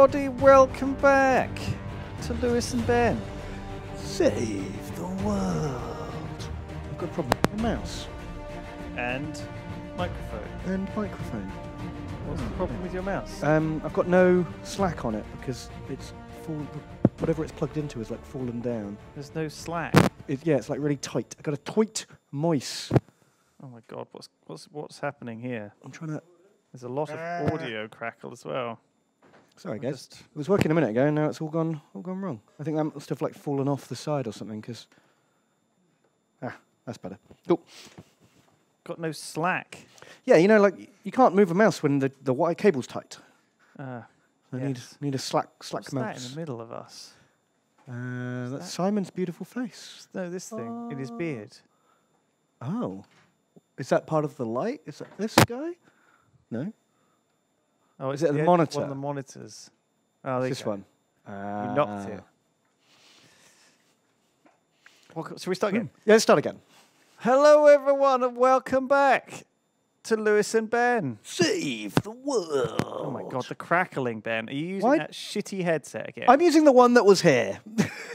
everybody, welcome back to Lewis and Ben. Save the world. I've got a problem with my mouse And microphone. and microphone. What's the problem with your mouse? Um, I've got no slack on it because it's fall. Whatever it's plugged into is like fallen down. There's no slack. It, yeah, it's like really tight. I've got a tight moise. Oh my god, what's what's what's happening here? I'm trying to. There's a lot of Ah. audio crackle as well. Sorry, I'm guys. It was working a minute ago, and now it's all gone, all gone wrong. I think that must have like fallen off the side or something. Because ah, that's better. Cool. Got no slack. Yeah, you know, like you can't move a mouse when the the wire cable's tight. Uh, I need Yes. need a slack slack what's that in the middle of us? Uh, that's that- Simon's beautiful face. No, this thing in his Ah. beard. Oh, is that part of the light? Is that this guy? No, Oh, Is it the edge of One monitor? of the monitors. Oh, there you this go. one. You knocked it. Welcome, shall we start again? Hmm. Yeah, let's start again. Hello, everyone, and welcome back to Lewis and Ben. Save the world. Oh my god, the crackling, Ben. Are you using Why- that shitty headset again? I'm using the one that was here.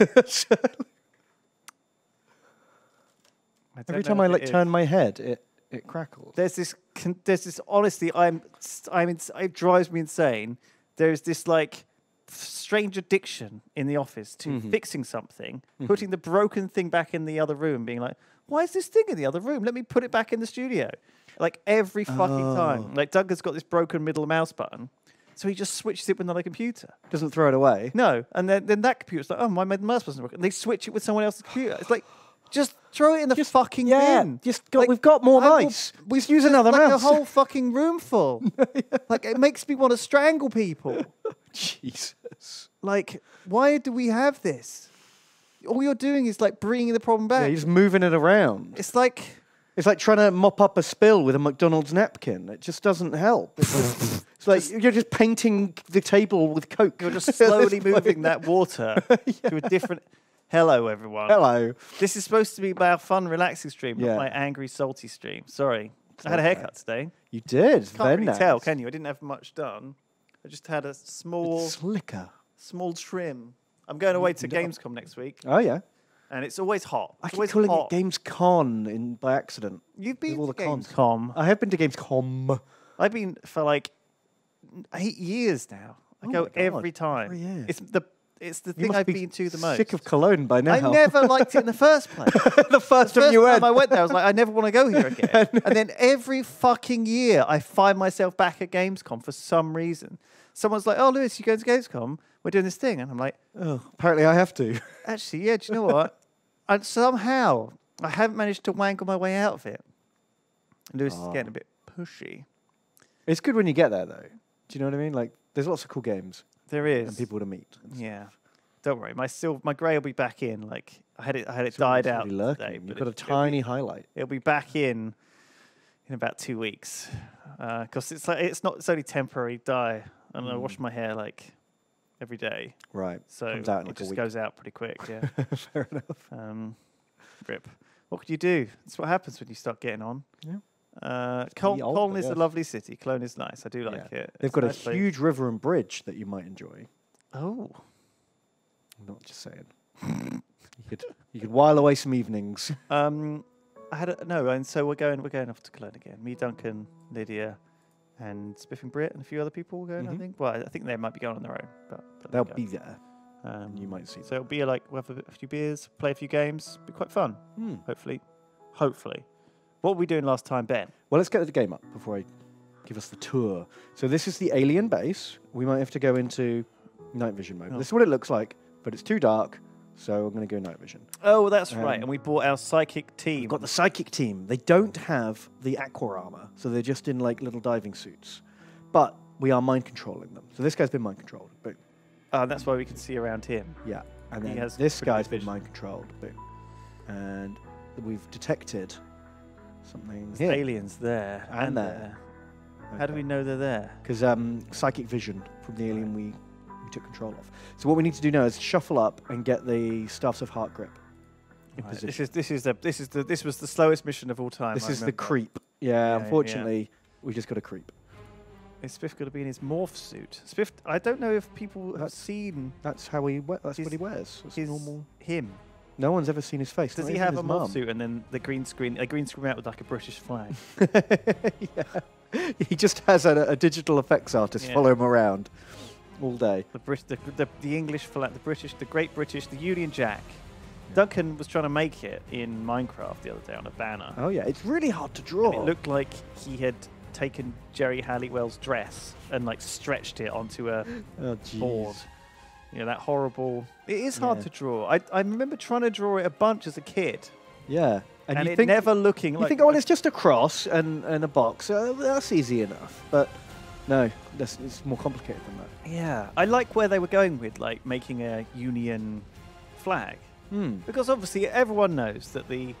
I Every time I like is. turn my head, it it crackles. There's this. Con- there's this. Honestly, I'm. I'm. ins- It drives me insane. There's this like strange addiction in the office to Mm-hmm. fixing something, putting the broken thing back in the other room, being like, "Why is this thing in the other room? Let me put it back in the studio." Like every fucking Oh. time. Like Doug has got this broken middle mouse button, so he just switches it with another computer. Doesn't throw it away. No, and then, then that computer's like, oh, my mouse wasn't working. And they switch it with someone else's computer. It's like, just throw it in the fucking Yeah, bin. just got, Like, we've got more I will- mice. We just use another like mouse. a whole fucking room full. Like it makes me want to strangle people. Jesus. Like, why do we have this? All you're doing is like bringing the problem Yeah, back. you're just moving it around. it's like It's like trying to mop up a spill with a McDonald's napkin. It just doesn't help. It's, just- it's like you're just painting the table with Coke. you're just slowly moving that water to a different. Hello, everyone. Hello. This is supposed to be my fun, relaxing stream, Yeah. not my angry, salty stream. Sorry, I had a haircut today. You did. Can't Very really nice. tell, can you? I didn't have much done. I just had a small, Slicker. small trim. I'm going away to. Gamescom next week, Oh yeah. and it's always hot. I It's keep always calling hot. it Games Con in by accident. You've been all to the cons. Gamescom. I have been to Gamescom. I've been for like eight years now. I Oh go my God, every time. every year. It's the it's the thing I've be been to the most. Sick of Cologne by now. I never liked it in the first place. the first The time you went. I went there, I was like, I never want to go here again. and then every fucking year, I find myself back at Gamescom for some reason. Someone's like, "Oh, Lewis, you going to Gamescom? We're doing this thing," and I'm like, Oh, apparently I have to. "Actually, yeah. Do you know what? and somehow I haven't managed to wangle my way out of it." Lewis is Oh. getting a bit pushy. It's good when you get there, though. Do you know what I mean? Like, there's lots of cool games There is and people to meet. stuff. Yeah. Don't worry, my sil- my grey will be back in. Like I had it, I had it all- died out really lurking. today. You've got a it- it'll be- tiny highlight. It'll be back in in about two weeks because it's like it's not it's only temporary dye, and I Mm. wash my hair like every day, Right. so Comes out in it like just goes out pretty quick. Yeah. Fair enough. um, rip. What could you do? That's what happens when you start getting on. Yeah. Uh, Col- old, Cologne I is a lovely city. Cologne is nice. I do like Yeah. it. They've It's got a nice place. huge river and bridge that you might enjoy. Oh, I'm not just saying. you could you could while away some evenings. Um, I had a, no, and so we're going. We're going off to Cologne again. Me, Duncan, Lydia, and Spiff and Britt, and a few other people will going. I Mhm. think. Well, I think they might be going on their own, but, but They'll be there. Um, You might see. So it'll be like we'll have a, few beers, play a few games. Be quite fun. Hmm. Hopefully, hopefully. What were we doing last time, Ben? Well, let's get the game up before I give us the tour. So this is the alien base. We might have to go into night vision mode. Oh. This is what it looks like, but it's too dark, so I'm going to go night vision. Oh, that's right. Um, And we bought our psychic team. We've got the psychic team. They don't have the aqua armor, so they're just in like little diving suits. But we are mind controlling them. So this guy's been mind controlled. Boom. And that's why we can see around him. Yeah. And He then has this guy's been mind controlled. Boom. And we've detected something There's here. aliens there And and, there. there. How do we know they're there? Because um, psychic vision from the alien we, we took control of. So what we need to do now is shuffle up and get the staffs of heart grip in Right, This is this is the this is the this was the slowest mission of all time. This I is the creep. Yeah, Yeah, yeah, unfortunately, we just got a creep. Is Spiff going to be in his morph suit? Spiff, I don't know if people have That's- seen That's how he. we- That's His- what he wears. That's his normal. him. No one's ever seen his face. Does he have a mum. suit and then the green screen, a green screen out with like a British flag? yeah. He just has a, a digital effects artist Yeah. follow him around all day. the, Brit- the, the the English flag, the British, the Great British, the Union Jack. Duncan was trying to make it in Minecraft the other day on a banner. Oh yeah, it's really hard to And draw. it looked like he had taken Geri Halliwell's dress and like stretched it onto a oh, board. You know that horrible. It is hard Yeah. to draw. I I remember trying to draw it a bunch as a kid, Yeah, and, you it think never looking you like. think, oh, well, it's just a cross and, and a box. Uh, that's easy enough. But no, that's, it's more complicated than that. yeah, I like where they were going with like making a Union flag Hmm. because obviously everyone knows that the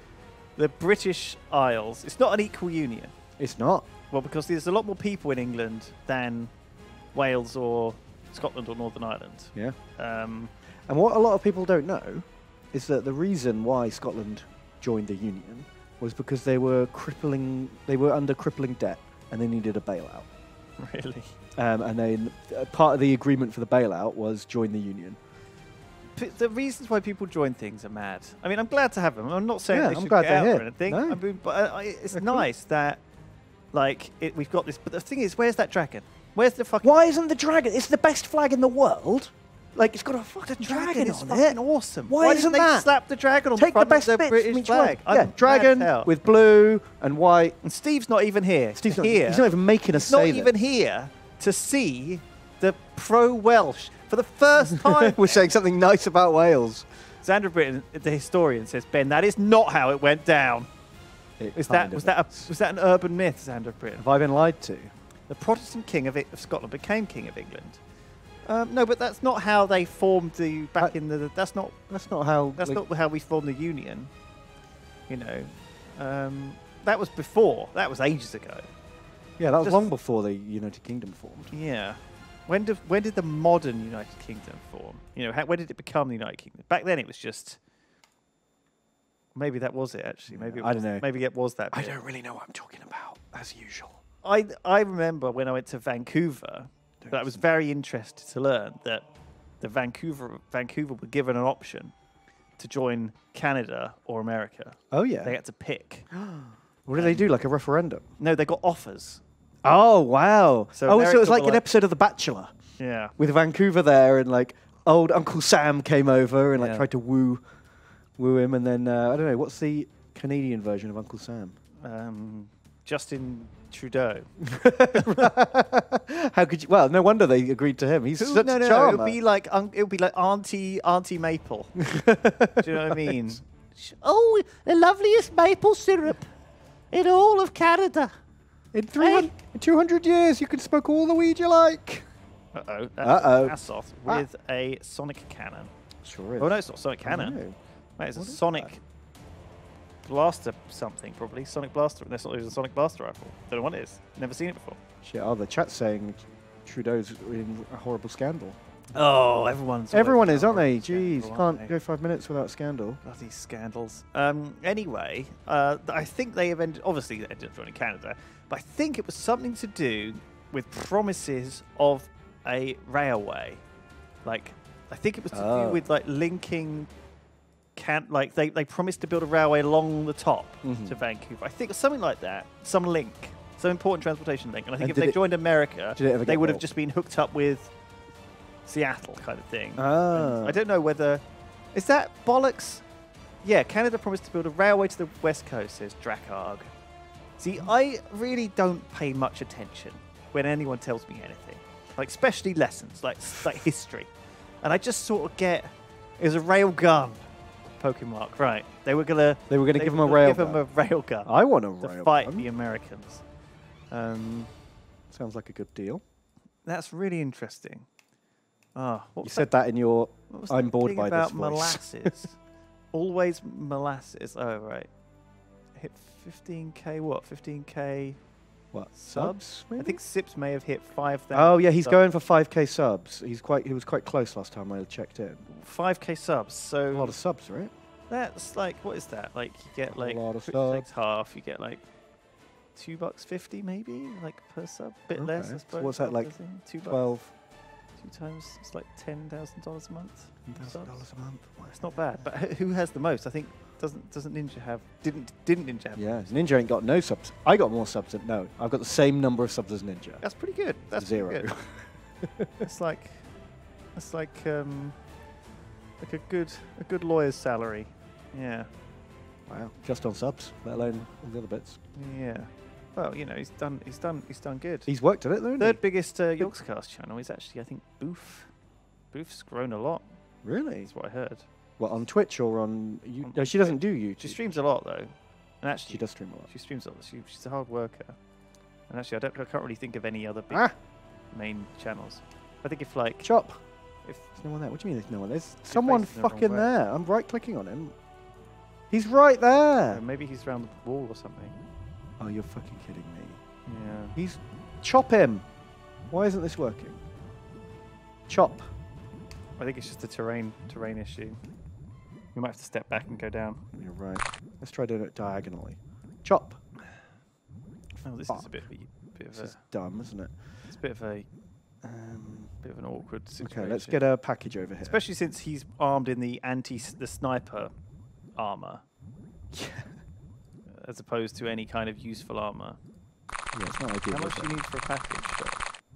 the British Isles it's not an equal union. It's not. Well, because there's a lot more people in England than Wales or Scotland or Northern Ireland. Yeah. Um, And what a lot of people don't know is that the reason why Scotland joined the Union was because they were crippling. They were under crippling debt and they needed a bailout. really. Um, and then uh, part of the agreement for the bailout was join the Union. P- the reasons why people join things are mad. I mean, I'm glad to have them. I'm not saying Yeah, they I'm should glad get out here. or anything. No. I mean, but uh, I, it's They're cool. nice that, like, it, we've got this. But the thing is, where's that dragon? Where's the fucking Why isn't the dragon? It's the best flag in the world. Like it's got a fucking dragon, is on fucking it. awesome. Why didn't isn't they that? slap the dragon on Take the the front best of the British flag? one. I'm Yeah, dragon with blue and white. and Steve's not even here. Steve's not, here. he's not even making us He's not even here to see the pro Welsh for the first time. We're saying something nice about Wales. Sandra Britton, the historian, says, Ben, that is not how it went down. It Is that was that is. a, was that an urban myth, Sandra Britton? Have I been lied to? The Protestant king of, it, of Scotland became king of England. Um, no, but that's not how they formed the back Uh, in the. That's not That's not how. that's like- not how we formed the union. You know, um, that was before. That was ages ago. Yeah, that was just- long before the United Kingdom formed. Yeah. When did when did the modern United Kingdom form? You know, how, when did it become the United Kingdom? Back then, it was just. Maybe that was it. Actually, maybe it I don't know. Maybe it was that. I don't really know what I'm talking about, as usual. I I remember when I went to Vancouver, that I was very interested to learn that the Vancouver Vancouver were given an option to join Canada or America. Oh yeah. They had to pick. what do they do? Like a referendum? No, they got offers. Oh wow. So oh, so it was like were an episode of The Bachelor Yeah. with Vancouver there, and like old Uncle Sam came over and like Yeah. tried to woo, woo him, and then uh, I don't know what's the Canadian version of Uncle Sam. Um, Justin Trudeau. How could you? Well, no wonder they agreed to him. He's Who- such no, a no, no. It would be like un- it would be like Auntie Auntie Maple. Do you know what I mean? Oh, the loveliest maple syrup in all of Canada. in, 300, in 200 years, you can smoke all the weed you like. Uh oh. Uh-oh. Assoth Ah. with a sonic cannon. Sure is. Oh no, it's not sonic cannon. know. Wait, it's a sonic that? Blaster something probably. Sonic blaster. That's not even a sonic blaster rifle. Don't know what it is. Never seen it before. Shit, oh, the chat's saying Trudeau's in a horrible scandal. Oh, everyone's Everyone is, aren't they? Jeez, scandal, can't they? go five minutes without scandal. Bloody scandals. Um, anyway, uh, I think they have ended. Obviously, they ended up joining Canada, but I think it was something to do with promises of a railway. Like, I think it was to Oh. do with like linking. Can like they, they promised to build a railway along the top Mhm. to Vancouver. I think something like that. Some link, some important transportation link. And I think And if they it- joined America, did it ever they would have just been hooked up with Seattle, kind of thing. And I don't know whether is that bollocks. Yeah, Canada promised to build a railway to the west coast, says Drakarg. See, I really don't pay much attention when anyone tells me anything, like especially lessons, like like history, and I just sort of get it was a rail gun. Poking mark, right? They were gonna They were going to they give him a were rail. Give him a rail gun I want a to fight gun. the Americans. Um, Sounds like a good deal. that's really interesting. Ah, what You said that in your. I'm bored by this about voice. molasses. Always molasses. Oh right. Hit 15k. What? 15k What subs. I think Sips may have hit 5,000. Oh yeah, he's subs. going for 5k subs. He's quite. He was quite close last time I checked in. 5k subs. So a lot of subs, right? that's like what is that? Like you get like a lot of subs. half. You get like two bucks fifty maybe, like per sub, bit less. I Okay. So what's that, like. Two bucks. Twelve Two times it's like ten thousand dollars a month. Ten thousand dollars a month. It's not bad, but who has the most? I think doesn't doesn't Ninja have didn't didn't Ninja have? Yeah, Ninja ain't got no subs. I got more subs than no. I've got the same number of subs as Ninja. That's pretty good. That's Zero. good. it's like it's like um like a good a good lawyer's salary. Yeah. wow. Just on subs, let alone all the other bits. Yeah. Well, you know, he's done he's done he's done good. He's worked at it though. Third biggest uh, Yogscast channel is actually I think Bouphe. Bouphe's grown a lot. Really? Is what I heard. What on Twitch or on? You, no, she doesn't do YouTube. She streams a lot though, and actually She does stream a lot. She streams a lot. She, she's a hard worker. And actually, I don't I can't really think of any other big Ah, main channels. I think if like chop. if There's no one there. What do you mean there's no one? There's someone facing the fucking there. I'm right clicking on him. He's right there. uh, maybe he's around the wall or something. oh, you're fucking kidding me. Yeah. He's chop him. Why isn't this working? Chop. I think it's just a terrain terrain issue. We might have to step back and go down. You're right. Let's try doing it diagonally. Chop. Oh, this is a bit of a bit of This a, is dumb, isn't it? it's a bit of a Um, bit of an awkward situation. okay, let's get a package over here. especially since he's armed in the anti the sniper armor Yeah, as opposed to any kind of useful armor. yeah it's not ideal. How much do you need for a package?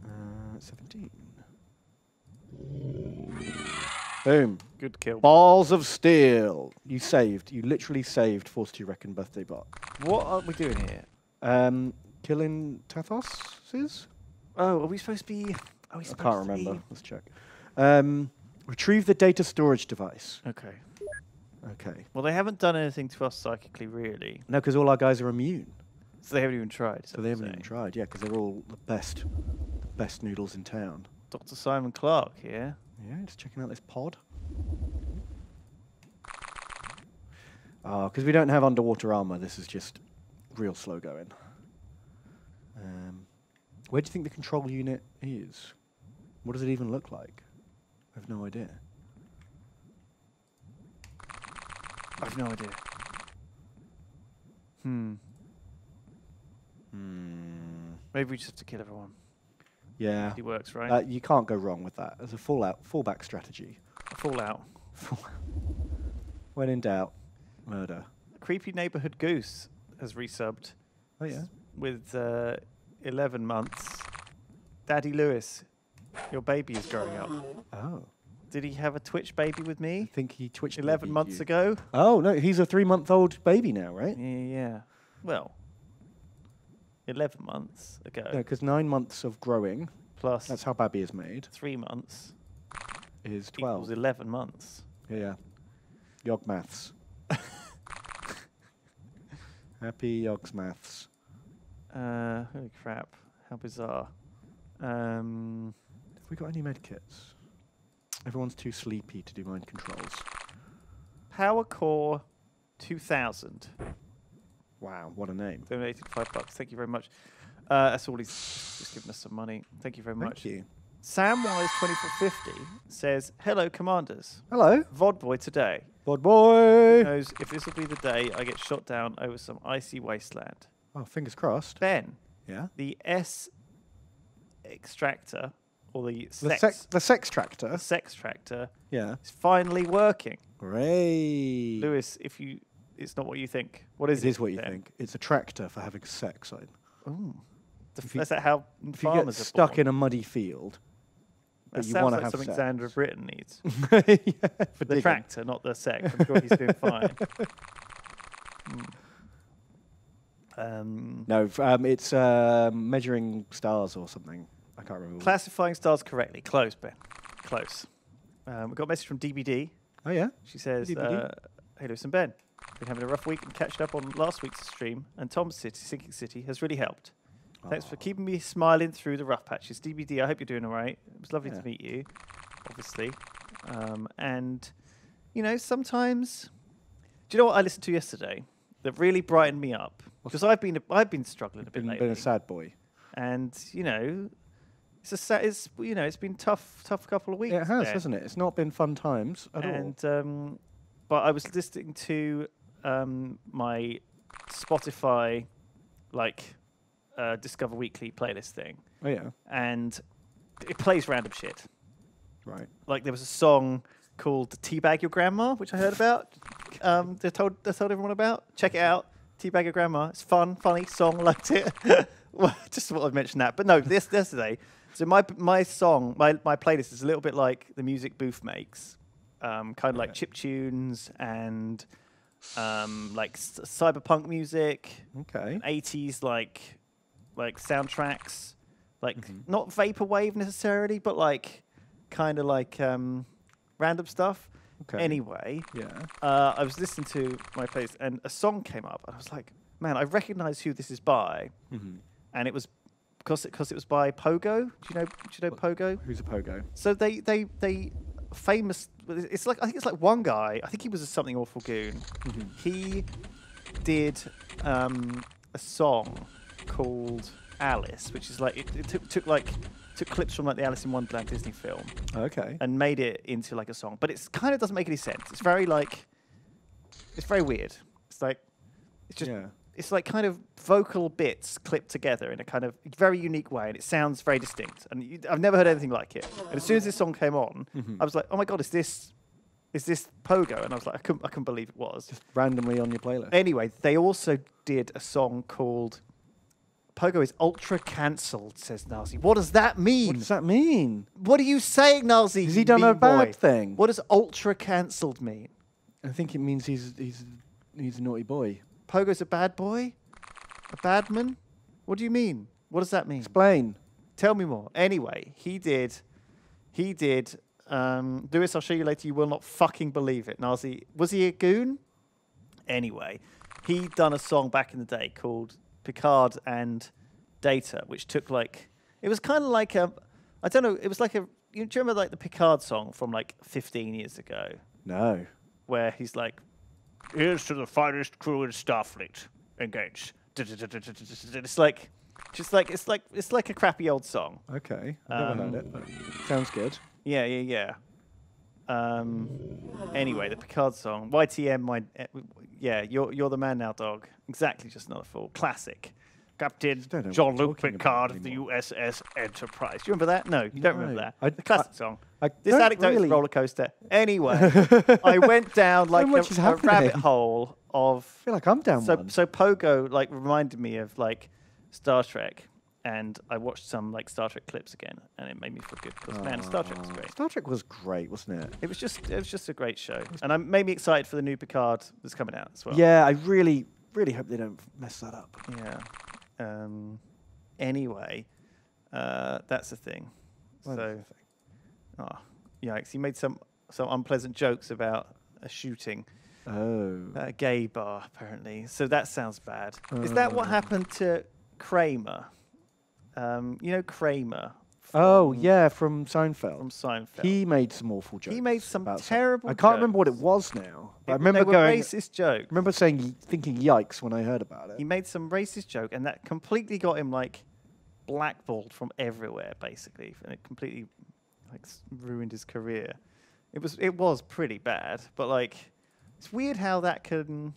Uh, 17. Boom. Good kill. Balls of steel. You saved. You literally saved Force 2 Reckon birthday bot. What are we doing here? Um, killing Tathos? Oh, are we supposed to be? Are we supposed I can't remember. Let's check. Um, retrieve the data storage device. Okay. Okay. Well, they haven't done anything to us psychically, really. No, because all our guys are immune. So they haven't even tried. So they haven't even tried. Yeah, because they're all the best, the best noodles in town. Dr. Simon Clark here. Yeah, just checking out this pod. Oh, because we don't have underwater armor, this is just real slow going. Um, where do you think the control unit is? What does it even look like? I have no idea. I've no idea. Hmm. Hmm. Maybe we just have to kill everyone. Yeah. It works, right? Uh, you can't go wrong with that as a full out fallback strategy. A fallout. when in doubt, murder. Creepy neighborhood goose has resubbed Oh yeah. with uh, 11 months. Daddy Lewis, your baby is growing up. Oh. Did he have a Twitch baby with me? I think he twitched. 11 months you. ago? Oh no, he's a three-month-old baby now, right? Yeah, yeah. Well, 11 months ago. No, because nine months of growing, plus that's how baby is made, three months is 12. equals 12. 11 months. Yeah, yeah. Yog maths. Happy Yogs maths. Uh, holy crap. How bizarre. Um, Have we got any medkits? Everyone's too sleepy to do mind controls. Power Core 2000 Wow, what a name. donated five bucks. Thank you very much. Uh, that's all he's just giving us some money. Thank you very much. Thank you. Samwise2450 says, Hello, commanders. Hello, VOD boy today bod boy. knows if this will be the day I get shot down over some icy wasteland. Oh, fingers crossed. Ben, Yeah. the S extractor, or the The sex, sex, the sex tractor. the sex tractor, Yeah. It's finally working. Great. Lewis, if you, it's not what you think. What is it it? is what you then? think. It's a tractor for having sex. Ooh. If you- is that how If you farmers get are stuck born? in a muddy field, That but you sounds want to like have something sex. Xander of Britain needs. yeah, for the digging. tractor, not the sex. I'm sure he's doing fine. Hmm. Um, No, f- um, it's um, measuring stars or something. I can't remember. classifying stars correctly. Close, Ben. Close. Um, we got a message from DBD. oh yeah. She says, DBD. uh, "Hey, Lewis and Ben, been having a rough week and catching up on last week's stream, and Tom's City, Sinking City, has really helped. Thanks for keeping me smiling through the rough patches. DBD, I hope you're doing all right. It was lovely Yeah. to meet you, obviously. Um, and, you know, sometimes, do you know what I listened to yesterday that really brightened me up? Because I've been I've been struggling a bit Been, lately, been a sad boy. and you know, it's a sad, it's you know, it's been tough tough couple of weeks. it has, Ben. hasn't it? It's not been fun times at all. and um, but I was listening to um, my Spotify like uh, Discover Weekly playlist thing, Oh yeah. and it plays random shit. Right. Like there was a song called "Teabag Your Grandma," which I heard about. Um, they told they told everyone about. Check it out. Teabag Your Grandma. It's fun, funny song. Liked it. well, just thought I'd mention that. But no, this yesterday. So my my song, my my playlist is a little bit like the music Booth makes, um, kind of like chip tunes and um, like cyberpunk music, Okay. 80s like like soundtracks like Mhm. not vaporwave necessarily but like kind of like um random stuff Okay. anyway Yeah. uh, i was listening to my place and a song came up and i was like man i recognize who this is by Mm-hmm. and it was because it, 'cause it was by pogo do you know do you know pogo Who's a pogo? so they they they famous it's like i think it's like one guy i think he was a something awful goon Mm-hmm. he did um, a song called Alice, which is like it, it took, took like took clips from like the Alice in Wonderland Disney film Okay. and made it into like a song. But it's kind of doesn't make any sense. It's very like it's very weird. It's like it's just yeah. It's like kind of vocal bits clipped together in a kind of very unique way, and it sounds very distinct. And you, I've never heard anything like it. And as soon as this song came on, Mhm. I was like, oh my god, is this is this Pogo? And I was like, I couldn't I couldn't believe it was. Just randomly on your playlist. Anyway, they also did a song called Pogo is ultra cancelled, says Nalzi. What does that mean? What does that mean? What are you saying, Nalzi? Has he done a bad thing? What does ultra cancelled mean? I think it means he's he's he's a naughty boy. Pogo's a bad boy? A bad man? What do you mean? What does that mean? Explain. Tell me more. Anyway, he did. He did. Um, Lewis, I'll show you later. You will not fucking believe it. Nalzi, was he a goon? Anyway, he done a song back in the day called Picard and Data, which took like it was kind of like a, I don't know, it was like a. Do you remember like the Picard song from like 15 years ago, No. where he's like, "Here's to the finest crew in Starfleet. Engage." It's like, just like it's like it's like a crappy old song. Okay. I've never Um, heard it, but sounds good. Yeah, yeah, yeah. Um. Anyway, the Picard song, YTM. My, eh, yeah, you're you're the man now, dog. Exactly, just another fool. Classic. Captain don't know what you're Jean-Luc Picard of the. USS Enterprise. Do you remember that? No, you don't remember that. I- the classic I- song. I This anecdote really- is a roller coaster. Anyway, I went down like a, a rabbit hole of I feel like I'm down so one. so Pogo like reminded me of like Star Trek, and I watched some like Star Trek clips again, and it made me feel good because man, Star Trek was great. Star Trek was great, wasn't it? It was just it was just a great show, and it made me excited for the new Picard that's coming out as well. Yeah, I really, really hope they don't mess that up. Yeah. Um. Anyway, uh, that's the thing. So, oh, yikes! He made some some unpleasant jokes about a shooting Oh. at a gay bar, apparently. So that sounds bad. Is that what Oh. happened to Kramer? Um, you know Kramer. Oh, yeah, from Seinfeld. From Seinfeld. He made some awful jokes. He made some about terrible I can't remember what it was now. But I remember going. racist jokes. remember saying, thinking, "Yikes!" when I heard about it. He made some racist joke, and that completely got him like blackballed from everywhere, basically, and it completely like ruined his career. It was it was pretty bad, but like it's weird how that can,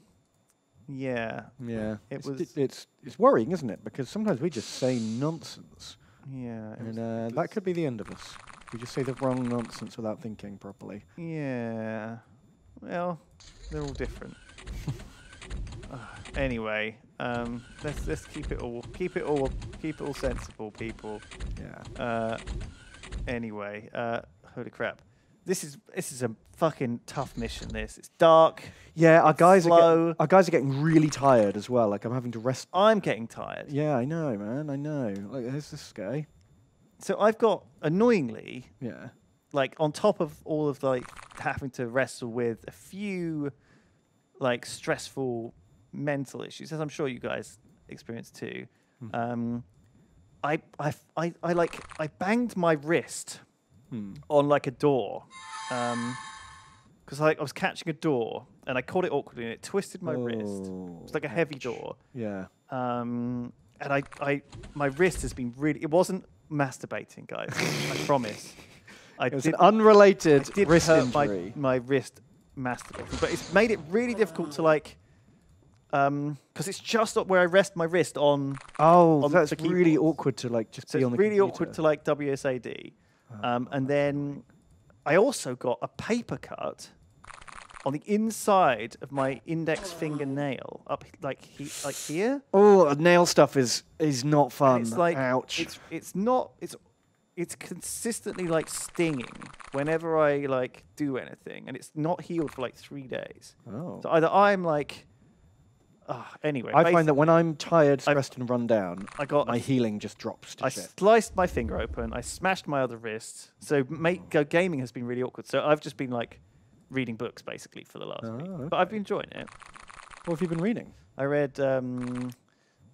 yeah, yeah, It it's, was- it's it's worrying, isn't it? Because sometimes we just say nonsense, yeah, and uh, that could be the end of us. We just say the wrong nonsense without thinking properly. Yeah. Well, they're all different. Ah, anyway, um, let's let's keep it all keep it all keep it all sensible, people. Yeah. Uh, anyway, uh, holy crap, this is this is a fucking tough mission. This it's dark. Yeah, our guys are slow. getting, our guys are getting really tired as well. Like I'm having to rest. I'm getting tired. Yeah, I know, man. I know. Like, who's this guy? So I've got annoyingly Yeah. like on top of all of like having to wrestle with a few like stressful mental issues as i'm sure you guys experience too Mhm. um I like i banged my wrist Hmm. on like a door um because I, I was catching a door and i caught it awkwardly and it twisted my wrist Oh, it's like a heavy ouch. door Yeah. um and i i my wrist has been really it wasn't masturbating guys i promise i It was did an unrelated it did wrist injury. my, my wrist masturbating, but it's made it really difficult to like because it's just up where I rest my wrist on. Oh, on that's really awkward to like just So be on the really computer. awkward to like WSAD. Um, and then I also got a paper cut on the inside of my index fingernail, up like he, like here. Oh, nail stuff is is not And fun. it's like Ouch. It's it's not it's it's consistently like stinging whenever I like do anything, and it's not healed for like three days. oh. So either I'm like, ah, anyway. I find that when I'm tired, I've- stressed, and run down, I got my a healing just drops I shit. sliced my finger open. I smashed my other wrist. So make, go gaming has been really awkward. So I've just been like reading books basically for the last week. Oh, But I've been enjoying it. What have you been reading? I read. Um,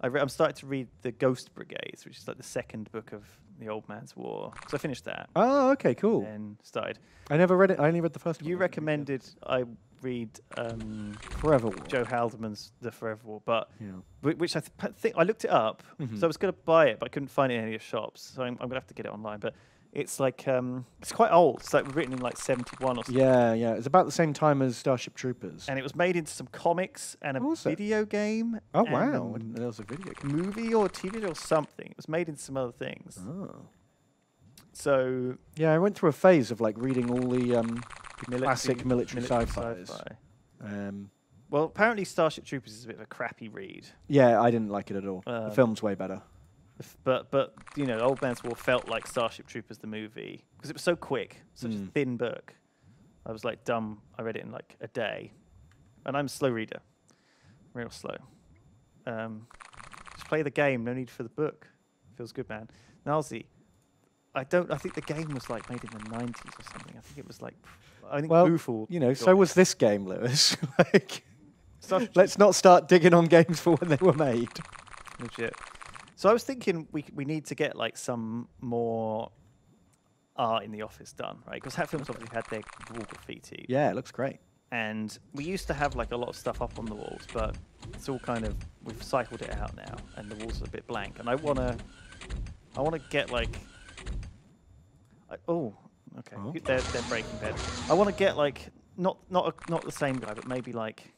I re- I'm starting to read the Ghost Brigades, which is like the second book of the Old Man's War. So I finished that Oh, okay, cool. and started. I never read it. I only read the first one. You recommended I read um, Forever War. Joe Haldeman's The Forever War, but Yeah. which I th- think I looked it up. Mhm. So I was going to buy it, but I couldn't find it in any of the shops. So I'm, I'm going to have to get it online. But it's like um, it's quite old. It's like written in like 71 or something. Yeah, yeah. It's about the same time as Starship Troopers. And it was made into some comics and a video game. oh wow! there was a video game. movie or TV or something. It was made into some other things. Oh. So Yeah, I went through a phase of like reading all the um, military- classic military, military sci-fis. sci-fi. Um, Well, apparently Starship Troopers is a bit of a crappy read. yeah, I didn't like it at all. the Um, film's way better. But but you know, Old Man's War felt like Starship Troopers the movie because it was so quick, such a Mm. thin book. I was like dumb. I read it in like a day, and I'm a slow reader, real slow. Um, just play the game. No need for the book. Feels good, man. Nalzi, I don't. I think the game was like made in the 90s or something. I think it was like. I think Well, You know, so was this game, Lewis. like, let's not start digging on games for when they were made. Legit. So I was thinking we we need to get like some more art in the office done, right? Because Hat Films obviously had their wall graffiti, Yeah, it looks great. and we used to have like a lot of stuff up on the walls, but it's all kind of we've cycled it out now, and the walls are a bit blank. And I wanna, I wanna get like, I, oh, okay, Oh. they're they're breaking bed. I want to get like not not a, not the same guy, but maybe like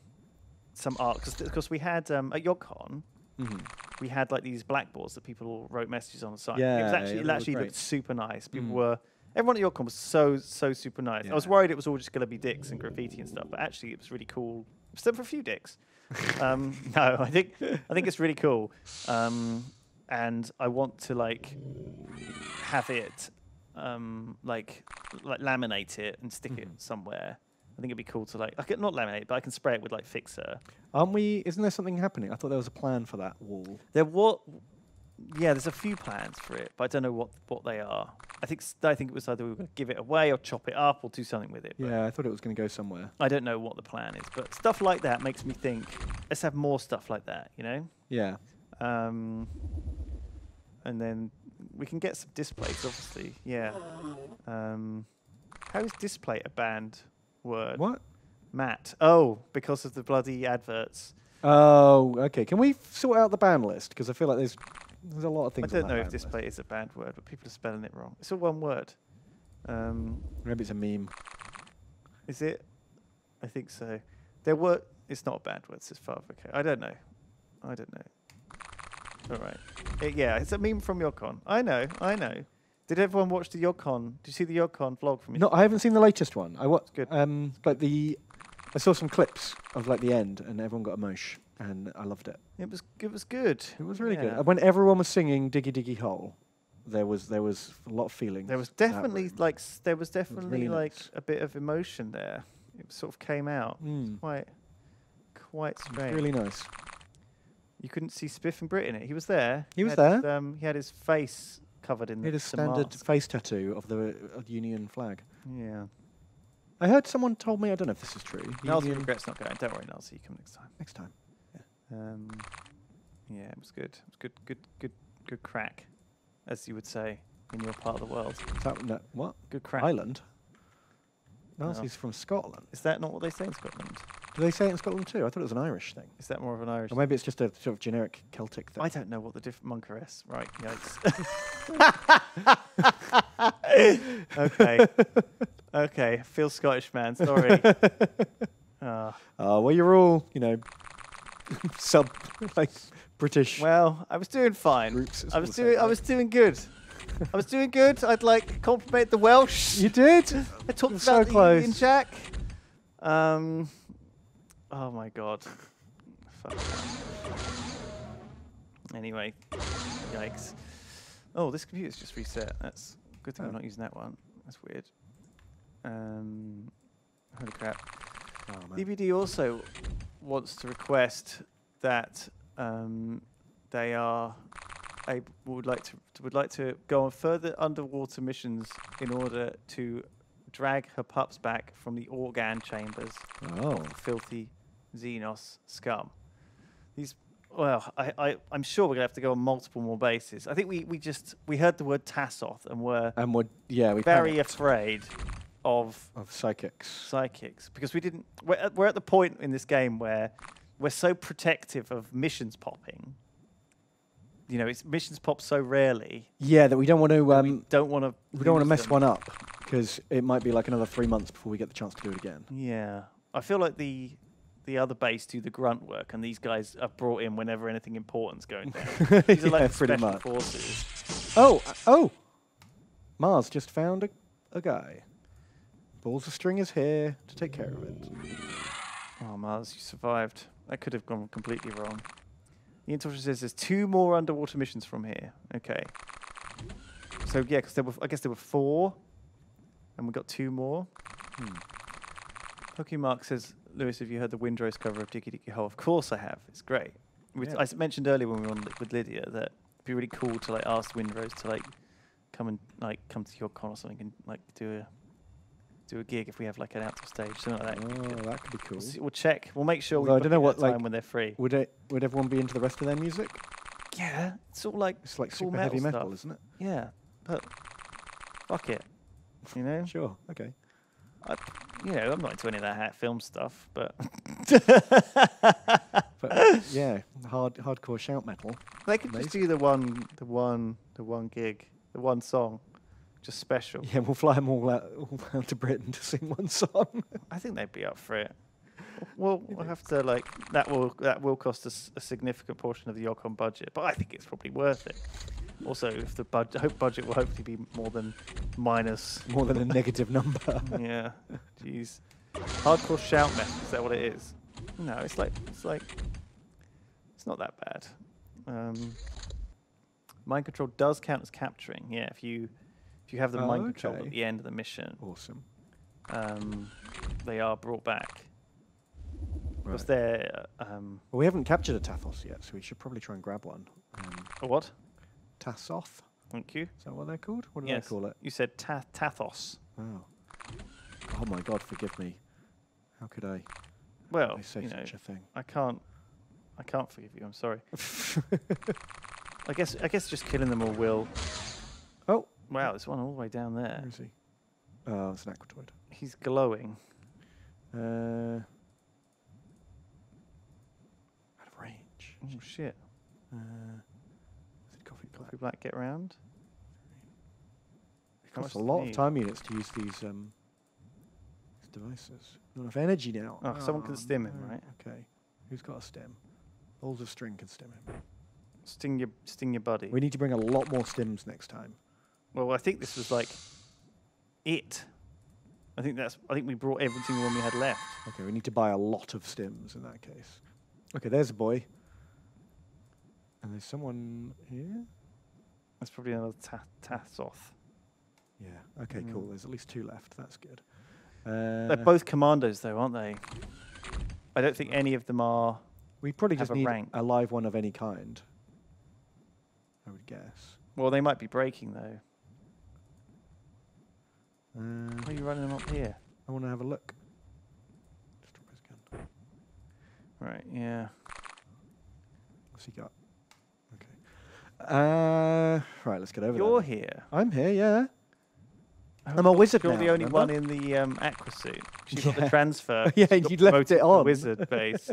some art because because we had um, at YogCon hmm we had like these blackboards that people wrote messages on the side. it Yeah, was actually yeah, it that actually great. looked super nice. People Mm. were everyone at YogCon was so so super nice. I was worried it was all just going to be dicks and graffiti and stuff, but actually it was really cool. Except for a few dicks. um, no, I think I think it's really cool, um, and I want to like have it um, like like laminate it and stick it Mhm. somewhere. I think it'd be cool to like I can not laminate, but I can spray it with like fixer. Aren't we? Isn't there something happening? I thought there was a plan for that wall. There was, yeah, there's a few plans for it, but I don't know what, what they are. I think I think it was either we were going to give it away or chop it up or do something with it. Yeah, I thought it was going to go somewhere. I don't know what the plan is, but stuff like that makes me think. Let's have more stuff like that, you know. Yeah. Um, and then we can get some displays, obviously. Yeah. Um, how is display a banned word? What? Matt. Oh, because of the bloody adverts. Oh, okay. Can we sort out the ban list? Because I feel like there's there's a lot of things. I don't know if ban list. display is a banned word, but people are spelling it wrong. It's all one word. Um, Maybe it's a meme. is it? I think so. There were. It's not a banned word. It's far okay. I don't know. I don't know. All right. Uh, yeah, it's a meme from YogCon. I know. I know. Did everyone watch the YogCon? Did you see the YogCon vlog from? No, I haven't seen the latest one. I watched good. Um, like the, I saw some clips of like the end, and everyone got emotion, and I loved it. It was. It was good. It was really Yeah. good. When everyone was singing "Diggy Diggy Hole," there was there was a lot of feeling. There was definitely like. s- There was definitely really like nice. a bit of emotion there. It sort of came out. Mm. Quite. Quite It strange. really nice. You couldn't see Spiff and Brit in it. He was there. He was had there. um, he had his face covered in He had the a standard mask. face tattoo of the Union flag. Yeah. I heard someone told me. I don't know if this is true. Union- regrets not going. Don't worry, Nalzi. You come next time. next time. Um, yeah, it was good. It was good, good, good, good crack, as you would say in your part of the world. That no, what? Good crack. Ireland. No. From Scotland. Is that not what they say in Scotland? Do they say it in Scotland too? I thought it was an Irish thing. Is that more of an Irish? Or maybe it's just a sort of generic Celtic thing. I don't know what the different monkeress. Right. Yikes. okay. Okay. Feel Scottish, man. Sorry. Oh, well, you're all, you know, sub like British. Well, I was doing fine. Groups, I was doing. I was doing good. I was doing good. I'd like compliment the Welsh. you did. I talked so about the Union close. Jack. Um. Oh my god. Fuck. Anyway, yikes. Oh, this computer's just reset. That's good thing Oh. I'm not using that one. That's weird. Um. Holy crap. Oh. DBD also wants to request that um, they are able, would like to would like to go on further underwater missions in order to drag her pups back from the organ chambers Oh. filthy Xenos scum. These well, I, I I'm sure we're gonna have to go on multiple more bases. I think we, we just we heard the word Tassoth and were And we're yeah we very panicked afraid of of psychics. psychics because we didn't we're at, we're at the point in this game where we're so protective of missions popping you know it's missions pop so rarely Yeah, that we don't want to we um don't want to we don't want to mess one up because it might be like another three months before we get the chance to do it again. yeah i feel like the the other base do the grunt work and these guys are brought in whenever anything important's going down these are like pretty special much. forces Oh, uh, oh! Mars just found a, a guy. Balls of string is here to take care of it. oh mars you survived that could have gone completely wrong the intuition says there's two more underwater missions from here okay So yeah, because there were, I guess there were four, and we got two more. Hmm. Pokemark says, Lewis, have you heard the Windrose cover of Diggy Diggy Hole? Of course I have. It's great. We Yeah. I mentioned earlier when we were on with Lydia that it'd be really cool to like ask Windrose to like come and like come to your con or something and like do a do a gig if we have like an outdoor stage, something like that. Oh, that could be cool. We'll, see, we'll check. We'll make sure Although I don't know what, time like, when they're free. Would it? Would everyone be into the rest of their music? Yeah, it's all like It's like super heavy metal metal, stuff. isn't it? yeah, but fuck it, you know. Sure. Okay. I, you know, I'm not into any of that hat film stuff, but But yeah, hard hardcore shout metal. they could just do the one, the one, the one gig, the one song, just special. Yeah, we'll fly them all out, all out to Britain to sing one song. I think they'd be up for it. Well, we'll have to like that will that will cost us a significant portion of the YogCon budget, but I think it's probably worth it. Also, if the budget, hope budget will hopefully be more than minus. More than a negative number. yeah, jeez. Hardcore shout metal is that what it is? No, it's like it's like it's not that bad. Um, mind control does count as capturing. Yeah, if you if you have the Oh, mind control at the end of the mission, Awesome. um, they are brought back. Right. they're um, Well, we haven't captured a Tathos yet, so we should probably try and grab one. Um, a what? Tassoth? Thank you. Is that what they're called? What do yes. they call it? You said ta- Tathos. Oh. Oh my God, forgive me. How could I, Well, I say you know, a thing? I can't. I can't forgive you. I'm sorry. I guess. I guess just killing them all will. oh, Wow, there's one all the way down there. where is he? Oh, it's an aquatoid. He's glowing. Uh, out of range. Oh shit! Uh, coffee black? Get round. It costs a lot of time units to use these um these devices. Not enough energy now. Oh, someone can stim him, right? Okay. Who's got a stem? Balls of string can stim him. Sting your, sting your buddy. We need to bring a lot more stims next time. well, I think this was like it. I think that's. I think we brought every single one we had left. Okay, we need to buy a lot of stims in that case. Okay, there's a boy. And there's someone here? That's probably another ta- Tassoth. Yeah. Okay, cool. Mm. There's at least two left. That's good. Uh, They're both commandos, though, aren't they? I don't think any of them are. we probably just a need rank. a live one of any kind. I would guess. Well, they might be breaking though. Uh, Why are you running them up here? I want to have a look. Just drop his gun. Right. Yeah. What's he got? Uh, right, let's get over You're there. here. I'm here, yeah. Oh, I'm a wizard You're now, the only remember? one in the um, aqua suit. You got the transfer. Yeah, She you left it on. Wizard base.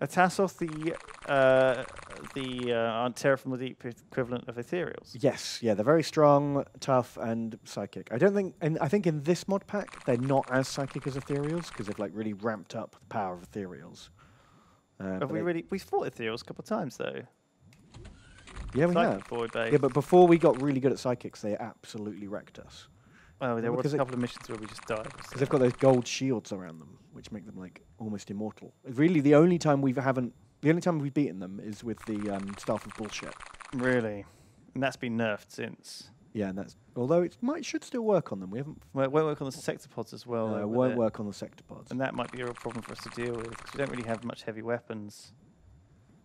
A Tassoth, the uh, the uh, Terra from the Deep equivalent of ethereals. Yes, yeah, they're very strong, tough, and psychic. I don't think, and I think in this mod pack they're not as psychic as ethereals because they've like really ramped up the power of ethereals. Uh, Have we really? We fought Ethereals a couple of times though. Yeah, we Psychic have. forward base. Yeah, but before we got really good at psychics, they absolutely wrecked us. oh, there were a couple of missions where we just died. Because they've got those gold shields around them, which make them like almost immortal. Really, the only time we haven't, the only time we've beaten them is with the um, staff of bullshit. really, and that's been nerfed since. Yeah, and that's although it might should still work on them. We haven't. Well, it won't work on the Sectopods as well. no, it won't work on the Sectopods. And that might be a real problem for us to deal with because we don't really have much heavy weapons.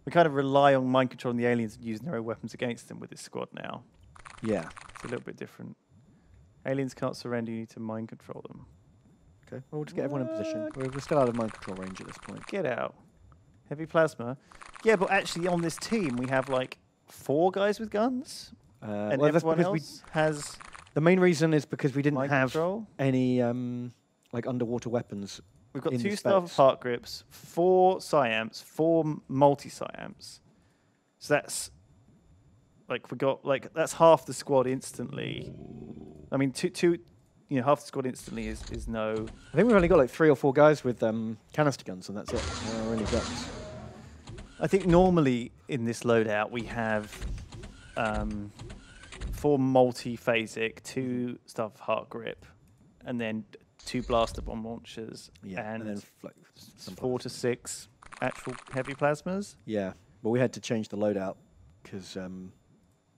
We kind of rely on mind controlling the aliens and using their own weapons against them with this squad now. yeah. It's a little bit different. Aliens can't surrender, you need to mind control them. Okay. Well, we'll just get everyone in position. We're, we're still out of mind control range at this point. Get out. Heavy plasma. Yeah, but actually on this team we have like four guys with guns. Uh, and well, that's everyone else has The main reason is because we didn't have control. any um, like underwater weapons. We've got two staff heart grips, four psyamps, four multi psyamps. So that's like we got like that's half the squad instantly. I mean, two two, you know, half the squad instantly is is no. I think we've only got like three or four guys with um, canister guns, and that's it. Any guns. I think normally in this loadout we have um, four multi-phasic, two staff heart grip, and then two blaster bomb launchers, Yeah, and, and, then like four to six actual heavy plasmas. Yeah, but we had to change the loadout because um,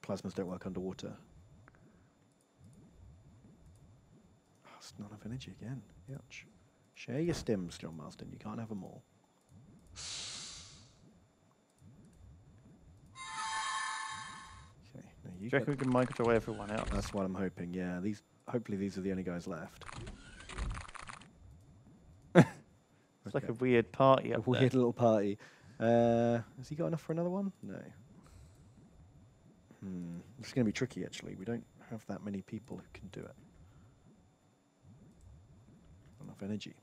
plasmas don't work underwater. Oh, it's not enough energy again. Ouch. Share your stims, John Marston. You can't have them all. Okay, now Do you you reckon we can control everyone else? that's what I'm hoping. Yeah, these. Hopefully, these are the only guys left. It's like a weird party a weird little party. Uh, has he got enough for another one? No. Hmm. It's going to be tricky, actually. We don't have that many people who can do it. Enough energy.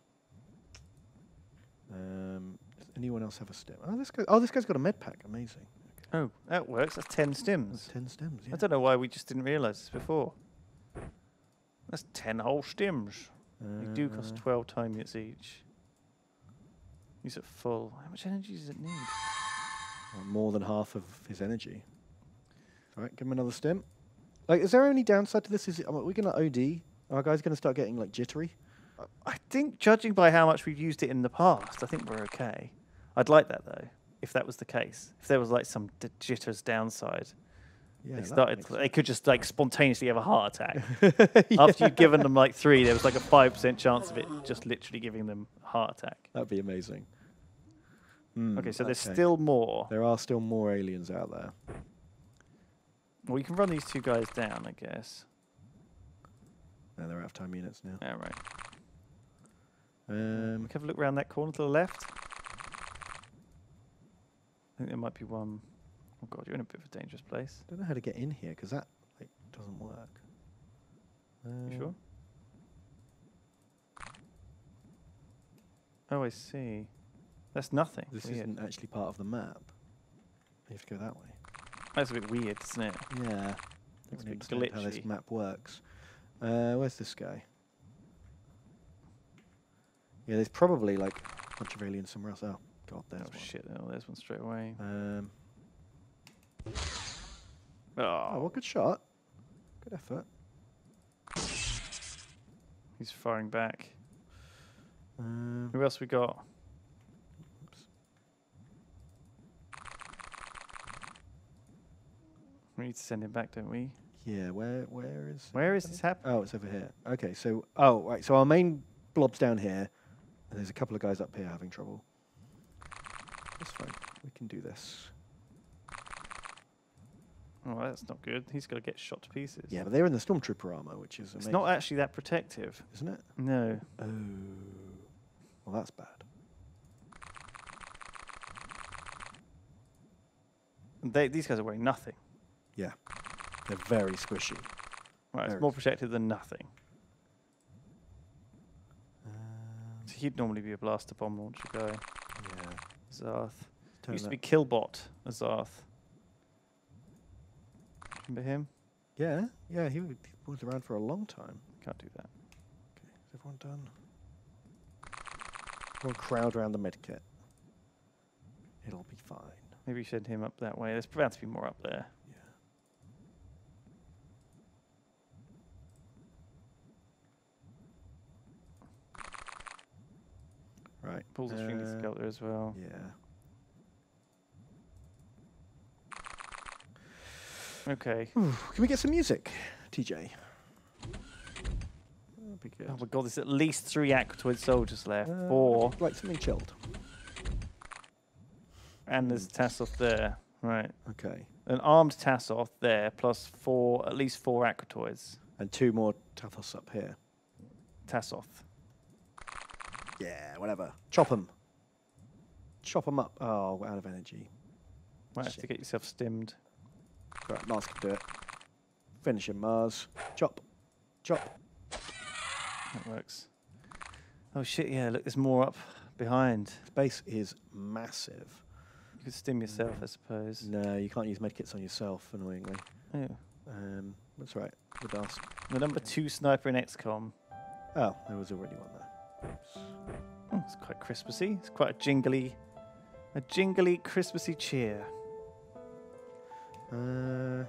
Um, does anyone else have a stem? Oh, this guy. Oh, this guy's got a med pack. Amazing. there. Oh, that works. That's ten That's ten stems. Yeah. I don't know why we just didn't realise this before. That's ten whole stims. They do cost Uh, 12 time units each. Use it full. How much energy does it need? well, more than half of his energy. All right, give him another stim. Like, is there any downside to this? Is it, are we going to OD? Are our guys going to start getting like jittery? I think, judging by how much we've used it in the past, I think we're okay. I'd like that though, if that was the case. If there was like some jitters downside, Yeah, they started. They could just like spontaneously have a heart attack sense. after you'd given them like three. There was like a five percent chance of it just literally giving them a heart attack. That'd be amazing. Hmm, Okay, so there's still more. There are still more aliens out there. Well, we can run these two guys down, I guess. No, they're out of time units now. All right. Um, We can have a look around that corner to the left. I think there might be one. Oh god, you're in a bit of a dangerous place. I don't know how to get in here because that like doesn't work. You Um, sure? Oh, I see. That's nothing. This Weird. isn't actually part of the map. You have to go that way. That's a bit weird, isn't it? Yeah. It's a bit understand how this map works. Uh, where's this guy? Yeah, there's probably like a bunch of aliens somewhere else. Oh, God, there's oh one. shit! Oh, there's one straight away. Um, Oh, oh, what good shot. Good effort. he's firing back. Um, Who else we got? oops. We need to send him back, don't we? Yeah, where where is? Where is this happening? Oh, it's over here. Okay, so oh right, so our main blob's down here, and there's a couple of guys up here having trouble. That's fine. We can do this. Oh, that's not good. He's got to get shot to pieces. Yeah, but they're in the stormtrooper armor, which is it's amazing, not actually that protective. isn't it? No. Oh, well, that's bad. They, these guys are wearing nothing. Yeah, they're very squishy. Right, it's more protected than nothing. Um, So he'd normally be a blaster bomb launcher guy. yeah, Zarth. turn Used to be Killbot, a Zarth. Remember him? Yeah, yeah, he, was around for a long time. Can't do that. Okay, is everyone done? Everyone crowd around the med kit. It'll be fine. Maybe send him up that way. There's bound to be more up there. Yeah. Right. Pulls a string uh, sculptor as well. Yeah. Okay. Can we get some music, TJ? That'd be good. Oh my god, there's at least three Aquatoid soldiers left. Uh, Four. Like something chilled. And there's Tassoth there. Right. Okay. An armed Tassoth there, plus four, at least four Aquatoids. And two more Tathos up here. Tassoth. Yeah, whatever. Chop them. Chop them up. Oh, we're out of energy. Might have to get yourself stimmed. Right, Mars can do it. Finish him, Mars. Chop. Chop. That works. Oh shit, yeah, look, there's more up behind. Space is massive. You could stim yourself, I suppose. No, you can't use medkits on yourself, annoyingly. Oh. Um, that's right. We'd ask. The number two sniper in XCOM. Oh, there was already one there. Oops. Oh, it's quite Christmassy. It's quite a jingly, a jingly Christmassy cheer. Uh,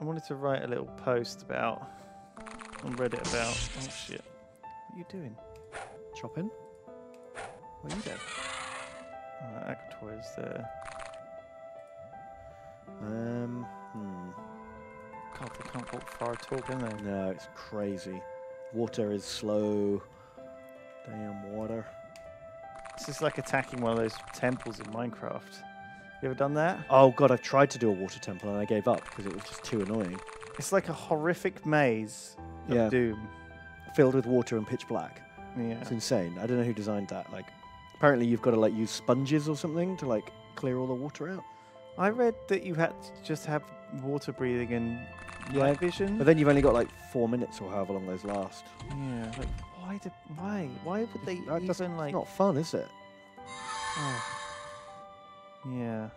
I wanted to write a little post about on Reddit about. Oh shit! What are you doing? chopping? What are you doing? Uh, Aquatoids there. Um, hmm. God, they can't walk far at all, can they? No, it's crazy. Water is slow. Damn water. This is like attacking one of those temples in Minecraft. You ever done that? Oh god, I've tried to do a water temple and I gave up because it was just too annoying. It's like a horrific maze of Yeah. doom. Filled with water and pitch black. Yeah. It's insane. I don't know who designed that. Like, apparently you've got to like use sponges or something to like clear all the water out. I read that you had to just have water breathing and Yeah, night vision. But then you've only got like four minutes or however long those last. yeah. Like, why did? Why? Why would they That doesn't- even like? It's not fun, is it? Oh. Yeah.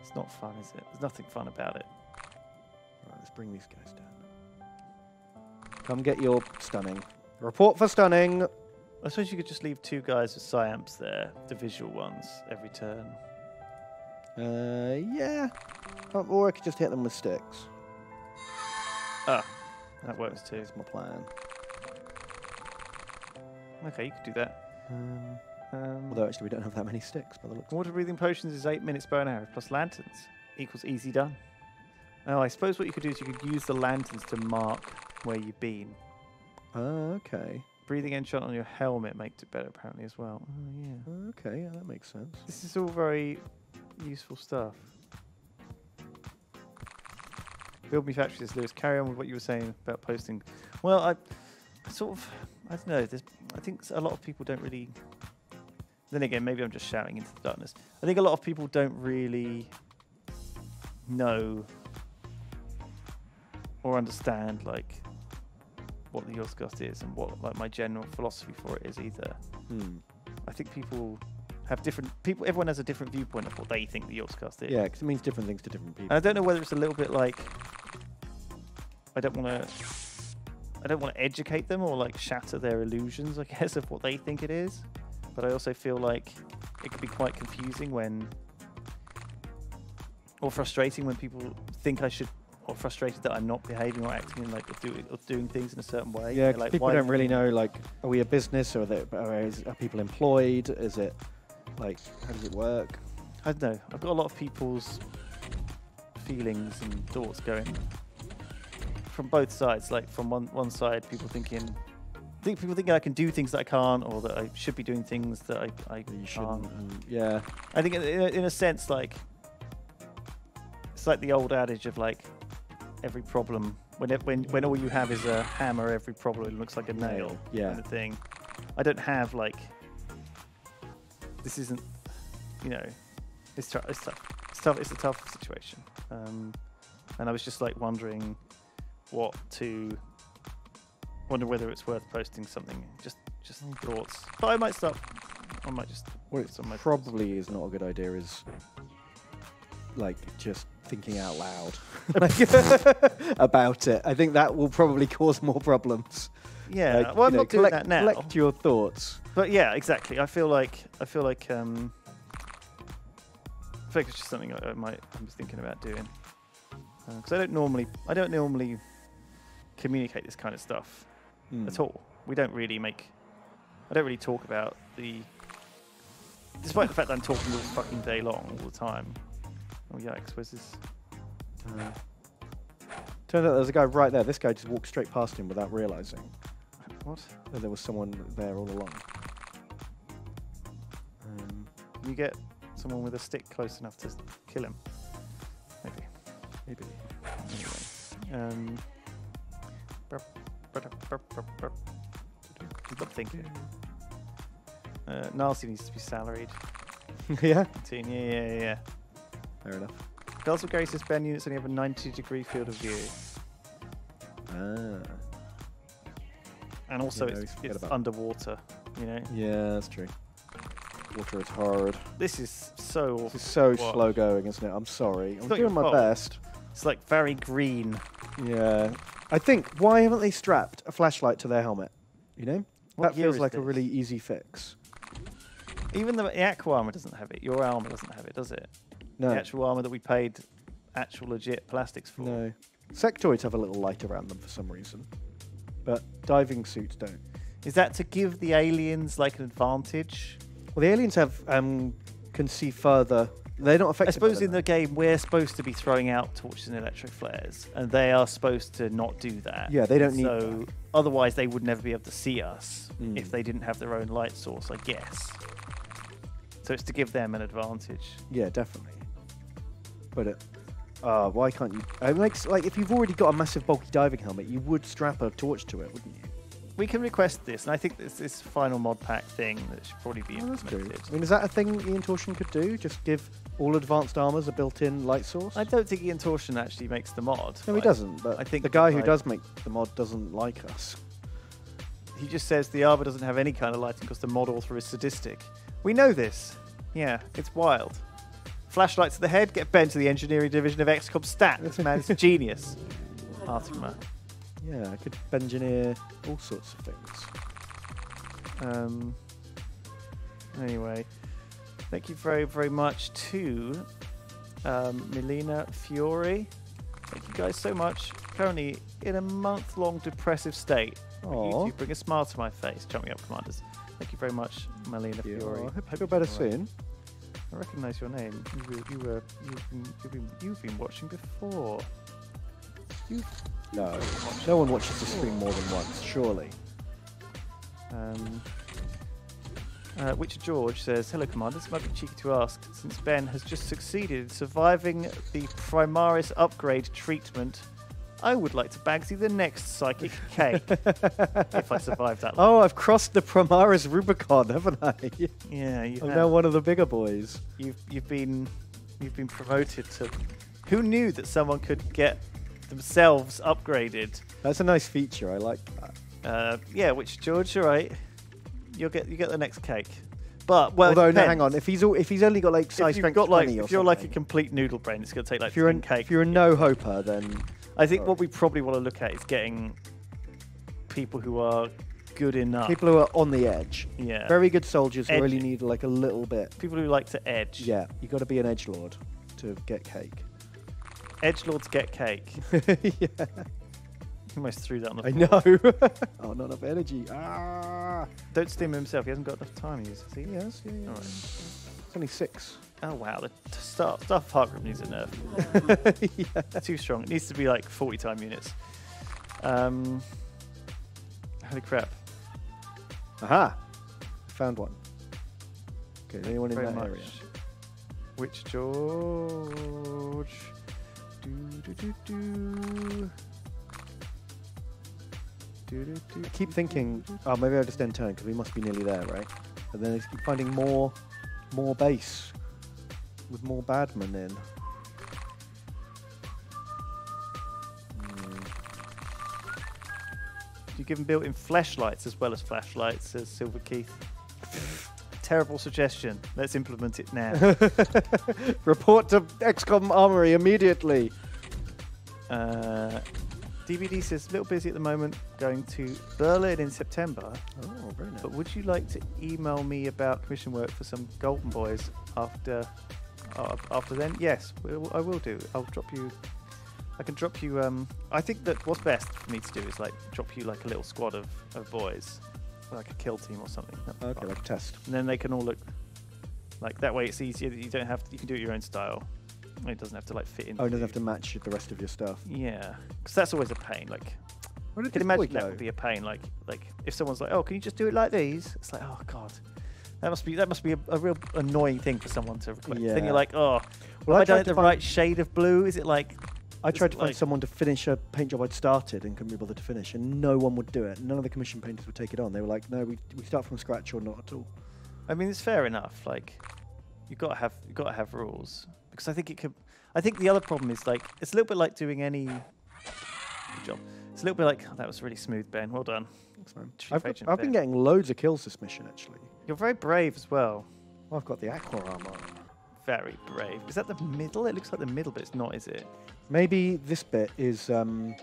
It's not fun, is it? There's nothing fun about it. Right, let's bring these guys down. Come get your stunning. Report for stunning. I suppose you could just leave two guys with Psi-Amps there, the visual ones, every turn. Uh, yeah. Oh, or I could just hit them with sticks. Ah, that works too. That's my plan. Okay, you could do that. Um, Um, although actually we don't have that many sticks by the looks. water breathing potions is eight minutes per hour plus lanterns equals easy done. Oh, I suppose what you could do is you could use the lanterns to mark where you've been. Uh, okay. Breathing enchant on your helmet makes it better apparently as well. Oh yeah. Okay, yeah, that makes sense. This is all very useful stuff. Build me factories, Lewis. Carry on with what you were saying about posting. Well, I, I sort of, I don't know. There's, I think a lot of people don't really. Then again, maybe I'm just shouting into the darkness. I think a lot of people don't really know or understand like what the Yogscast is and what like my general philosophy for it is either. Hmm. I think people have different people. Everyone has a different viewpoint of what they think the Yogscast is. Yeah, because it means different things to different people. And I don't know whether it's a little bit like I don't want to. I don't want to educate them or like shatter their illusions, I guess, of what they think it is. But I also feel like it could be quite confusing when, or frustrating when people think I should, or frustrated that I'm not behaving or acting in like or doing, or doing things in a certain way. Yeah, like, people "Why don't really know. Like, are we a business, or are, they, are, is, are people employed? Is it like how does it work? I don't know. I've got a lot of people's feelings and thoughts going from both sides. Like from one one side, people thinking, think people thinking I can do things that I can't, or that I should be doing things that I I You can't. shouldn't. And yeah, I think in in a, in a sense, like it's like the old adage of like every problem when it, when when all you have is a hammer, every problem looks like a nail. Yeah. kind of thing. I don't have like this isn't you know it's tough. It's tough. It's tough. It's a tough situation. Um, and I was just like wondering what to wonder whether it's worth posting something. Just just thoughts. But I might start. I might just what it some thoughts. probably is not a good idea is like just thinking out loud about it. I think that will probably cause more problems. Yeah. Like, well, I'm know, not doing collect, that now. Collect your thoughts. but yeah, exactly. I feel like I feel like um, I feel like it's just something I, I might I'm just thinking about doing because I don't normally I don't normally communicate this kind of stuff Mm. at all. We don't really make I don't really talk about the despite the fact that I'm talking all fucking day long all the time. Oh yikes! Where's this? Uh, Turns out there's a guy right there. This guy just walked straight past him without realizing What? that there was someone there all along. Um, You get someone with a stick close enough to kill him. Maybe. maybe. Anyway. Um, Stop thinking. Uh, Narcy needs to be salaried. yeah, yeah, yeah, yeah, fair enough. Girls with Gary says Ben units only have a 90 degree field of view. Ah, And also, Yeah, it's, it's underwater, you know? yeah, that's true. Water is hard. This is so This is so What? slow going, isn't it? I'm sorry. It's I'm doing my fault. best. It's like very green. Yeah. I think why haven't they strapped a flashlight to their helmet? You know, What that feels like a really easy fix. Even the, the aqua armor doesn't have it. Your armor doesn't have it, does it? No, The actual armor that we paid actual legit plastics for. no. Sectoids have a little light around them for some reason, but diving suits don't. Is that to give the aliens like an advantage? Well, the aliens have um, can see further. They're not affected. I suppose in the game we're supposed to be throwing out torches and electric flares, and they are supposed to not do that. Yeah, they don't need So otherwise, they would never be able to see us Mm. if they didn't have their own light source, I guess. So it's to give them an advantage. Yeah, definitely. But it, uh, why can't you? It makes like if you've already got a massive bulky diving helmet, you would strap a torch to it, wouldn't you? We can request this, and I think this this final mod pack thing that should probably be Oh, implemented. I mean, is that a thing Ian Torsion could do? Just give all advanced armors are built-in light source? I don't think Ian Torsion actually makes the mod. no, he doesn't. But I think the guy who like- does make the mod doesn't like us. He just says the Arbor doesn't have any kind of lighting because the mod author is sadistic. We know this. Yeah, it's wild. Flashlights to the head, get Ben to the engineering division of XCOM Stat. This man is a genius. Artima. Yeah, I could engineer all sorts of things. Um, anyway, thank you very, very much to um, Melina Fiore. Thank you guys so much. Currently in a month long depressive state. Aw. YouTube, bring a smile to my face. Jump me up, commanders. Thank you very much, Melina Fiore. I hope, hope you're better right. soon. I recognise your name. You were, you were, you've been, you've been, you've been watching before. You've, No, no one watches the stream more than once, surely. um, uh, Witcher George says, "Hello, Commander. This might be cheeky to ask, since Ben has just succeeded in surviving the Primaris upgrade treatment. I would like to Bagsy the next psychic cake if I survive that. Oh, I've crossed the Primaris Rubicon, haven't I? yeah, you I'm have. now one of the bigger boys. you've you've been you've been promoted to. Who knew that someone could get themselves upgraded? That's a nice feature. I like that. Uh, yeah, which George, all right, you'll get you get the next cake. But well, Although, no, hang on. If he's all, if he's only got like size if you've strength got like 20 or if you're like a complete noodle brain, it's going to take like if you're 10 an, cake. if you're a no hoper, then I think sorry. what we probably want to look at is getting people who are good enough. people who are on the edge, yeah, very good soldiers who really need like a little bit. people who like to edge. Yeah, you got to be an edge lord to get cake. edge lords get cake. yeah, almost threw that on the I floor. know. oh, not enough energy. Ah. Don't steam himself. He hasn't got enough time. He's see. Yes, yeah, yeah. All right. It's only six. Oh wow, the t- staff staff park group needs a nerf. yeah. Too strong. It needs to be like 40 time units. Um, holy crap. Aha! Found one. Okay, is anyone in that much. area? Which George? Do, do, do, do. Keep thinking, oh, maybe I'll just end turn because we must be nearly there, right? And then I keep finding more, more base with more badmen in. Hmm. You give them built-in flashlights as well as flashlights, says Silver Keith. Terrible suggestion. Let's implement it now. Report to XCOM Armory immediately. uh, DBD says a little busy at the moment, going to Berlin in September. Oh, very nice. But would you like to email me about commission work for some Golden Boys after uh, after then? Yes, I will do. I'll drop you. I can drop you. Um, I think that what's best for me to do is like drop you like a little squad of, of boys, like a kill team or something. Okay, fun. like a test. and then they can all look like that way. It's easier. You don't have. To, you can do it your own style. It doesn't have to like fit in. Oh, it doesn't have to match the rest of your stuff. Yeah, because that's always a pain. Like Where I can imagine that would be a pain. Like, like if someone's like, "Oh, can you just do it like these?" It's like, "Oh God, that must be that must be a, a real annoying thing for someone to request." Yeah. Then you're like, "Oh, Well, I I done it the right shade of blue? Is it like?" I tried to find someone to finish a paint job I'd started and couldn't be bothered to finish, and no one would do it. None of the commission painters would take it on. They were like, "No, we, we start from scratch or not at all." I mean, it's fair enough. Like, you've got to have you've got to have rules because I think it could. I think the other problem is like it's a little bit like doing any. Good job. It's a little bit like oh, that was really smooth, Ben. Well done. I've, got- I've been getting loads of kills this mission actually. You're very brave as well. I've got the aqua armor. Very brave. Is that the middle? It looks like the middle, but it's not, is it? Maybe this bit is um,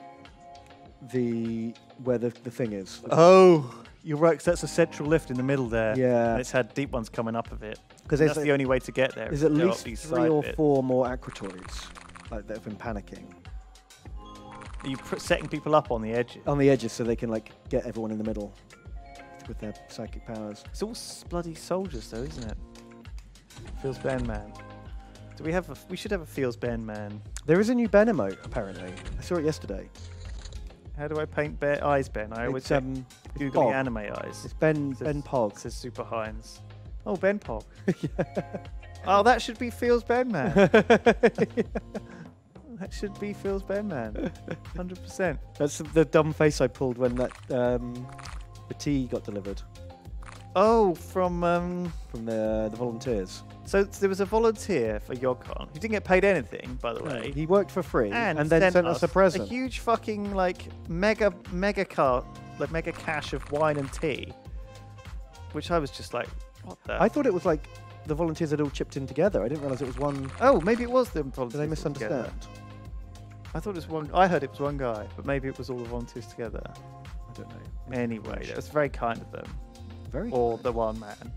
the where the, the thing is. Oh, you're right. 'cause that's a central lift in the middle there. Yeah. And it's had deep ones coming up of it. Because That's the only way to get there. there's at to go up least three or bits. four more aquatoids like, that have been panicking Are you setting people up on the edges? on the edges so they can like get everyone in the middle with their psychic powers. It's all bloody soldiers, though, isn't it? Feels Ben Man. Do we have? A, we should have a feels Ben Man. There is a new Ben emote apparently. I saw it yesterday. How do I paint bear eyes, Ben? I always um, Pog. anime eyes. It's Ben Says- Ben Pog. It says Super Heinz. Oh, Ben Pog. Oh, that should be feels Ben Man. that should be feels Ben Man. Hundred percent. That's the dumb face I pulled when that um, the tea got delivered Oh, from um, from the the volunteers. so there was a volunteer for YogCon who didn't get paid anything, by the way, He worked for free and, and, then sent us a present. A huge fucking like mega mega cart, like mega cache of wine and tea, which I was just like, what the? I thought it was like the volunteers had all chipped in together. I didn't realize it was one. oh, maybe it was the Did volunteers I all misunderstand? I thought it was one. I heard it was one guy, but maybe it was all the volunteers together. I don't know. Anyway, that was very kind of them, Very. or the one man.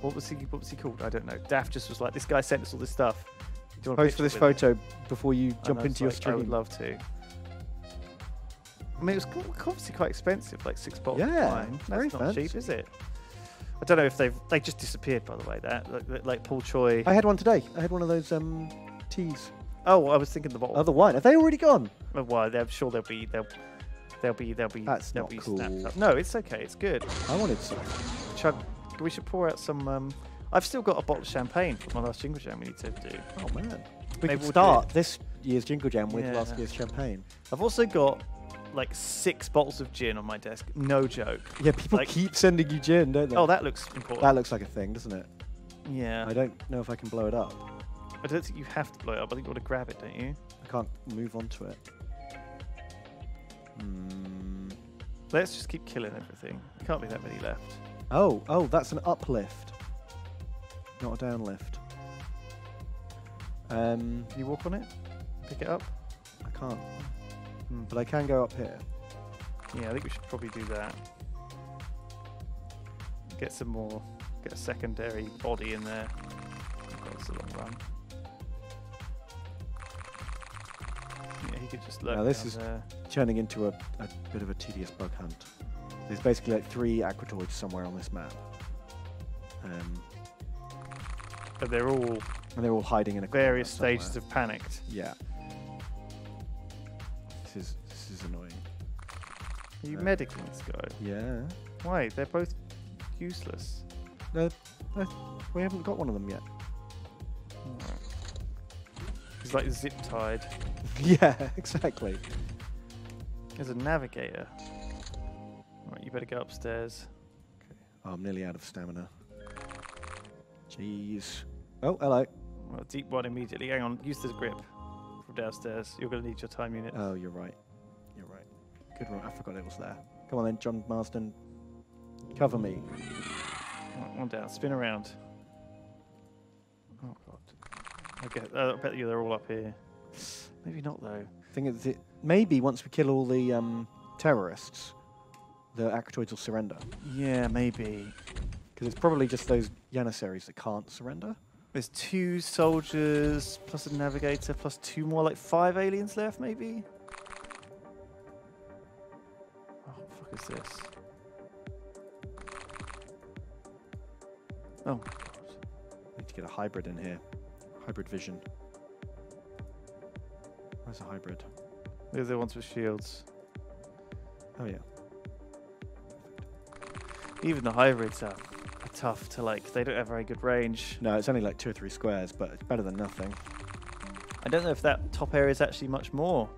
What was he? What was he called? I don't know. Daft just was like, this guy sent us all this stuff. Do you Post for this picture with it?" photo before you jump I into your like, stream. I would love to. I mean, it was obviously quite expensive, like six bottles Yeah, of wine. That's very not cheap, is it? I don't know if they've they just disappeared. By the way, that like, like Paul Choi. I had one today. I had one of those um, teas. oh, I was thinking the bottle. Other wine. Have they already gone? Oh, well, I'm sure they'll be they'll they'll be they'll be That's they'll not be snapped cool. up. No, it's okay. It's good. I wanted some. Chug. We should pour out some. Um, I've still got a bottle of champagne from my last Jingle Jam we need to do. Oh man. We Maybe could we'll start this year's Jingle Jam with last year's champagne. I've also got like six bottles of gin on my desk. No joke. Yeah, people Like- keep sending you gin, don't they? Oh, that looks important. that looks like a thing, doesn't it? yeah. I don't know if I can blow it up. I don't think you have to blow it up. I think you want to grab it, don't you? I can't move on to it. Hmm. Let's just keep killing everything. There can't be that many left. Oh, oh, that's an uplift, not a downlift. Um, Can you walk on it? Pick it up? I can't, Hmm. but I can go up here. Yeah, I think we should probably do that. Get some more. Get a secondary body in there. It's a long run. Yeah, he could just look. Now this is- there. Turning into a, a bit of a tedious bug hunt. There's basically like three aquatoids somewhere on this map, um, But they're all and they're all hiding in a various stages somewhere. of panicked. Yeah. Are you Uh, medicing this guy? Yeah. Why? They're both useless. No, no, we haven't got one of them yet. Alright. He's like zip tied. yeah, exactly. There's a navigator. Right, you better go upstairs. Oh, I'm nearly out of stamina. Jeez. Oh, hello. Well, deep one immediately. Hang on, use the grip from downstairs. You're going to need your time unit. Oh, you're right. Good one. I forgot it was there. Come on then, John Marsden. Cover me. One down. Spin around. Oh god. Okay. Uh, I bet you they're all up here. Maybe not though. Thing is, it, maybe once we kill all the um, terrorists, the Aquatoids will surrender. Yeah, maybe. Because it's probably just those Janissaries that can't surrender. There's two soldiers plus a navigator plus two more, like five aliens left, maybe. Is this? Oh. Need to get a hybrid in here. Hybrid vision. Where's a hybrid? They're the ones with shields. Oh yeah. Even the hybrids are, are tough to like. They don't have very good range. No, it's only like two or three squares, but it's better than nothing. I don't know if that top area is actually much more.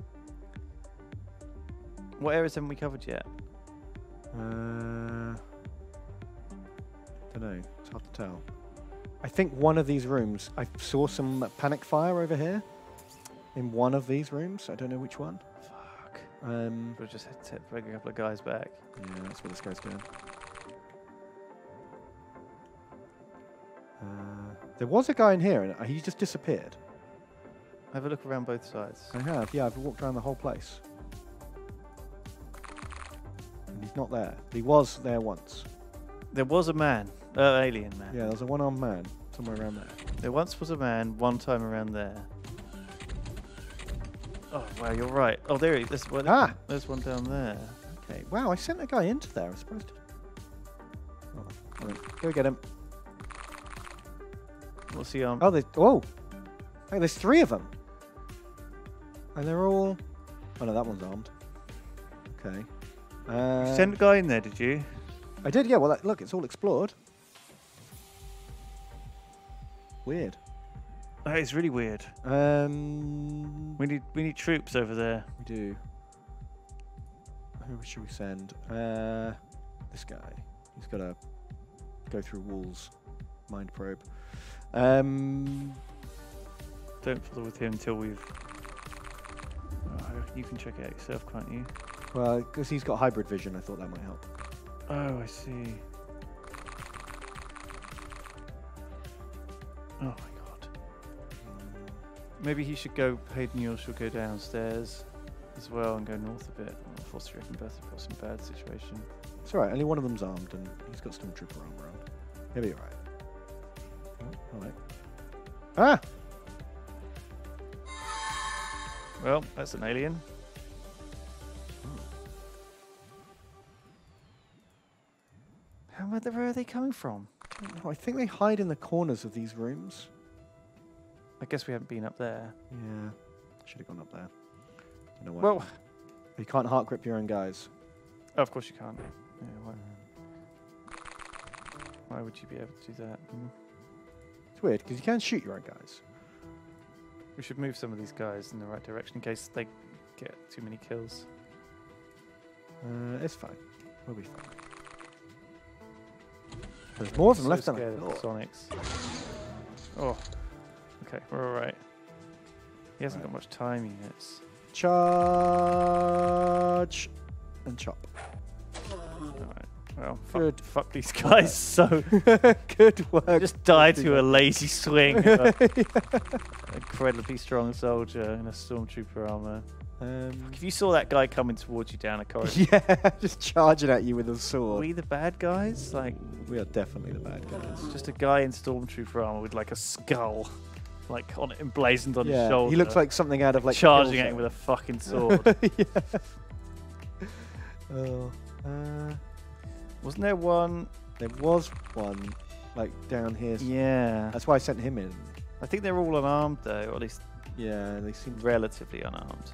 What areas haven't we covered yet? Uh, don't know. It's hard to tell. I think one of these rooms. I saw some panic fire over here. In one of these rooms. I don't know which one. Fuck. Um, We'll just have to bring a couple of guys back. yeah, that's where this guy's going. Uh, there was a guy in here, and he just disappeared. Have a look around both sides. I have, yeah. I've walked around the whole place. He's not there. He was there once. There was a man, uh, alien man. Yeah, there's a one-armed man somewhere around there. There once was a man, one time around there. Oh wow, you're right. Oh, there he. There's one. Ah! There's one down there. Okay. Wow, I sent a guy into there. I was supposed to. Oh, right, go get him. What's he um? Oh, there's. Whoa! Hey, there's three of them. And they're all. Oh no, that one's armed. Okay. Uh, you sent a guy in there, did you? I did, yeah. Well, that, look, it's all explored. Weird. That is really weird. Um, We need we need troops over there. we do. Who should we send? Uh, this guy. He's got to go through walls. Mind probe. Um, Don't bother with him until we've. Oh, you can check it out yourself, can't you? Well, because he's got hybrid vision, I thought that might help. Oh, I see. Oh my god. Maybe he should go. Hayden Yule should go downstairs as well and go north a bit. Oh, Foster and Beth have got some bad situation. It's alright, only one of them's armed and he's got Stormtrooper armor on. He'll be alright. Oh, alright. Ah! Well, that's an alien. Where are they coming from? I know, I think they hide in the corners of these rooms. I guess we haven't been up there. Yeah. Should have gone up there. Don't know why. Well, you can't heart grip your own guys. oh, of course you can't. Yeah, why, why would you be able to do that? Hmm. It's weird because you can't shoot your own guys. We should move some of these guys in the right direction in case they get too many kills. Uh, it's fine. We'll be fine. There's more of them So left than I the thought. Sonics. Oh, okay, we're all right. He hasn't got much time units. Charge and chop. Alright. Well, fuck, Good. fuck these guys. So Good work. just die to a lazy swing. of a incredibly strong soldier in a stormtrooper armor. Um, If you saw that guy coming towards you down a corridor, yeah, just charging at you with a sword. are we the bad guys? Like We are definitely the bad guys. just a guy in stormtrooper armor with like a skull, like on it emblazoned on his shoulder. he looks like something out of like charging at him with a fucking sword. yeah. Oh, uh, Wasn't there one? there was one like down here. Yeah. That's why I sent him in. I think they're all unarmed though, or at least Yeah, they seem. relatively unarmed.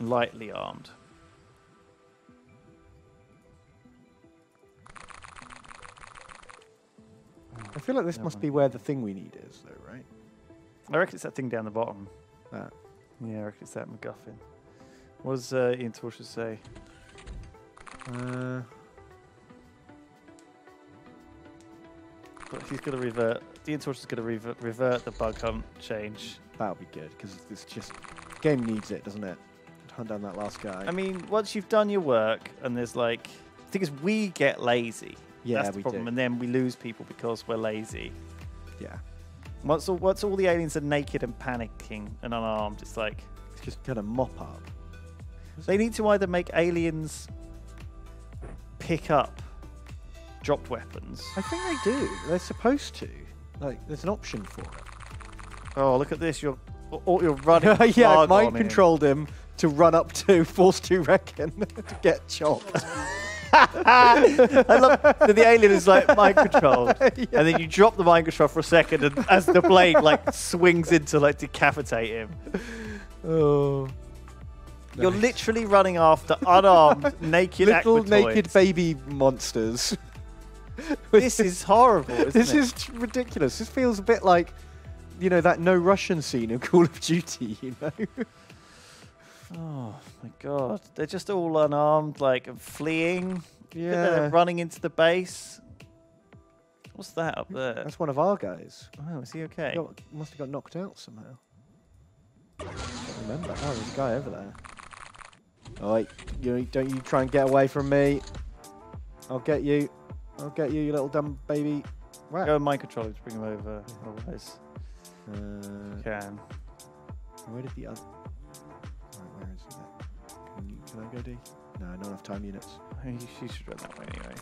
Lightly armed. I feel like this Never must mind. be where the thing we need is, though, right? I reckon it's that thing down the bottom. That. Yeah, I reckon it's that MacGuffin. What does uh, Ian Torshire say? Uh, But he's going to revert. Ian Torshir's going to revert, revert the bug hunt change. That'll be good because it's just game needs it, doesn't it? Hunt down that last guy. I mean, once you've done your work, and there's like, the thing is, we get lazy. yeah, That's the we problem, do. and then we lose people because we're lazy. Yeah, Once all, once all the aliens are naked and panicking and unarmed, it's like It's just kind of mop up. they need to either make aliens pick up dropped weapons. I think they do. They're supposed to. Like, there's an option for it. Oh, look at this! You're all you're running. yeah, mind controlled him to run up to Force to Reckon to get chopped. I love that the alien is like mind controlled, and then you drop the mind control for a second, and as the blade like swings in to like decapitate him, oh. you're Nice. literally running after unarmed, naked, Little aquatoids. naked baby monsters. This is horrible. Isn't this it? is ridiculous. This feels a bit like, you know, that no Russian scene in Call of Duty. You know. Oh my god! They're just all unarmed, like fleeing. Yeah. They're running into the base. What's that up there? That's one of our guys. Oh, is he okay? Got, must have got knocked out somehow. Can't remember. Oh, there's a guy over there. Wait. You, don't you try and get away from me. I'll get you. I'll get you, you little dumb baby. Rat. Go and mind control him to bring him over. Otherwise, Uh, can. where did the other... Can I go D? No, not enough time units. You should run that way anyway.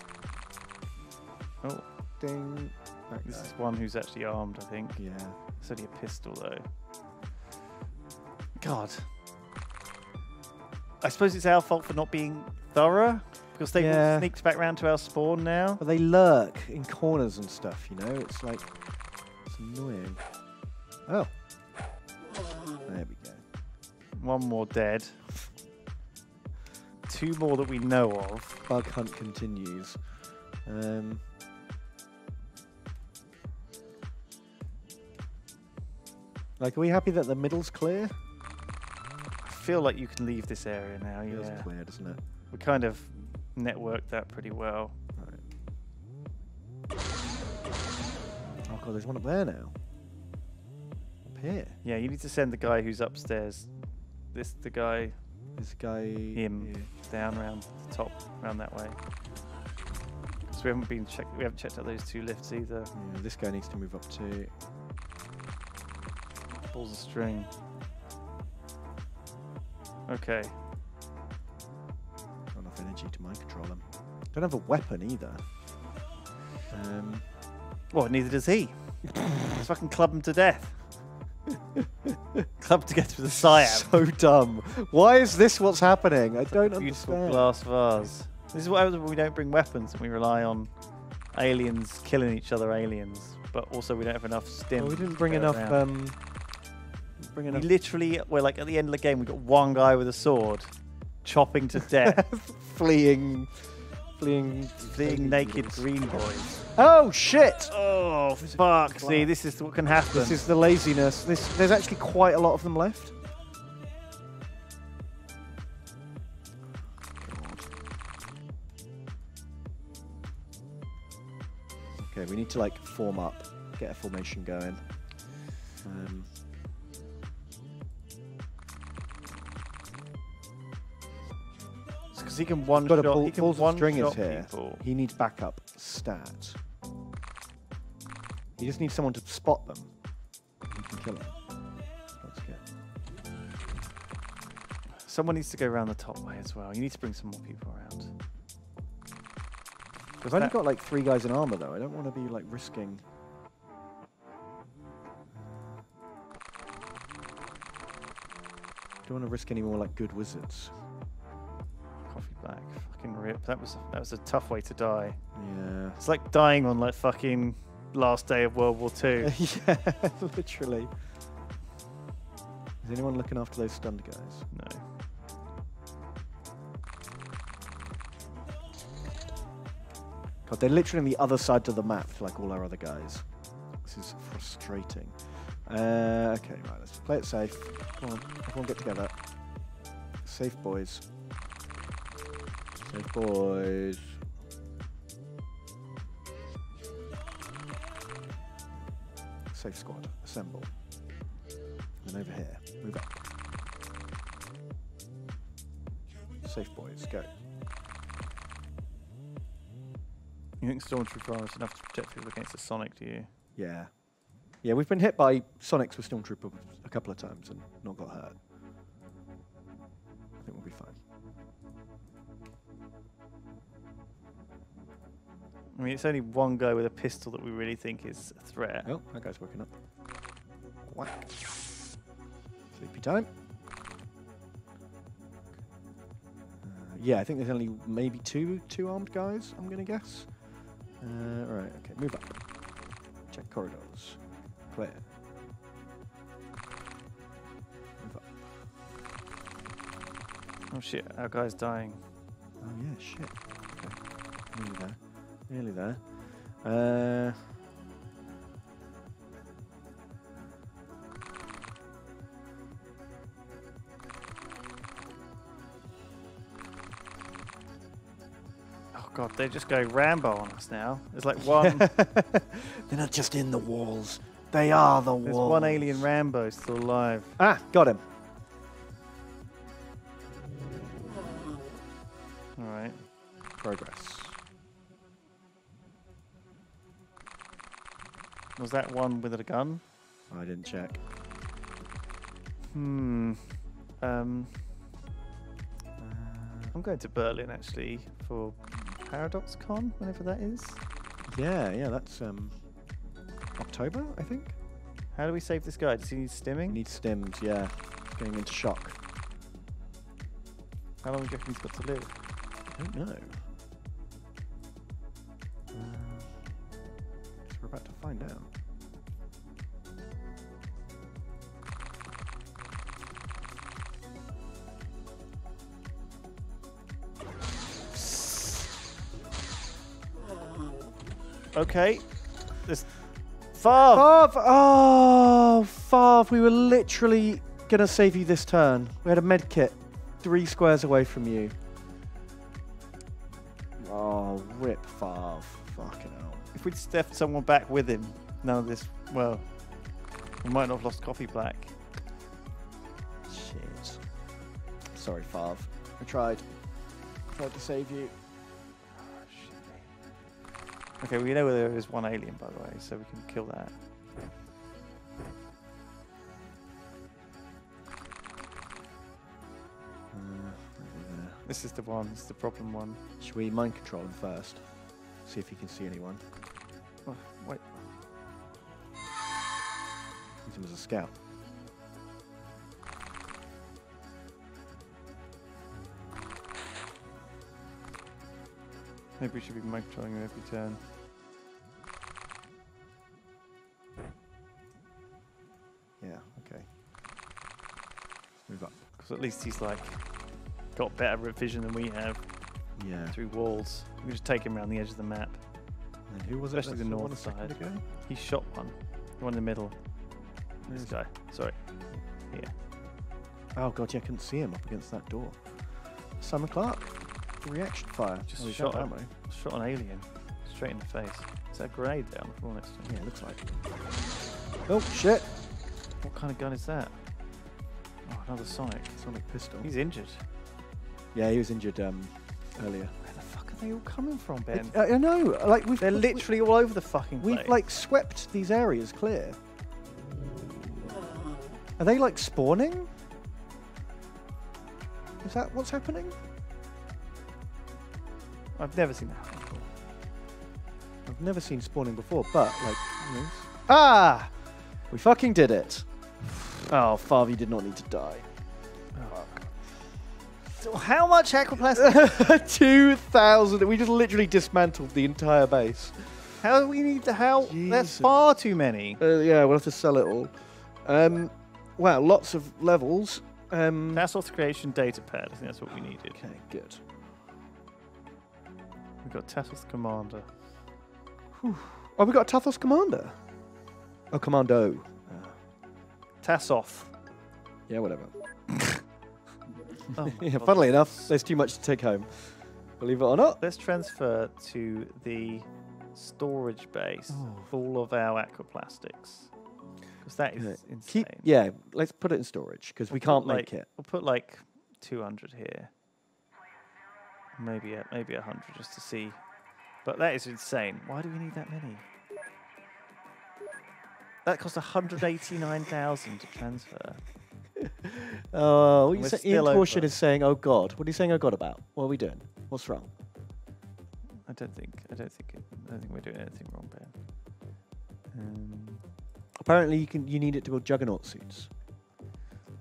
Oh, Ding. This guy. is one who's actually armed, I think. Yeah. It's only a pistol though. God. I suppose it's our fault for not being thorough because they've Yeah. sneaked back round to our spawn now. But they lurk in corners and stuff, you know? It's like... It's annoying. Oh. There we go. One more dead. Two more that we know of. Bug hunt continues. Um, like, are we happy that the middle's clear? I feel like you can leave this area now. Feels Yeah, clear, doesn't it? we kind of networked that pretty well. Right. Oh god, there's one up there now. Up here. Yeah, you need to send the guy who's upstairs. This the guy This guy. Him. here. Down round the top, round that way. So we haven't been check. We haven't checked out those two lifts either. Yeah, this guy needs to move up too. Pulls of string. Okay. Not enough energy to mind control him. Don't have a weapon either. Um, Well, neither does he. Let's fucking club him to death. Club together with a Siam. so dumb. Why is this what's happening? I don't Beautiful understand. glass vase. This is what happens when we don't bring weapons and we rely on aliens killing each other aliens. But also we don't have enough stim. Well, we didn't bring enough. Um, bring we enough. literally, we're like at the end of the game, we've got one guy with a sword chopping to death, fleeing, fleeing, fleeing naked green boys. Oh shit! Oh, fuck. See, this is what can happen. This is the laziness. This there's actually quite a lot of them left. Okay, we need to like form up, get a formation going. Um, Because he can one shot. he can one string shot here. people. He needs backup stat. He just need someone to spot them. He can kill them. That's good. Someone needs to go around the top way as well. You need to bring some more people around. I've only got like three guys in armor though. I don't want to be like risking. Don't want to risk any more like good wizards. Coffee black. Fucking rip. That was that was a tough way to die. Yeah. It's like dying on like fucking last day of World War Two. yeah, literally. Is anyone looking after those stunned guys? no. God, they're literally on the other side of the map, like all our other guys. This is frustrating. Uh, okay, right, let's play it safe. Come on, everyone get together. Safe boys. Safe boys. Safe squad, assemble. And over here, move up. Safe boys, go. You think Stormtrooper is enough to protect people against a Sonic? Do you? Yeah. Yeah, we've been hit by Sonics with Stormtrooper a couple of times and not got hurt. I think we'll be fine. I mean, it's only one guy with a pistol that we really think is a threat. Oh, that guy's waking up. Whack. Sleepy time. Uh, yeah, I think there's only maybe two two armed guys. I'm gonna guess. Uh, right. Okay. Move up. Check corridors. Clear. Move up. Oh shit, our guy's dying. Oh yeah. Shit. Okay. Nearly there. Nearly there. Uh. Oh god, they just go Rambo on us now. There's like one. They're not just in the walls. They are the there's walls. one alien Rambo still alive. Ah, got him. Was that one with a gun? I didn't check. Hmm. Um. I'm going to Berlin actually for Paradox Con, whenever that is. Yeah, yeah, that's um October, I think. How do we save this guy? Does he need stimming? Needs stims, yeah. Going into shock. How long do you reckon he's got to live? I don't know. Okay. This. Fav! Fav! Oh, Fav, we were literally going to save you this turn. We had a med kit three squares away from you. Oh, rip Fav. Fucking hell. If we'd stepped someone back with him, none of this. Well, we might not have lost Coffee Black. Shit. Sorry, Fav. I tried. Tried to save you. Okay, we know there is one alien, by the way, so we can kill that. Uh. This is the one. This is the problem one. Should we mind control him first? See if he can see anyone. Oh, wait. Use him as a scout. Maybe we should be mic controlling him every turn. Yeah, okay. Move up. Because at least he's like got better vision than we have Yeah. through walls. We just take him around the edge of the map. And who was Especially the north one a second side. He shot one. The one in the middle. This guy. Sorry. Here. Oh god, yeah, I couldn't see him up against that door. Simon Clark. Reaction fire. Just oh, shot of. Shot an alien. Straight in the face. Is that a grenade there on the floor next to him? Yeah, it looks like. Oh shit! What kind of gun is that? Oh, another Sonic. Sonic pistol. He's injured. Yeah, he was injured um, earlier. Where the fuck are they all coming from, Ben? I, I know. Like we've They're we- literally all over the fucking place. We've like swept these areas clear. Are they like spawning? Is that what's happening? I've never seen that happen before. I've never seen spawning before, but like, you know, ah, we fucking did it. Oh, Farvey did not need to die. So how much aquaplastic? Two thousand. We just literally dismantled the entire base. how do we need to how? That's Jesus. far too many. Uh, yeah, we'll have to sell it all. Um, wow, lots of levels. Um, Tassoth creation data pad. I think that's what we needed. okay, good. We've got Tassoth commander. Oh, we got a Tathos commander. Oh, commando. Uh, Tassoth. yeah, whatever. Oh, yeah, funnily enough, there's too much to take home. Believe it or not. Let's transfer to the storage base Oh. full of our aquaplastics. Because that is Yeah, insane. Keep, yeah, let's put it in storage because we We'll can't put, make it. We'll put like 200 here. Maybe a, maybe 100 just to see. But that is insane. Why do we need that many? That cost 189,000 to transfer. Oh, what you say, Ian Caution over. is saying, "Oh God." What are you saying? "Oh God" about? What are we doing? What's wrong? I don't think. I don't think. It, I don't think we're doing anything wrong, Ben. Um, Apparently, you can. You need it to build juggernaut suits.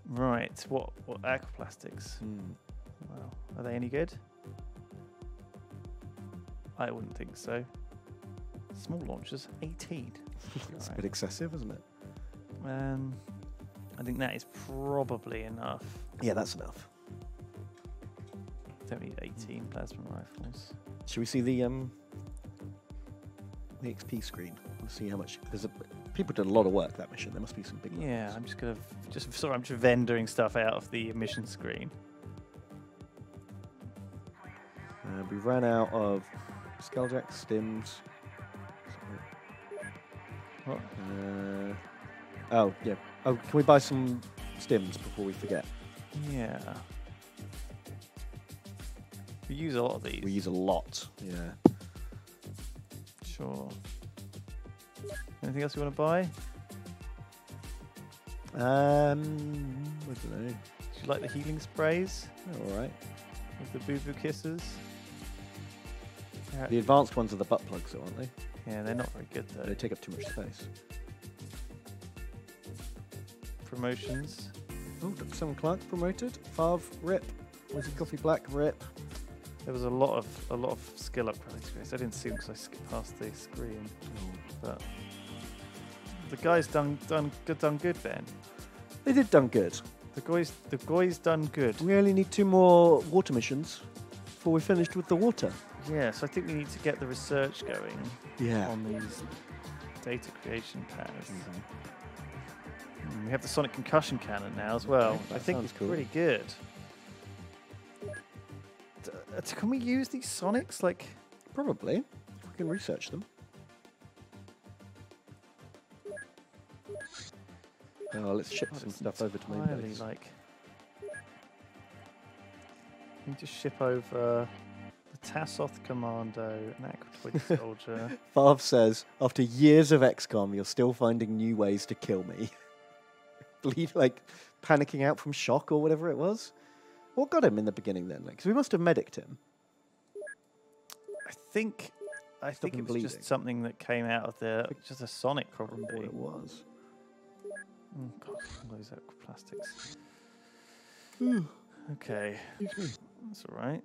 right. What? What aquaplastics? Wow. Are they any good? I wouldn't think so. Small launchers, 18. It's a bit excessive, isn't it? Um, I think that is probably enough. Yeah, that's enough. Don't need 18 plasma rifles. Should we see the um the XP screen? Let's see how much. There's a people did a lot of work that mission. There must be some big. Yeah, numbers. I'm just gonna just sorry, I'm just vendoring stuff out of the mission screen. Uh, we ran out of Skulljack stims. What? Uh, oh yeah. Oh, can we buy some stims before we forget? Yeah. We use a lot of these. We use a lot. Yeah. Sure. Anything else you want to buy? Um, I don't know. Do you like the healing sprays All right. with the boo boo kisses? They're- The advanced ones are the butt plugs, though, aren't they? yeah, they're not very good though. They take up too much space. Promotions. Oh, Dr. Simon Clark promoted. Fav, rip. Wizzy Coffee Black, rip. There was a lot of a lot of skill upgrades. I didn't see them because I skipped past the screen. But the guy's done done good done good, Ben. They did done good. The guy's the guy's done good. We only need two more water missions before we're finished with the water. Yes, I think we need to get the research going Yeah. on these data creation pads. Mm, We have the sonic concussion cannon now as well. Okay, I think it's cool. pretty good. D- uh, can we use these sonics like? Probably. if We can research them. Oh, let's ship God, some stuff over to entirely base. like. We just ship over Tassoth Commando, an Aquatoid soldier. Fav says, after years of XCOM, you're still finding new ways to kill me. Leave, like, panicking out from shock or whatever it was. What got him in the beginning then? Because we must have medicked him. I think, I Stop think it was bleeding. just something that came out of the just a sonic problem. What it was. Oh God, all those aquaplastics. Hmm. Okay, that's all right.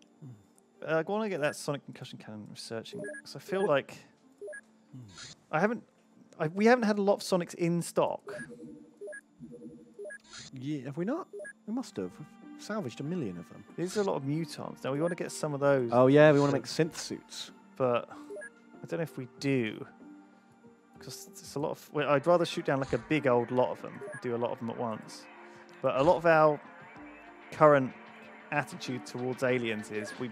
Uh, I want to get that sonic concussion cannon researching because I feel like I haven't, I, we haven't had a lot of sonics in stock. Yeah, have we not? We must have. We've salvaged a million of them. There's a lot of mutants. Now we want to get some of those, Oh, yeah, we want to make synth suits. but I don't know if we do. Because it's a lot of. Well, I'd rather shoot down like a big old lot of them, do a lot of them at once. But a lot of our current attitude towards aliens is we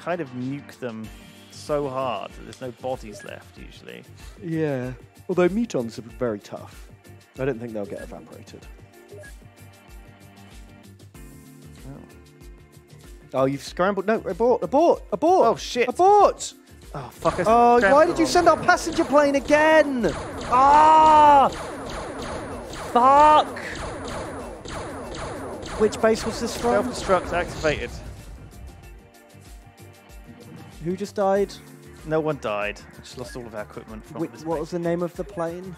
kind of nuke them so hard that there's no bodies left usually. Yeah. Although mutons are very tough. I don't think they'll get evaporated. Oh, you've scrambled. No, abort, abort, abort. Oh shit! Abort! Oh fuck! I Oh, why did you send our passenger plane again? Ah! Fuck! Which base was this from? Self-destruct activated. Who just died? No one died. We just lost all of our equipment from Wh- what was the name of the plane?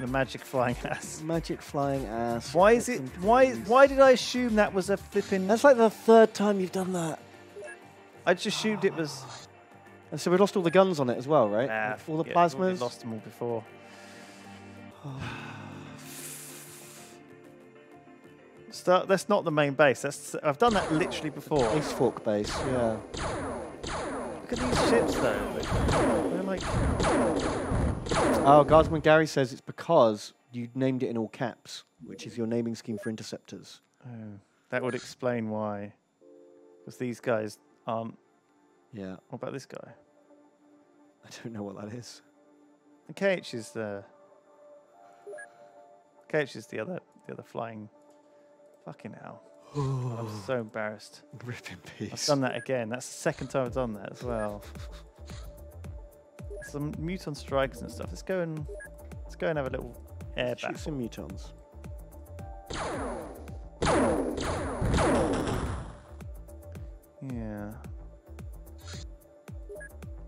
the magic flying ass. Magic flying ass. Why is it? Why? Why did I assume that was a flipping? That's like the third time you've done that. I just assumed it was. And so we lost all the guns on it as well, right? Nah, all the yeah, we plasmas. lost them all before. Start. That's not the main base. That's. I've done that literally before. Ace Fork base, yeah. Look at these ships though. They're- like. Oh, Guardsman Gary says it's because you named it in all caps, which is your naming scheme for interceptors. Oh, that would explain why. Because these guys aren't. Yeah, What about this guy? I don't know what that is. And KH is the. KH is the other. The other flying. Fucking hell. I'm so embarrassed. Rip in peace. I've done that again. That's the second time I've done that as well. Some muton strikes and stuff. Let's go and let's go and have a little Air Shoot battle. some mutons. Yeah.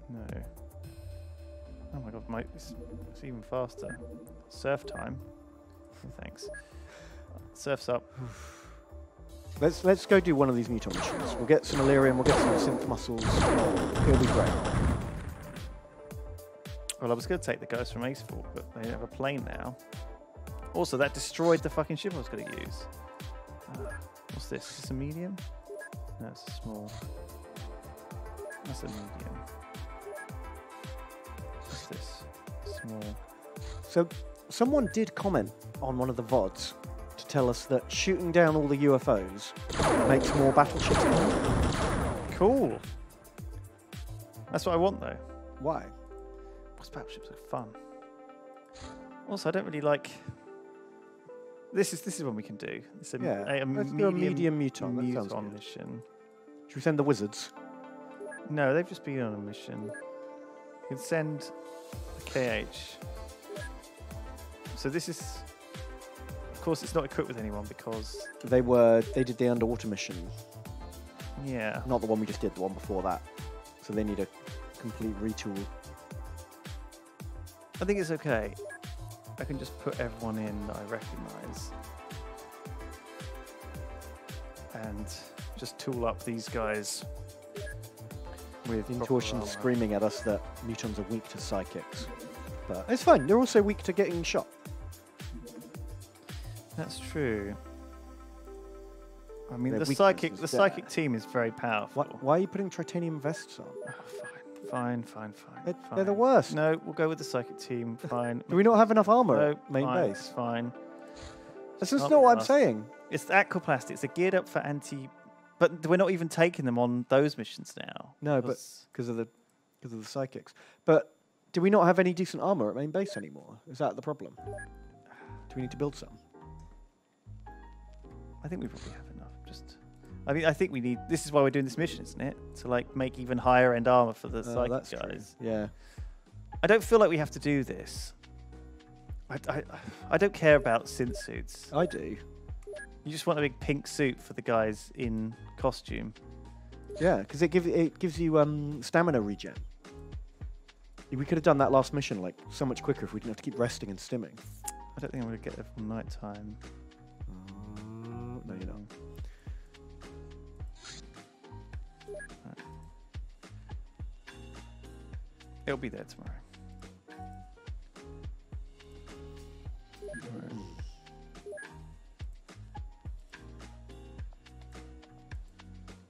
No. Oh my god, mate, it's, it's even faster. Surf time. Oh, thanks. Surf's up. Let's let's go do one of these muton missions. We'll get some Elerium, we'll get some synth muscles. It'll be great. Well, I was going to take the guys from Ace but they have a plane now. Also, that destroyed the fucking ship I was going to use. Uh, what's this? Is this a medium? No, it's a small. That's a medium. What's this? Small. So someone did comment on one of the VODs tell us that shooting down all the UFOs makes more battleships. Cool. That's what I want, though. Why? Because battleships are fun. Also, I don't really like. This is this is one we can do. It's a, Yeah, a, a let's medium, do a medium muton. That sounds good. mission. Should we send the wizards? No, they've just been on a mission. You can send a KH. So this is, of course, it's not equipped with anyone because, They were they did the underwater mission, yeah, not the one we just did, the one before that. So they need a complete retool. I think it's okay. I can just put everyone in that I recognise and just tool up these guys with proper Intuition armour. screaming at us that mutons are weak to psychics. But it's fine. They're also weak to getting shot. That's true. I mean, Their the psychic, the there. psychic team is very powerful. Why, why are you putting titanium vests on? Oh, fine, fine, fine, fine. They're, fine. they're the worst. No, we'll go with the psychic team. Fine. Do we not have enough armor no, at main fine, base? Fine. That's just not be what I'm saying. It's the aquaplastics. They're geared up for anti, but we're not even taking them on those missions now. No, but because- because of the because of the psychics. But do we not have any decent armor at main base anymore? Is that the problem? Do we need to build some? I think we probably have enough. Just, I mean, I think we need. This is why we're doing this mission, isn't it? To like make even higher end armor for the Oh, psychic that's true. guys. Yeah. I don't feel like we have to do this. I, I, I don't care about synth suits. I do. You just want a big pink suit for the guys in costume. Yeah, because it gives it gives you um, stamina regen. We could have done that last mission like so much quicker if we didn't have to keep resting and stimming. I don't think I'm going to get there from night time. It'll be there tomorrow.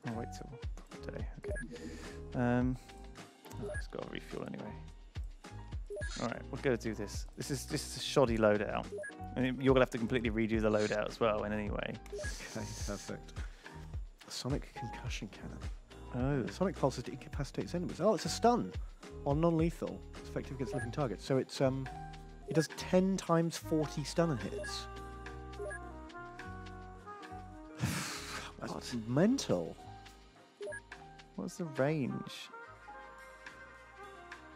I'll wait till proper day. Okay. Um, oh, it's got to refuel anyway. All right, we're to do this. This is this is a shoddy loadout. I mean, you're gonna have to completely redo the loadout as well. In any way. Okay, perfect. Sonic concussion cannon. Oh, The sonic pulses to incapacitate enemies. Oh, it's a stun on non-lethal. It's effective against living targets. So it's um, it does ten times forty stunner hits. That's mental. what's the range?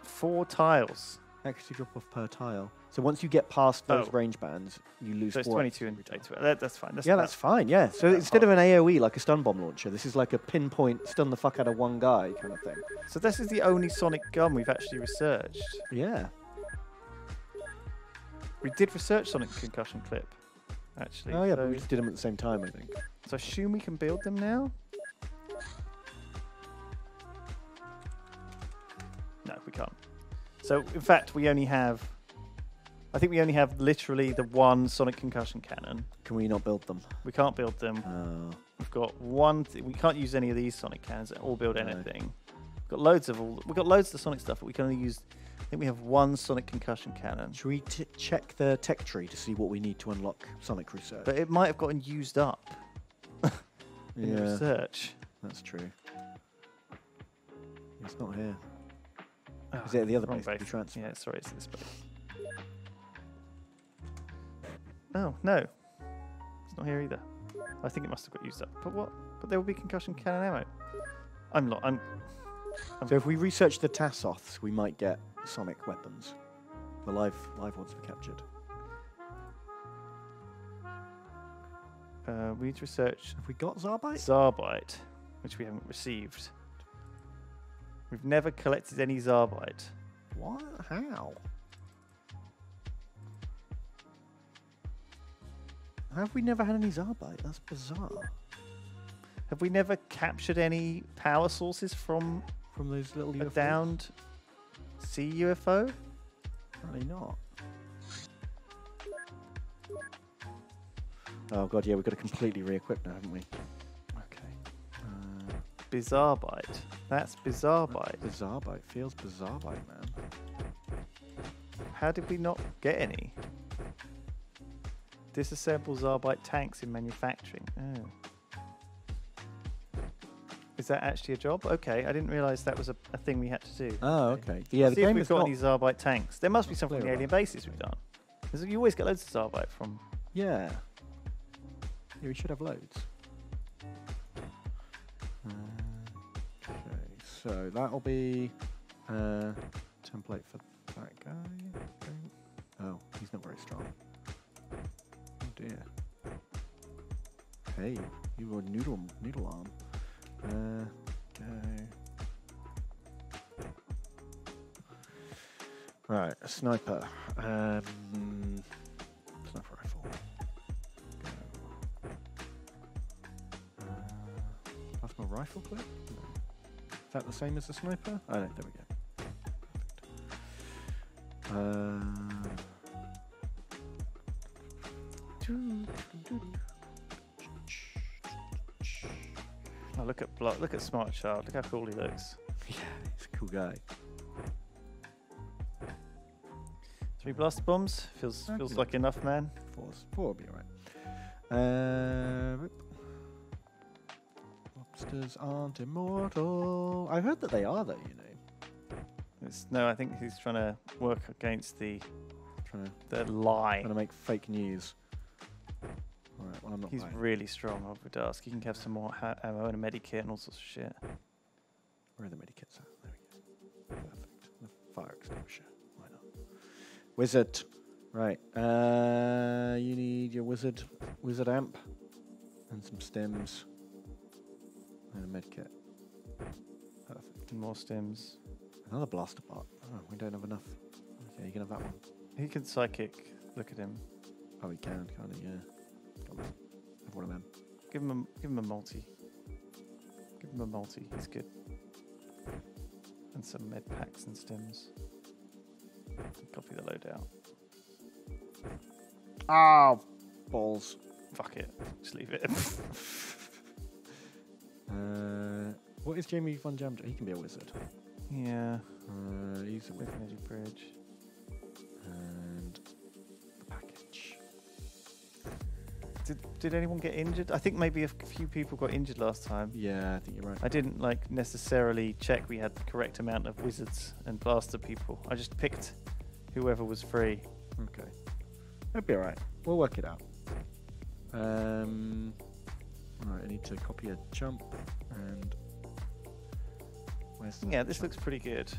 Four tiles. Accuracy drop off per tile. So once you get past oh. those Oh. range bands, you lose So it's four 22 and time. 22. That, that's fine. That's, yeah, that's fine. Yeah. So instead of oh. an AOE like a stun bomb launcher, this is like a pinpoint stun the fuck out of one guy kind of thing. So this is the only Sonic gun we've actually researched. Yeah. We did research Sonic concussion clip, actually. Oh yeah, so, but we just did them at the same time, I think. so I assume we can build them now. No, we can't. So in fact, we only have. I think we only have literally the one Sonic concussion cannon. Can we not build them? We can't build them. Oh. We've got one. Th- we can't use any of these Sonic cannons or build No. anything. We've got loads of all. We've got loads of the Sonic stuff, but we can only use. I think we have one Sonic concussion cannon, Should we t- check the tech tree to see what we need to unlock Sonic Research? but it might have gotten used up in yeah, research. that's true. It's not here. Oh, Is it the other place? Base. Yeah, sorry, it's this place. Oh, no. It's not here either. I think it must have got used up. But what? But there will be concussion cannon ammo. I'm not. I'm, I'm. so if we research the Tassoths, we might get sonic weapons. The live live ones were captured. Uh, we need to research. Have we got Zrbite? Zrbite, which we haven't received. We've never collected any Zrbite. What? How? How have we never had any Zrbite? That's bizarre. Have we never captured any power sources from From those little a UFOs? downed sea UFO? Probably not. Oh god, yeah, we've got to completely re-equip now, haven't we? Bizarre bite. That's bizarre bite. bizarre bite. Feels bizarre bite, man. How did we not get any? Disassemble Zrbite tanks in manufacturing. Oh. Is that actually a job? Okay, I didn't realise that was a, a thing we had to do. Oh, okay. Yeah, the See if we've is got not... any Zrbite tanks. There must be something in the alien bases we've done. you always get loads of Zrbite from. Yeah. Yeah, we should have loads. So that'll be uh, template for that guy. Oh, he's not very strong. Oh dear. Hey, you were noodle noodle arm. Uh. Right, a sniper. Um, sniper rifle. Go. Uh, rifle clip? No. Is that the same as the sniper? Oh, no, there we go. Uh, Oh, look at Blo- look at Smart Child. Look how cool he looks. yeah, he's a cool guy. Three blast bombs feels Okay. feels like enough, man. Four's, four will be alright. Uh, whoop. aren't immortal. I heard that they are, though. You know, It's, no, I think he's trying to work against the trying to the lie. trying to make fake news. Alright, well I'm not. He's buying. really strong, would ask. He can have some more ammo and a medikit and all sorts of shit. Where are the medikits at? There we go. Perfect. The fire extinguisher. Why not? Wizard. Right. Uh, you need your wizard, wizard amp, and some stems, and a medkit. Perfect. And more stims. Another blaster bot. Oh, we don't have enough. Okay, you can have that one. He can psychic. Look at him. Oh, he can, can't he? Yeah. Have one of them. Give him a give him a multi. Give him a multi. He's good. And some med packs and stims. Copy the loadout. Ah, balls. Fuck it. Just leave it. Uh, what is Jamie Von Jam? He can be a wizard. yeah. Uh, he's a wizard. Magic Bridge. And the package. Did did anyone get injured? I think maybe a few people got injured last time. Yeah, I think you're right. I didn't like necessarily check we had the correct amount of wizards and blaster people. I just picked whoever was free. Okay. That'll be alright. We'll work it out. Um, alright, I need to copy a jump and. Where's the Yeah, this jump? looks pretty good.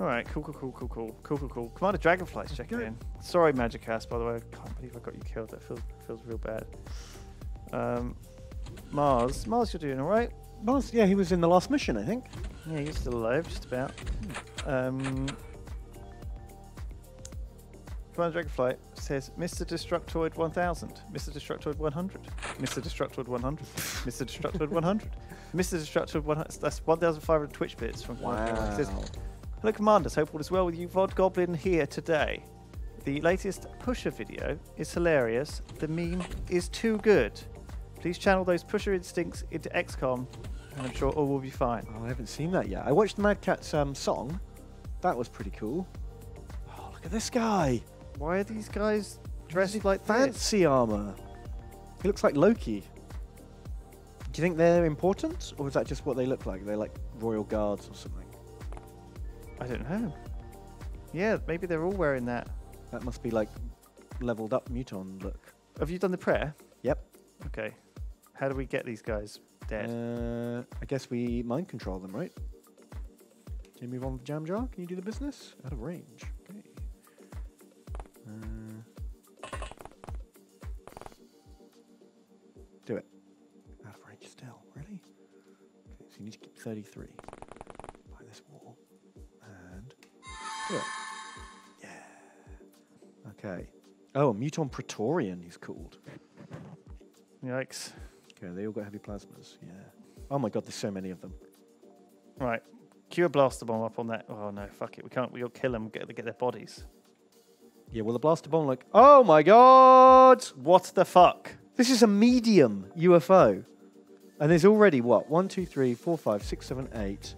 All right, cool, cool, cool, cool, cool, cool, cool, cool. Commander Dragonfly's checking Good. in. Sorry, Magicast, by the way. I can't believe I got you killed. That feels feels real bad. Um, Mars, Mars, you're doing all right. Mars, yeah, he was in the last mission, I think. Yeah, you're still alive, just about. Um, Commander Dragonfly says, Mr. Destructoid 1000, Mr. Destructoid 100, Mr. Destructoid 100, Mr. Destructoid 100, Mr. Destructoid 100. That's 1,500 Twitch bits from. He says, Hello, Commanders. Hope all is well with you. Vod Goblin here today. The latest Pusher video is hilarious. The meme is too good. Please channel those Pusher instincts into XCOM, and I'm sure all will be fine. Oh, I haven't seen that yet. I watched Mad Cat's um, song. That was pretty cool. Oh, look at this guy. Why are these guys dressed like this? Fancy armor. He looks like Loki. Do you think they're important, or is that just what they look like? They're like royal guards or something. I don't know. Yeah, maybe they're all wearing that. That must be like leveled up Muton look. Have you done the prayer? Yep. Okay. How do we get these guys dead? Uh, I guess we mind control them, right? Can you move on with Jam Jar? Can you do the business? Out of range. Do it. Out of range still. Really? Okay, so you need to keep 33 by this wall. And do it. Yeah. Okay. Oh, a Muton Praetorian he's called. Yikes. Okay, they all got heavy plasmas. Yeah. Oh my god, there's so many of them. Right. Cue a blaster bomb up on that. Oh no, fuck it. We can't. We'll kill them. Get, get their bodies. Yeah, well, the blaster bomb, like, oh my god! What the fuck? This is a medium UFO. And there's already what? 1, 2, 3, 4, 5, 6, 7, 8,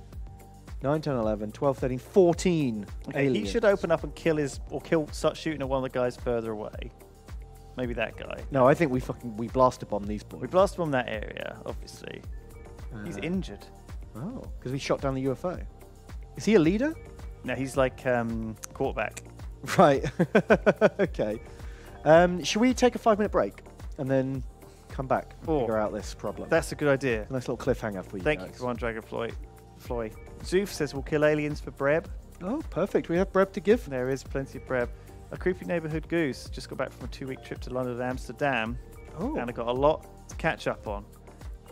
9, 10, 11, 12, 13, 14 Okay, he should open up and kill his or kill. Start shooting at one of the guys further away. Maybe that guy. No, I think we fucking we blaster bomb these boys. We blast from that area. Obviously, he's Uh, injured. Oh, because we shot down the UFO. Is he a leader? No, he's like um, quarterback. Right. okay. Um, should we take a five minute break and then come back and Oh. figure out this problem? That's a good idea. a nice little cliffhanger for you Thank you, guys. Command Dragonfly. Floy. Zoof says we'll kill aliens for Breb. Oh, perfect. We have Breb to give. There is plenty of Breb. A creepy neighbourhood goose just got back from a two-week trip to London and Amsterdam, Oh, and I got a lot to catch up on.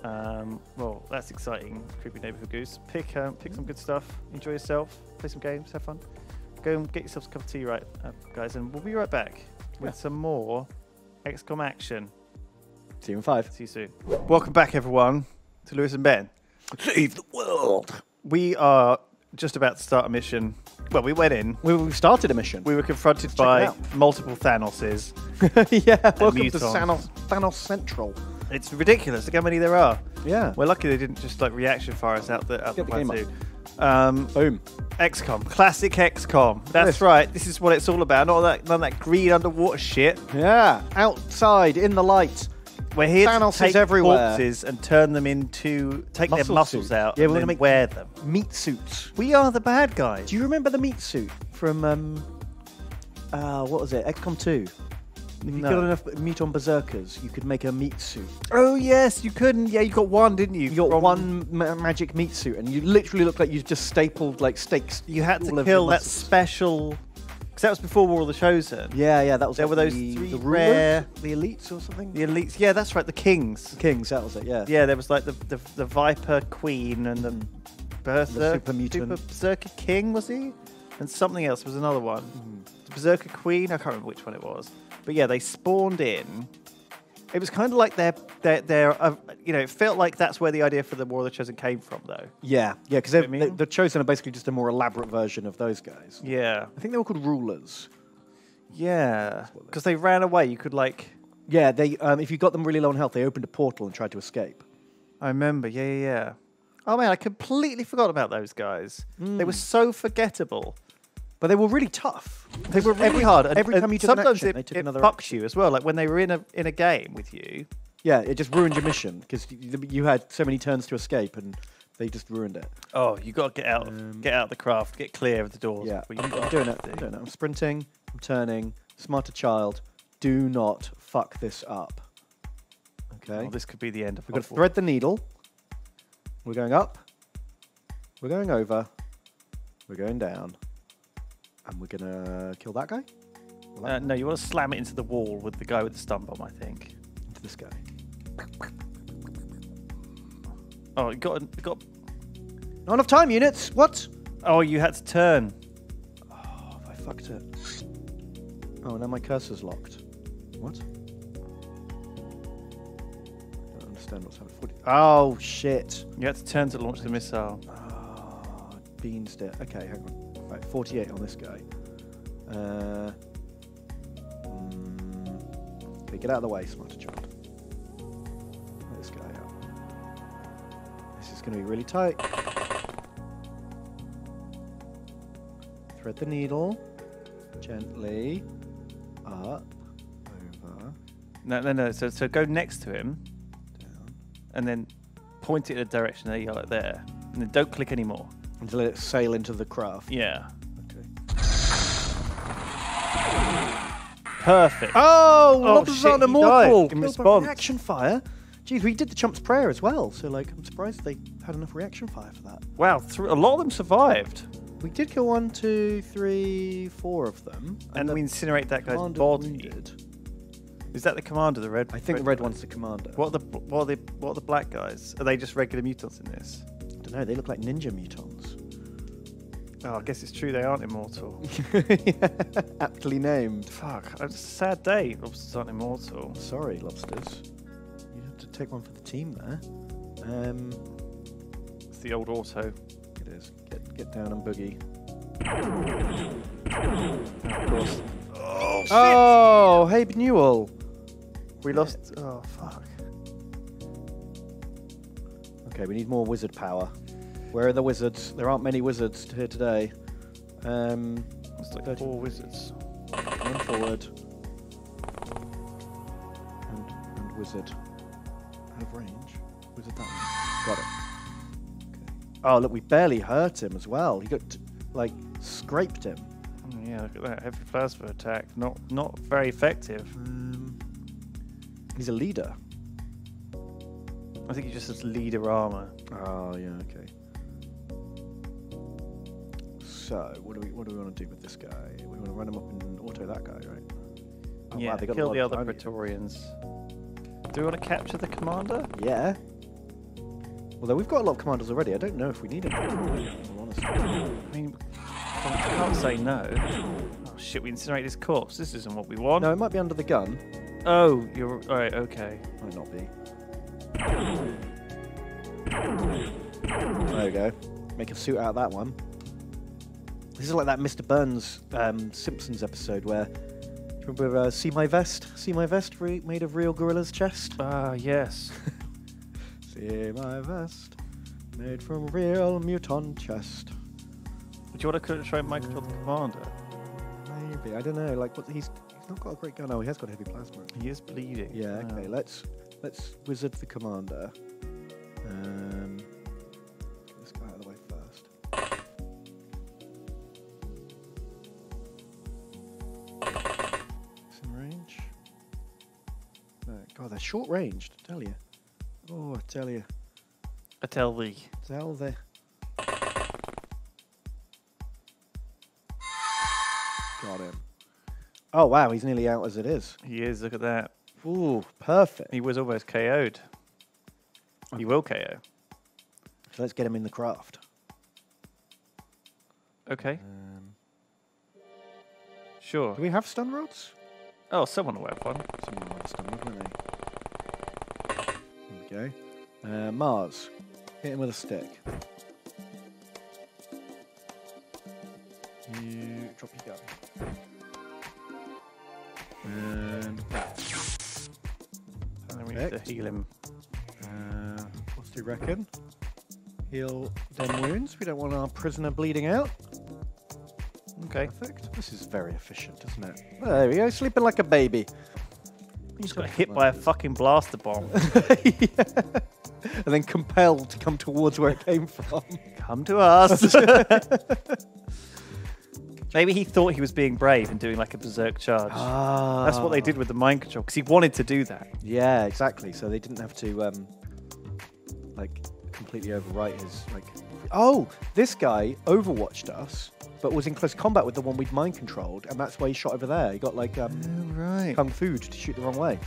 Um, well, that's exciting. Creepy neighbourhood goose. Pick um, pick some good stuff. Enjoy yourself. Play some games. Have fun. Go and get yourselves a cup of tea, right, uh, guys, and we'll be right back with some more XCOM action. see you in five. See you soon. Welcome back, everyone, to Lewis and Ben. Save the world. We are just about to start a mission. Well, we went in. We, we've started a mission. We were confronted check it by out. multiple Thanoses. yeah, welcome to mutons. Thanos, Thanos Central. It's ridiculous. Look how many there are. Yeah. We're lucky they didn't just like reaction fire us out the out the Get the game wazoo. Um, Boom. XCOM, classic XCOM. That's right. This is what it's all about. Not that none of that green underwater shit. Yeah. Outside in the light. We're here Thanos to is take everywhere. corpses and turn them into take Muscle their muscles suits. out Yeah, and we're then gonna make- wear them. Meat suits. We are the bad guys. Do you remember the meat suit from um uh what was it? XCOM 2? If you No. killed enough on berserkers, you could make a meat suit. Oh yes, you couldn't. Yeah, you got one, didn't you? You got From- one ma- magic meat suit, and you literally looked like you just stapled like steaks. You had to kill that special. Because that was before War of the Chosen. Yeah, yeah, that was. There like were those the, three the rare- the elites or something. The elites. Yeah, that's right. The kings. kings, that was it. Yeah. Yeah, there was like the the, the Viper Queen and the Bertha, super mutant. Super Berserker King was he? And something else was another one. Mm. The Berserker Queen. I can't remember which one it was. But yeah, they spawned in. It was kind of like their their their. Uh, you know, it felt like that's where the idea for the War of the Chosen came from, though. Yeah, yeah, because I mean? the chosen are basically just a more elaborate version of those guys. Yeah, I think they were called rulers. yeah. Because they ran away. You could like. Yeah, they um, if you got them really low on health, they opened a portal and tried to escape. I remember. Yeah, yeah, yeah. Oh man, I completely forgot about those guys. They were Mm. so forgettable. But they were really tough. They were really every, hard. and- Every time you took an action, it, they took it another. fucks you as well. Like when they were in a in a game with you. Yeah, it just ruined your mission because you, had so many turns to escape, and they just ruined it. Oh, you got to get out, Um, get out of the craft, get clear of the doors. Yeah, I'm, I'm doing it. I'm doing it. I'm sprinting. I'm turning. Smarter child. Do not fuck this up. Okay. Oh, this could be the end of. We're going to thread the needle. We're going up. We're going over. We're going down. And we're going to kill that guy? Or that Uh, no, you want to slam it into the wall with the guy with the stun bomb. I think. Into this guy. Oh, you got, you got. Not enough time, units. What? Oh, you had to turn. Oh, I fucked it. Oh, now my cursor's locked. What? I don't understand what's happening. Oh shit. You had to turn to launch the missile. Oh, beans there. Okay, hang on. Right, 48 on this guy. Uh, mm, okay, get out of the way, smarter child. Let this guy out. This is going to be really tight. Thread the needle gently up, over, No, no, no. So, so go next to him down, and then point it in a direction. There you like there. And then don't click anymore. And let it sail into the craft. Yeah. Okay. Perfect. Oh, Oh, Lobsters shit, aren't he immortal. in response. Reaction fire. Geez, we did the chump's prayer as well. So, like, I'm surprised they had enough reaction fire for that. Wow, th- a lot of them survived. We did kill one, two, three, four of them. And the we incinerate that guy's body. wounded. Is that the commander, the red? I think the red one's the commander. What are the what are the what are the black guys? Are they just regular mutants in this? Don't know. They look like ninja mutons. Oh, I guess it's true they aren't immortal. yeah, aptly named. Fuck, it's a sad day. Lobsters aren't immortal. Sorry, lobsters. You have to take one for the team there. Um, It's the old auto. it is. Get get down and boogie. Of course. Oh, shit! Oh, hey Newell. we lost. Oh, fuck. Okay, we need more wizard power. Where are the wizards? There aren't many wizards here today. Um, It's like Thirty. four wizards. one forward. And, and wizard. Out of range. Wizard that one. Got it. Okay. Oh, look, we barely hurt him as well. He got, like, scraped him. Oh, yeah, look at that. Heavy plasma attack. Not not very effective. Um, he's a leader. I think he just has leader armor. Oh, yeah, okay. So, what do we what do we want to do with this guy? We want to run him up and auto that guy, right? Oh, yeah, wow, they got kill the other time. Praetorians. Do we want to capture the commander? Yeah. Although we've got a lot of commanders already, I don't know if we need. Honestly. I mean, I can't say no. Oh shit, we incinerate his corpse. This isn't what we want. No, it might be under the gun. Oh, you're all right. Okay. Might not be. There we go. Make a suit out of that one. This is like that Mr. Burns um, Simpsons episode where. Do you remember uh, See My Vest? See My Vest re- made of real gorilla's chest? Ah, yes. See My Vest made from real muton chest. Do you want to try and mind the commander? Maybe. I don't know. Like, what, he's, he's not got a great gun. Oh, he has got heavy plasma. He is bleeding. Yeah, okay. Oh. Let's let's wizard the commander. Um, they're short ranged. I tell you. Oh, I tell you. I tell thee. Tell the. Got him. Oh wow, he's nearly out as it is. He is. Look at that. Ooh, perfect. He was almost KO'd. He will KO. So let's get him in the craft. Okay. Um, Sure. do we have stun rods? Oh, someone will have one. Someone might have stun won't they? Go. Uh, Mars. Hit him with a stick. You drop your gun. And And then we need to heal him. uh, what do you reckon? Heal them wounds. We don't want our prisoner bleeding out. Okay. Perfect. This is very efficient, isn't it? There we go. Sleeping like a baby. Just got hit by a fucking blaster bomb. Yeah. And then compelled to come towards where it came from. Come to us. Maybe he thought he was being brave and doing like a berserk charge. Ah. That's what they did with the mind control because he wanted to do that. Yeah, exactly. So they didn't have to um, like completely overwrite his like. Oh, this guy overwatched us, but was in close combat with the one we'd mind controlled, and that's why he shot over there. He got like um, right. kung fu to shoot the wrong way.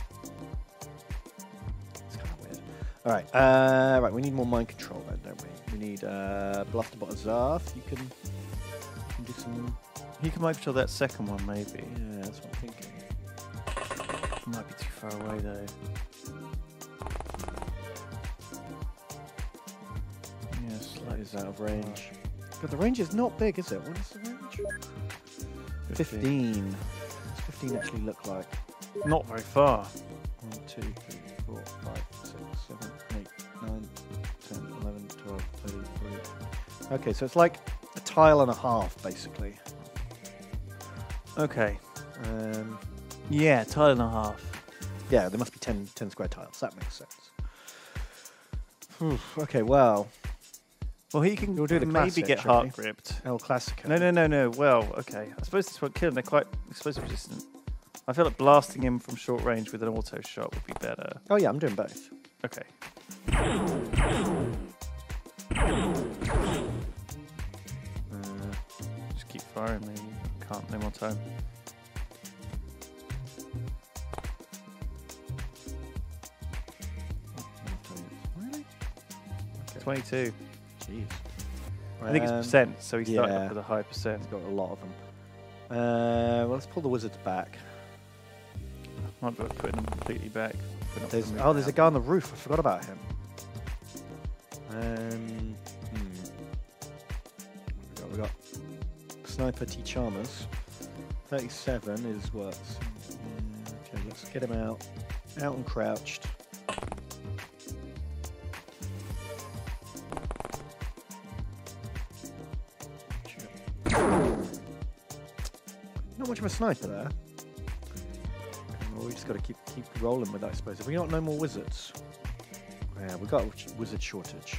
It's kind of weird. All right, uh, right. We need more mind control then, don't we? We need uh, Blusterbot Zarth. You can, you can do some. He can mind control that second one, maybe. Yeah, that's what I'm thinking. Might be too far away though. That is out of range. But the range is not big, is it? What is the range? 15. What's 15 actually look like? Not very far. 1, 2, 3, 4, 5, 6, 7, 8, 9, 10, 11, 12, 13, 14. Okay, so it's like a tile and a half, basically. Okay. Um, Yeah, tile and a half. yeah, there must be 10, 10 square tiles. That makes sense. Phew, okay, well, Well, he can You'll do the maybe classic, get heart gripped. El Clasico. No, no, no, no. Well, okay. I suppose this won't kill him. They're quite explosive resistant. I feel like blasting him from short range with an auto shot would be better. Oh, yeah, I'm doing both. Okay. Uh, Just keep firing, maybe. Can't, no more time. really? Okay. 22. Jeez. I think it's Um, percent, so he started yeah. off with a high percent. He's got a lot of them. Uh, well, let's pull the wizards back. Might be worth putting them completely back. There's, oh, there's a guy on the roof. I forgot about him. Um, hmm. What we got? We got Sniper T Chalmers. 37 is what? Okay, let's get him out. Out and crouched. Much of a sniper there. Well, we just got to keep keep rolling with that, I suppose. Have we got no more wizards? Yeah, we've got a wizard shortage.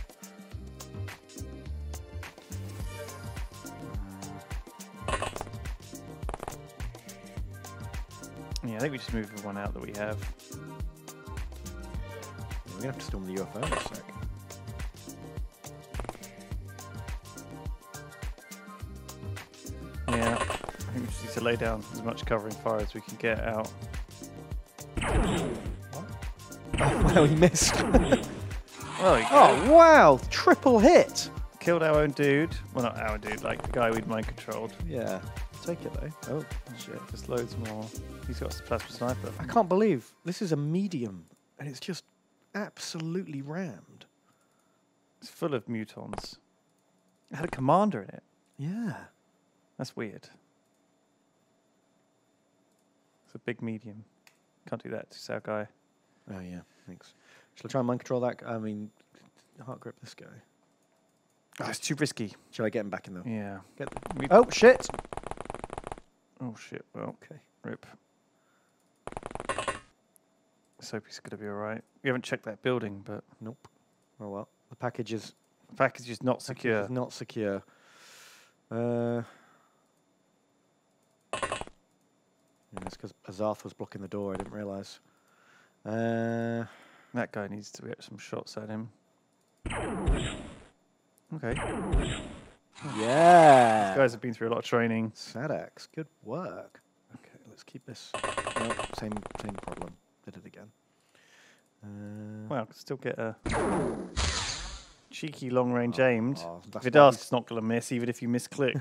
Yeah, I think we just move the one out that we have. We're gonna have to storm the UFO in a sec. To lay down as much covering fire as we can get out. Oh, well, he missed. Well, he oh wow! Triple hit. killed our own dude. Well, not our dude, like the guy we'd mind controlled. Yeah, take it though. Oh shit! There's loads more. He's got a plasma sniper. I can't believe this is a medium, and it's just absolutely rammed. It's full of mutons. It had a commander in it. Yeah. That's weird. A big medium. Can't do that to our guy. Oh yeah. Thanks. Shall I try and mind control that? I mean, heart grip this guy. Oh, it's too risky. Shall I get him back in the? Yeah. Get We- Oh shit! Oh shit. Well, Okay. rip. He's gonna be alright. We haven't checked that building, but Nope. Oh well. The package is the package is not secure. is not secure. Uh. Yeah, it's because Azarth was blocking the door. I didn't realise. Uh, That guy needs to get some shots at him. Okay. yeah. These guys have been through a lot of training. Sadax, good work. Okay, let's keep this. No, same same problem. Did it again. Uh, Well, still get a cheeky long range aimed. oh, that's why Vidal's not going to miss, even if you misclick.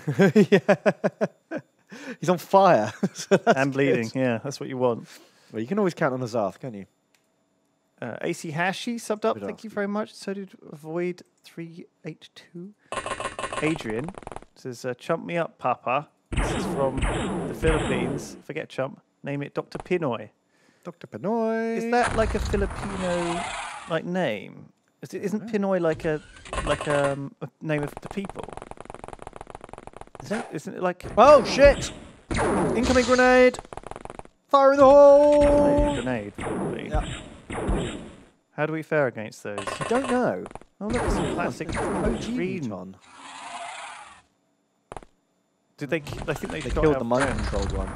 yeah. He's on fire. so and bleeding. good. Yeah, that's what you want. Well, you can always count on Azarth, can't you? Uh, AC Hashi subbed up. Thank you very much. So did Void three eight two. Adrian says, uh, "Chump me up, Papa." This is from the Philippines. Forget chump. Name it Dr. Pinoy. Dr. Pinoy. Is that like a Filipino like name? Is it, isn't Pinoy like a like um, a name of the people? That, isn't it like Oh shit! Incoming grenade! Fire in the hole! grenade? Probably. Yeah. How do we fare against those? I don't know. Oh look, some classic OG green. Muton. Did they? I think they, They killed the mind friend. controlled one.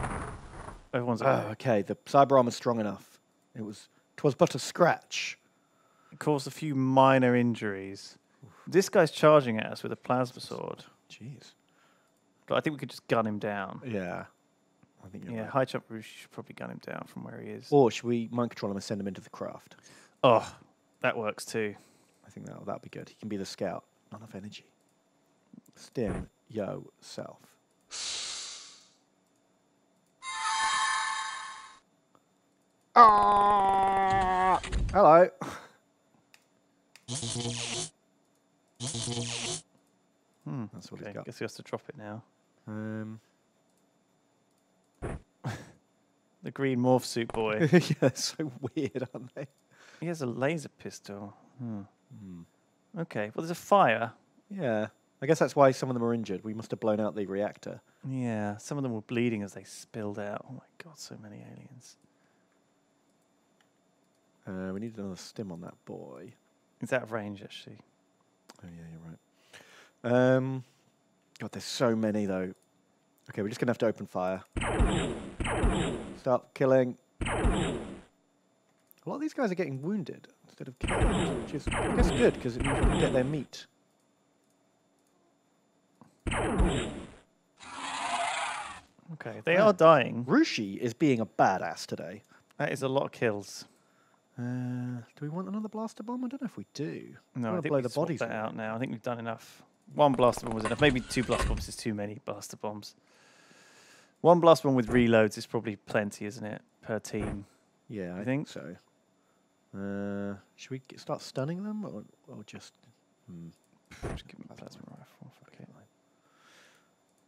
Everyone's Oh, okay. The cyber armor's strong enough. It was. Twas but a scratch. caused a few minor injuries. This guy's charging at us with a plasma sword. Jeez. But I think we could just gun him down. Yeah. I think you're Yeah, right. high jump. We should probably gun him down from where he is. Or should we mind control him and send him into the craft? Oh, that works too. I think that'll that'd be good. He can be the scout. Not enough energy. Stim yo self. Ah! Hello. Hmm. That's what Okay, he's got. guess he has to drop it now. Um, The green morph suit boy. yeah, they're so weird, aren't they? he has a laser pistol. Hmm. Hmm. Okay. Well, there's a fire. Yeah. I guess that's why some of them are injured. We must have blown out the reactor. Yeah. Some of them were bleeding as they spilled out. Oh my god, so many aliens. Uh, we need another stim on that boy. It's out of range actually. Oh yeah, you're right. Um, God, there's so many though. Okay, we're just gonna have to open fire. Start killing. A lot of these guys are getting wounded instead of killed, which is I guess good because it means we can get their meat. Okay. They are dying. Rushi is being a badass today. That is a lot of kills. Uh, do we want another blaster bomb? I don't know if we do. No, Wanna I think blow we the the bodies that out now. I think we've done enough. One blaster bomb was enough. Maybe two blaster bombs is too many blaster bombs. One blaster bomb with reloads is probably plenty, isn't it, per team? Yeah, I think so. Uh, should we start stunning them or, or just? Hmm. Just give me a plasma rifle.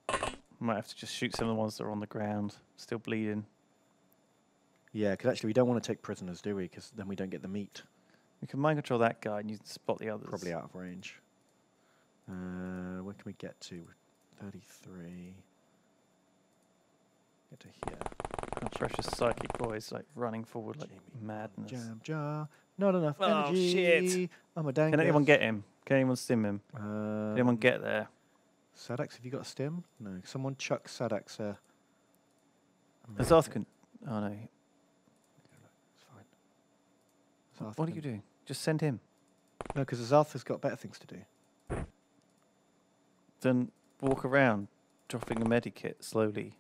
It. Might have to just shoot some of the ones that are on the ground, still bleeding. Yeah, because actually we don't want to take prisoners, do we? Because then we don't get the meat. We can mind control that guy and you can spot the others. Probably out of range. Uh, where can we get to? Thirty-three. Get to here. Our precious psychic boy boys like running forward like Jamie, madness. Jam jar. Not enough Oh, energy. shit. I'm a dang. Can anyone get him? Can anyone stim him? Um, Can anyone get there? Sadax? Have you got a stim? No. Someone chuck Sadax. Uh, As America. Arthur can. Oh no. It's fine. What, Zarth what are you doing? Just send him. No, because Azartha's got better things to do. Then walk around, dropping a medikit slowly.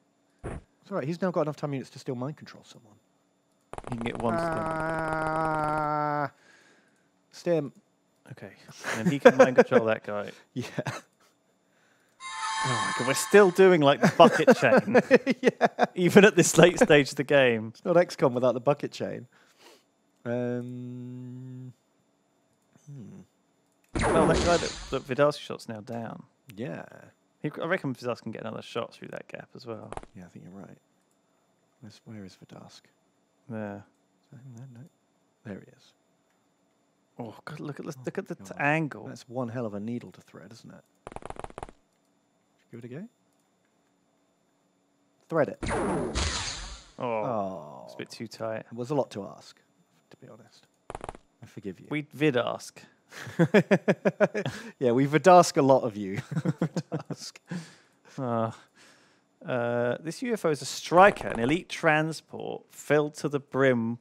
It's all right. He's now got enough time units to still mind control someone. You can get one stim. Ah, stim. Okay. And he can mind control that guy. Yeah. Oh god, we're still doing like the bucket chain. yeah. even at this late stage of the game. It's not XCOM without the bucket chain. Um. Hmm. Well, that guy that, that shot's now down. Yeah. He, I reckon Vidal can get another shot through that gap as well. Yeah, I think you're right. Where's, where is Vidask? There. No, no. There he is. Oh god, look at this, oh, look at the God. angle. That's one hell of a needle to thread, isn't it? Give it a go. Thread it. Oh, Oh, it's a bit too tight. It was a lot to ask, to be honest. I forgive you. We vid ask. yeah, we Vidask a lot of you. Uh, uh, this UFO is a striker, an elite transport filled to the brim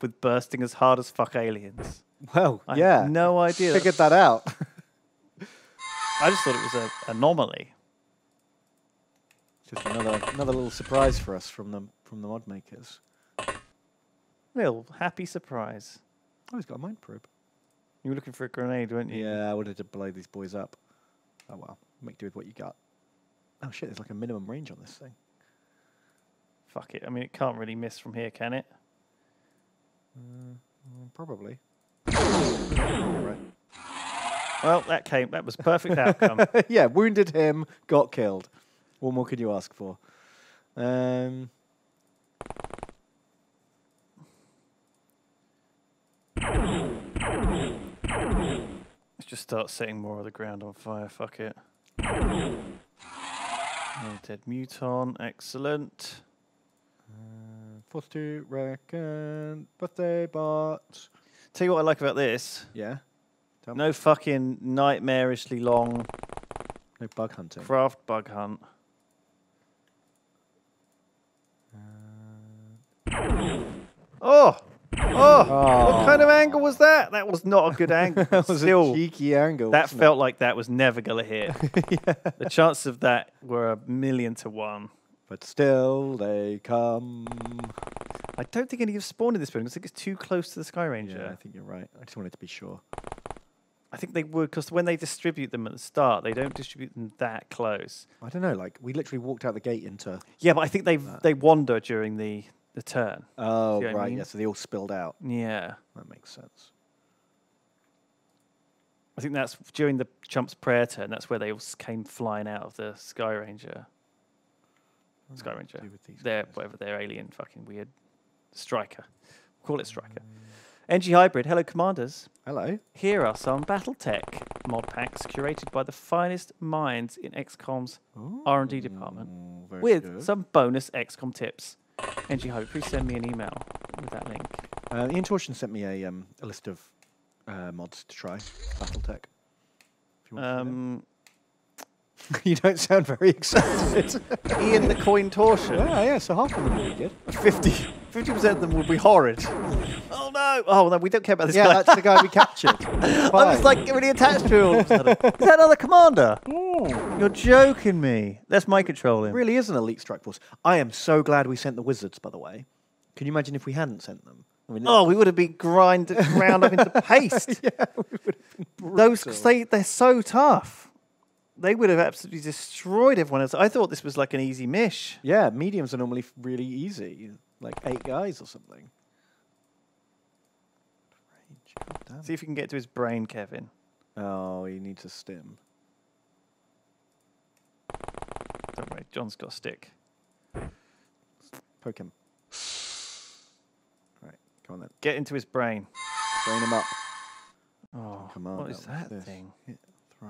with bursting as hard as fuck aliens. Well, I yeah. had no idea. Figured that out. I just thought it was an anomaly. Just another another little surprise for us from the from the mod makers. Real happy surprise. Oh, he's got a mind probe. You were looking for a grenade, weren't you? Yeah, I wanted to blow these boys up. Oh well, make do with what you got. Oh shit, there's like a minimum range on this thing. Fuck it. I mean, it can't really miss from here, can it? Mm, probably. right. Well, that came. That was perfect outcome. yeah, wounded him, got killed. What more could you ask for? Um, just start setting more of the ground on fire. Fuck it. Oh, dead muton. Excellent. uh, two, reckon, birthday bot. Tell you what I like about this. Yeah. Tell me. No fucking nightmarishly long No bug hunting. craft bug hunt. Oh! Oh! What oh. kind of angle was that? That was not a good angle. that was Still, a cheeky angle. that wasn't it? felt like that was never going to hit. The chances of that were a million to one. But still, they come. I don't think any have spawned in this building. I think it's too close to the Sky Ranger. Yeah, I think you're right. I just wanted to be sure. I think they would because when they distribute them at the start, they don't distribute them that close. I don't know. Like we literally walked out the gate into. Yeah, but I think they they wander during the the turn. Oh what I right, mean? yeah. So they all spilled out. Yeah, That makes sense. I think that's during the Chump's prayer turn. That's where they all came flying out of the Sky Ranger. Hmm, Sky Ranger. Their guys? whatever their alien fucking weird striker. Call it striker. Hmm. NG Hybrid. Hello, commanders. Hello. Here are some BattleTech mod packs curated by the finest minds in XCOM's R&D department Ooh, with good. some bonus XCOM tips. NG Hybrid, please send me an email with that link. Uh, Ian Torsion sent me a um a list of uh, mods to try. BattleTech. If you want to. Um, you don't sound very excited. Ian the Coin Torsion. yeah, yeah. So half of them will be good. 50 percent of them will be horrid. Oh no! Oh no, we don't care about this Yeah, guy. that's the guy we captured. I was like really attached to him all of a sudden. Is that another commander? Hmm. You're joking me. That's my control him. really is an elite strike force. I am so glad we sent the wizards. By the way, can you imagine if we hadn't sent them? I mean, Oh, we would have been grind ground up into paste. yeah, we would have been Those they they're so tough. They would have absolutely destroyed everyone else. I thought this was like an easy mish. Yeah, mediums are normally really easy, like eight guys or something. Range, God damn. See if you can get to his brain, Kevin. Oh, he needs a stim. Don't worry, John's got a stick. Poke him. Right, come on then. Get into his brain. Brain him up. Oh, Come on. what is what's that this? thing? Hit, throw.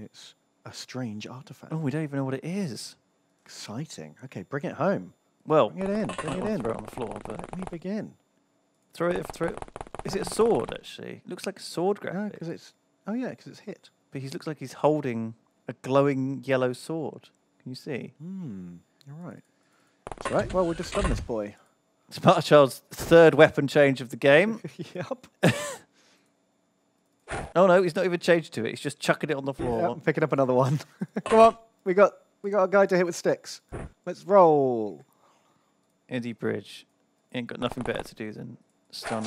It's a strange artifact. Oh, we don't even know what it is. Exciting. Okay, bring it home. Well, Bring it in. Bring it in. throw it on the floor, but Let me begin. Throw it. Throw it. Is it a sword? Actually, looks like a sword No, graphic. because it's. Oh yeah, because it's hit. but he looks like he's holding a glowing yellow sword. Can you see? Hmm. You're right. That's right. Well, we'll just stun this boy. Smart Child's third weapon change of the game. yep. Oh no, he's not even changed to it. He's just chucking it on the floor. Yep, picking up another one. Come on, we got we got a guy to hit with sticks. Let's roll. Eddie Bridge ain't got nothing better to do than stun.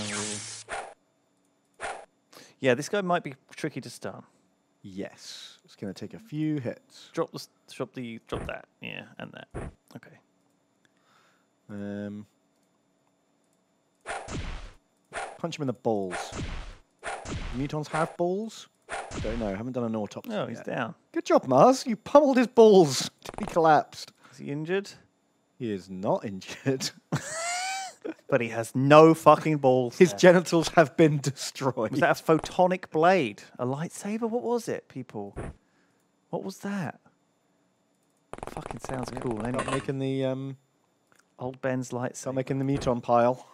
Yeah, this guy might be tricky to stun. Yes, it's going to take a few hits. Drop the drop the drop that. Yeah, and that. Okay. Um, punch him in the balls. Mutons have balls? Don't know. Haven't done an autopsy. No, he's yet. down. Good job, Mars. You pummeled his balls. He collapsed. Is he injured? He is not injured. But he has no fucking balls. His left. genitals have been destroyed. was that a photonic blade? A lightsaber? What was it, people? What was that? Fucking sounds cool. Start Anyway, making the um, old Ben's start lightsaber. making the muton pile.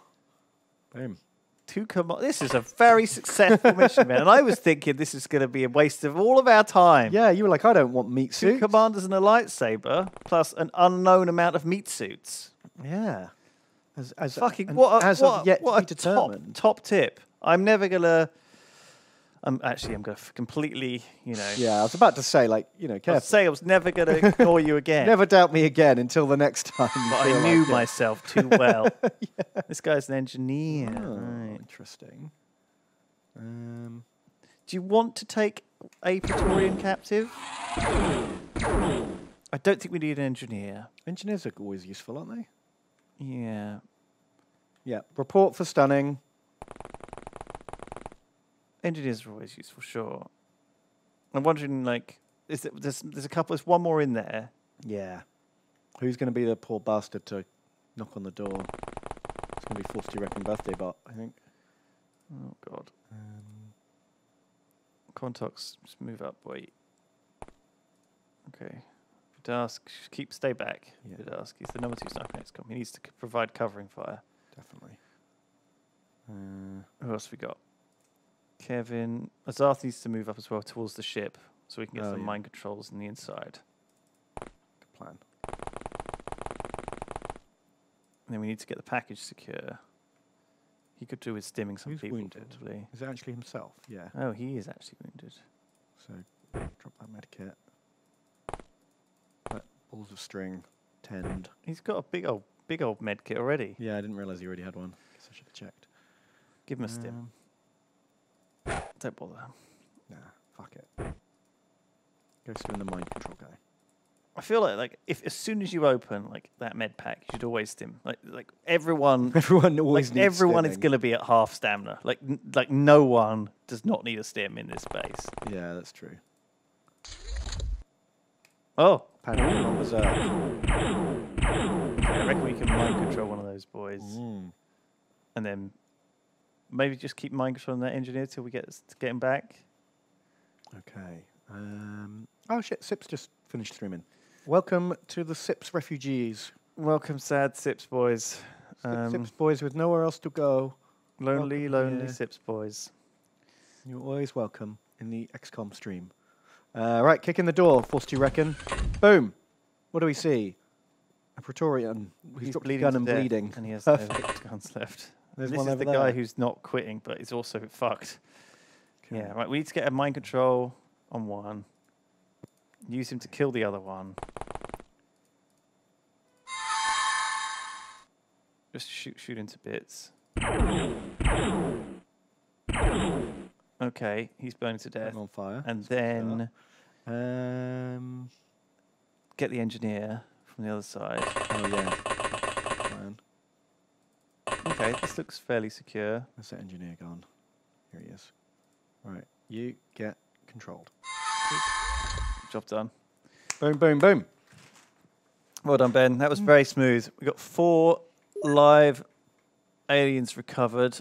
Boom. Two com- This is a very successful mission, man. And I was thinking this is going to be a waste of all of our time. Yeah, you were like, I don't want meat suits. Two suits. commanders and a lightsaber, plus an unknown amount of meat suits. Yeah. As, as Fucking and what? A, as what, yet what to a top, top tip. I'm never gonna. I'm actually I'm gonna f- completely, you know. Yeah, I was about to say, like, you know, I was say I was never gonna ignore you again. Never doubt me again until the next time. But I knew like myself too well. This guy's an engineer. Oh, Right. interesting. Um, Do you want to take a Praetorian captive? I don't think we need an engineer. engineers are always useful, aren't they? Yeah. Yeah. Report for stunning. Engineers are always useful, sure. I'm wondering, like, is there, there's there's a couple, there's one more in there. Yeah. Who's going to be the poor bastard to knock on the door? It's going to be 40, do reckon, birthday bot, I think. Oh God. Um, Contox, just move up, wait. Okay. Vidask, keep, stay back. Yeah. Vidask, he's the number two sniper next com. He needs to provide covering fire. definitely. Uh, Who else we got? Kevin. Azath needs to move up as well towards the ship so we can get Oh, some yeah. mind controls in the inside. good plan. And then we need to get the package secure. He could do with stimming some Who's people, wounded? probably. Is it actually himself? Yeah. Oh, he is actually wounded. So drop that med kit. That balls of string. Tend. He's got a big old, big old med kit already. Yeah, I didn't realise he already had one. Guess I should have checked. Give him a stim. Um, Don't bother. nah, fuck it. Go stim the mind control guy. I feel like like if as soon as you open like that med pack, you should always stim. Like like everyone, Everyone always like everyone is going to be at half stamina. Like n- like no one does not need a stim in this space. Yeah, that's true. Oh, Panic on berserk. I reckon we can mind control one of those boys, Mm. and then maybe just keep mind controlling that engineer till we get to get him back. Okay. Um, oh shit, Sips just finished streaming. Welcome to the Sips refugees. Welcome, sad Sips boys. Sips, Um, Sips boys with nowhere else to go. lonely, welcome, lonely yeah. Sips boys. You're always welcome in the XCOM stream. Uh, right, kick in the door, Force you reckon. Boom. What do we see? A Praetorian. He's, dropped a gun and death, bleeding. and he has no Perfect. guns left. There's this one is the guy who's not quitting, but he's also fucked. Okay. Yeah, right. We need to get a mind control on one. Use him to kill the other one. Just shoot, shoot into bits. Okay, he's burning to death. On fire. And then um, get the engineer from the other side. oh yeah. Okay, this looks fairly secure. where's that engineer gone? Here he is. Right, you get controlled. Job done. Boom, boom, boom. Well done, Ben. That was very smooth. We got four live aliens recovered.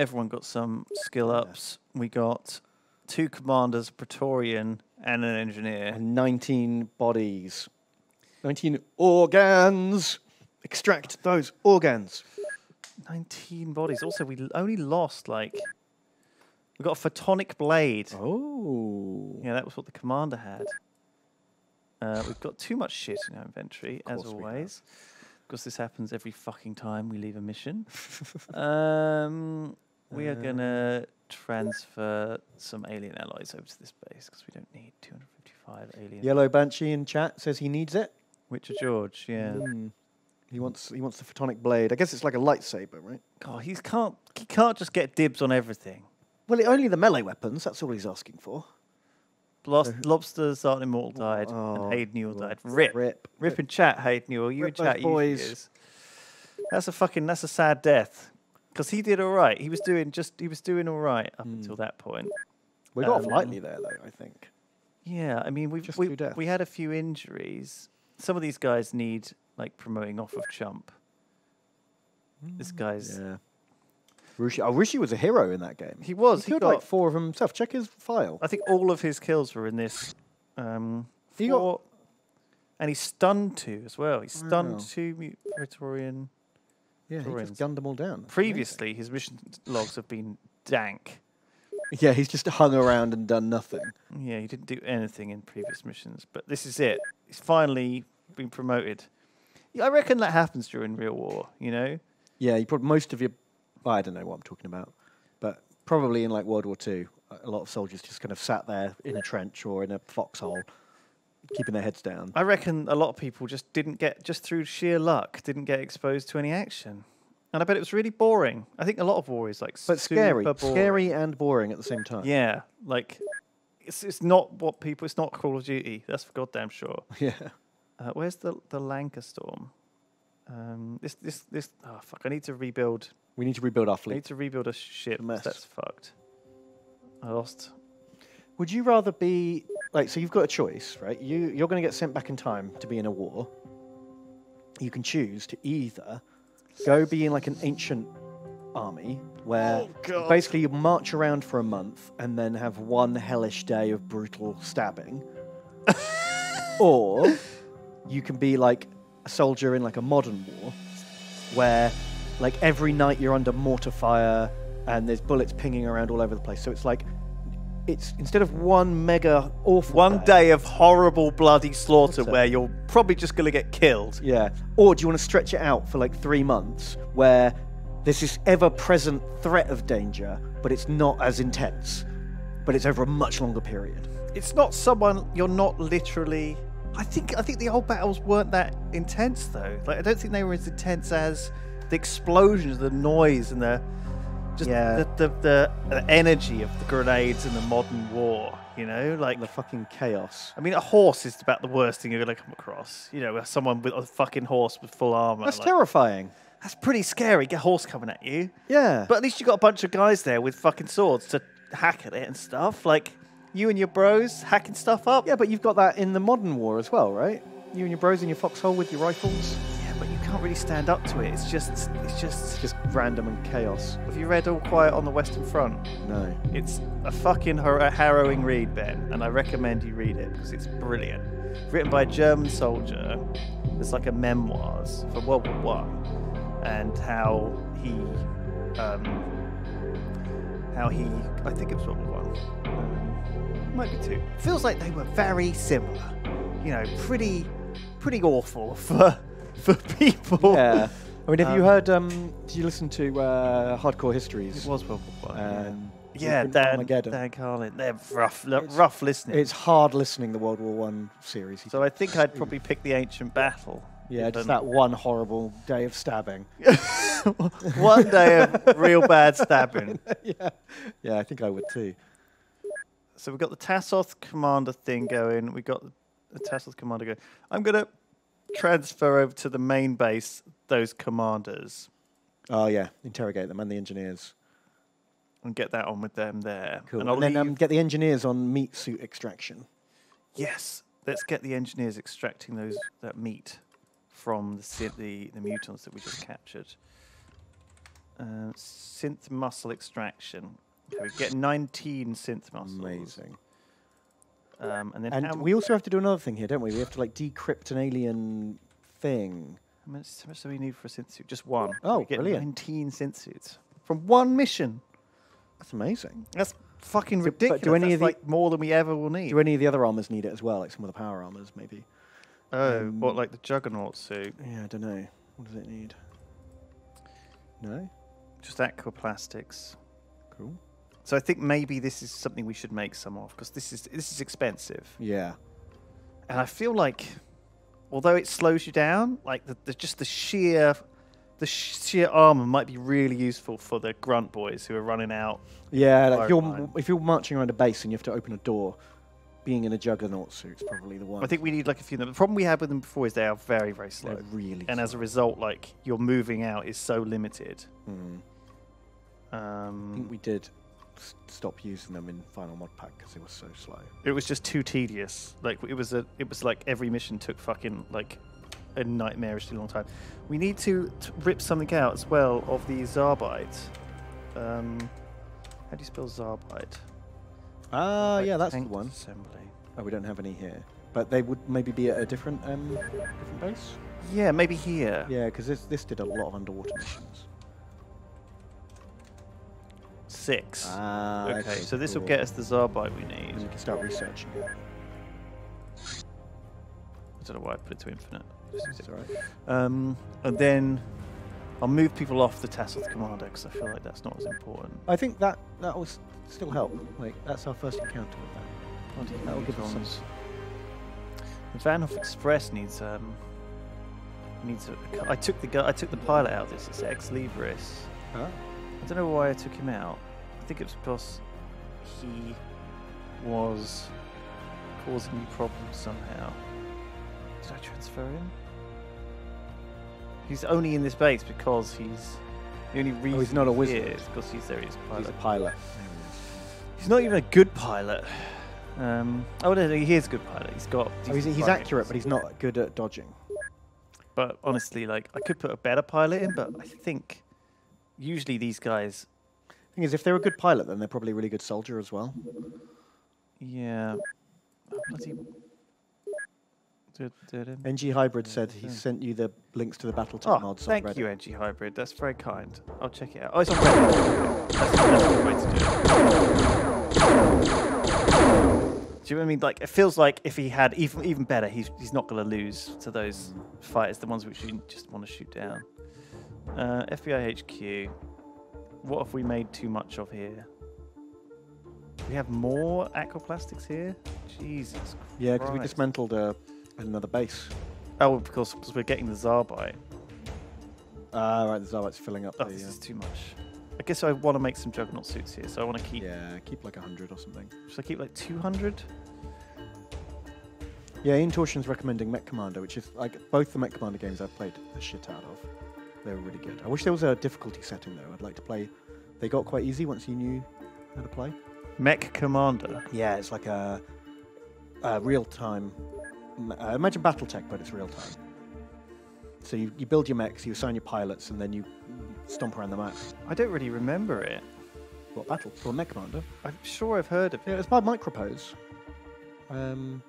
Everyone got some skill ups. We got two commanders, a Praetorian, and an engineer. And 19 bodies. 19 organs. Extract those organs. 19 bodies. Also, we only lost like. We got a photonic blade. Oh. Yeah, that was what the commander had. Uh, we've got too much shit in our inventory, as course we have. always. Because this happens every fucking time we leave a mission. um, we are going to transfer some alien allies over to this base because we don't need 255 alien. Yellow Banshee in chat says he needs it. Richard George, yeah. Mm. He wants he wants the photonic blade. I guess it's like a lightsaber, right? God, he can't, he can't just get dibs on everything. Well, it, only the melee weapons. That's all he's asking for. Lost, Lobsters, Art Immortal died, Oh, and Hayden Newell died. Rip. Rip. Rip in chat, Hayden Newell. You Rip in chat, boys. That's a fucking, that's a sad death. Because he did all right. He was doing just, he was doing all right up until that point. We got off Um, lightly there, though. I think. Yeah, I mean, we've, Just we, we had a few injuries. Some of these guys need, like, promoting off of Chump. This guy's, Yeah. Rishi, oh, Rishi was a hero in that game. he was, he he killed got, like four of them himself. Check his file. I think all of his kills were in this. Um, He got- and he stunned two as well. He stunned Wow. two mu- Praetorian. Yeah, he just gunned them all down. That's Previously, his mission logs have been dank. Yeah, he's just hung around and done nothing. Yeah, he didn't do anything in previous missions, but this is it. He's finally been promoted. Yeah, I reckon that happens during real war. You know, Yeah, you put most of your. I don't know what I'm talking about, but probably in like World War Two, a- a lot of soldiers just kind of sat there in a trench or in a foxhole, keeping their heads down. I reckon a lot of people just didn't get, just through sheer luck, didn't get exposed to any action, and I bet it was really boring. I think a lot of war is like But scary, boring. scary and boring at the same time. Yeah, like it's it's not what people. It's not Call of Duty. That's for goddamn sure. yeah. Uh, where's the the Lanka Storm? Um, this this this. Oh fuck! I need to rebuild. We need to rebuild our fleet. I need to rebuild a ship. That's fucked. I lost. Would you rather be like so? You've got a choice, right? You you're going to get sent back in time to be in a war. You can choose to either go be in like an ancient army where oh, God. basically you march around for a month and then have one hellish day of brutal stabbing, or you can be like a soldier in like a modern war where like every night you're under mortar fire and there's bullets pinging around all over the place. So it's like it's instead of one mega awful One day of horrible bloody slaughter where you're probably just gonna get killed. Yeah. Or do you want to stretch it out for like three months where there's this ever present threat of danger, but it's not as intense, but it's over a much longer period? It's not someone you're not literally. I think I think the old battles weren't that intense though. Like I don't think they were as intense as the explosions, the noise, and the just Yeah. the, the, the the energy of the grenades in the modern war. You know, like The fucking chaos. I mean, a horse is about the worst thing you're gonna come across. You know, someone with a fucking horse with full armor. That's like, terrifying. That's pretty scary. Get a horse coming at you. Yeah. But at least you got a bunch of guys there with fucking swords to hack at it and stuff. Like you and your bros hacking stuff up. yeah, but you've got that in the modern war as well, right? You and your bros in your foxhole with your rifles. Yeah, but you can't really stand up to it. It's just, it's just. It's just random and chaos. Have you read All Quiet on the Western Front? No. It's a fucking har- harrowing read, Ben, and I recommend you read it because it's brilliant. Written by a German soldier. It's like a memoirs for World War One, and how he, um, how he, I think it was World War One, um, might be two. Feels like they were very similar. You know, pretty, pretty awful for for people. Yeah. I mean, have you Um, heard? Um, did you listen to uh, Hardcore Histories? It was World War One. yeah. Um, Yeah, Dan, Armageddon. Dan Carlin. They're rough, It's- rough listening. It's hard listening the World War One series. so I think I'd probably pick the Ancient Battle Yeah, just that one horrible day of stabbing. one day of real bad stabbing. yeah, yeah, I think I would too. So we've got the Tassoth commander thing going. We've got the Tassoth commander going. I'm going to transfer over to the main base those commanders Oh yeah, interrogate them and the engineers. and get that on with them there. Cool. And And, I'll then um, get the engineers on meat suit extraction. yes, let's get the engineers extracting those that meat from the sy- the, the mutants that we just captured. Uh, synth muscle extraction. Okay, we get 19 synth muscles. Amazing. Um, and then And we also have to do another thing here, don't we? We have to like decrypt an alien thing. how much, how much do we need for a synth suit? Just one. Oh, we get brilliant. 19 synth suits from one mission. That's amazing. That's fucking So- but do ridiculous. any That's of the- like more than we ever will need. Do any of the other armors need it as well? Like some of the power armors, maybe? oh, what um, like the Juggernaut suit? Yeah, I don't know. What does it need? No? Just aquaplastics. Cool. So I think maybe this is something we should make some of because this is this is expensive, Yeah. and I feel like although it slows you down, like the, the just the sheer the sheer armor might be really useful for the grunt boys who are running out. Yeah, like if you're, line. if you're marching around a base and you have to open a door, being in a juggernaut suit's probably the one. I think we need like a few. of them. The problem we had with them before is they are very very slow, they're really. and as a result, like your moving out is so limited. Mm. Um, I think we did stop using them in Final Mod Pack because they were so slow. it was just too tedious. Like it was a, it was like every mission took fucking like a nightmarishly long time. We need to, to rip something out as well of the Zrbite. Um, how do you spell Zrbite? Ah, Like yeah, that's the one. Assembly. Oh, we don't have any here, but they would maybe be at a different um, different base. Yeah, maybe here. Yeah, because this this did a lot of underwater missions. Six. Ah, okay, so this will get us the Zrbite we need. And you can start researching it. I don't know why I put it to infinite. It's all right. Um, and then I'll move people off the Tassoth Commander because I feel like that's not as important. I think that that will still help. Like that's our first encounter with that. What do you That'll give us some. The Vanhoff Express needs um needs a, I took the I took the pilot out. of This it's ex Libris. Huh? I don't know why I took him out. I think it was because he was causing me problems somehow. Did I transfer him? He's only in this base because he's the only reason Oh, he's not a he wizard. is because he's there. He's a pilot. He's a pilot. He's not even a good pilot. Um, oh, no, he is a good pilot. He's got. Oh, he's, he's accurate, but he's not good at dodging. But honestly, like I could put a better pilot in, but I think usually these guys, Thing is, if they're a good pilot, then they're probably a really good soldier as well. yeah. Bloody- NG Hybrid said he sent you the links to the BattleTech Oh, mods thank on Reddit. you, NG Hybrid. That's very kind. I'll check it out. Oh, it's on Reddit. That's, that's the way to do it. Do you know what I mean? Like, it feels like if he had even even better, he's he's not going to lose to those fighters, the ones which you just want to shoot down. Uh, FBI HQ. What have we made too much of here? We have more aquaplastics here. Jesus. Yeah, because we Christ. dismantled uh, another base. Oh, of course, because we're getting the Zrbite. Ah, right, the Zawat's filling up Oh, the. this uh, is too much. I guess I want to make some Juggernaut suits here, so I want to keep. yeah, keep like 100 or something. Should I keep like 200? Yeah, Ian Torsion's recommending Mech Commander, which is like both the Mech Commander games I've played the shit out of. They were really good. I wish there was a difficulty setting though. I'd like to play. They got quite easy once you knew how to play. Mech Commander. Yeah, it's like a, a real time. Uh, imagine BattleTech, but it's real time. So you, you build your mechs, you assign your pilots, and then you stomp around the map. I don't really remember it. What battle? Or Mech Commander? I'm sure I've heard of Yeah, it. it's by MicroProse. Um,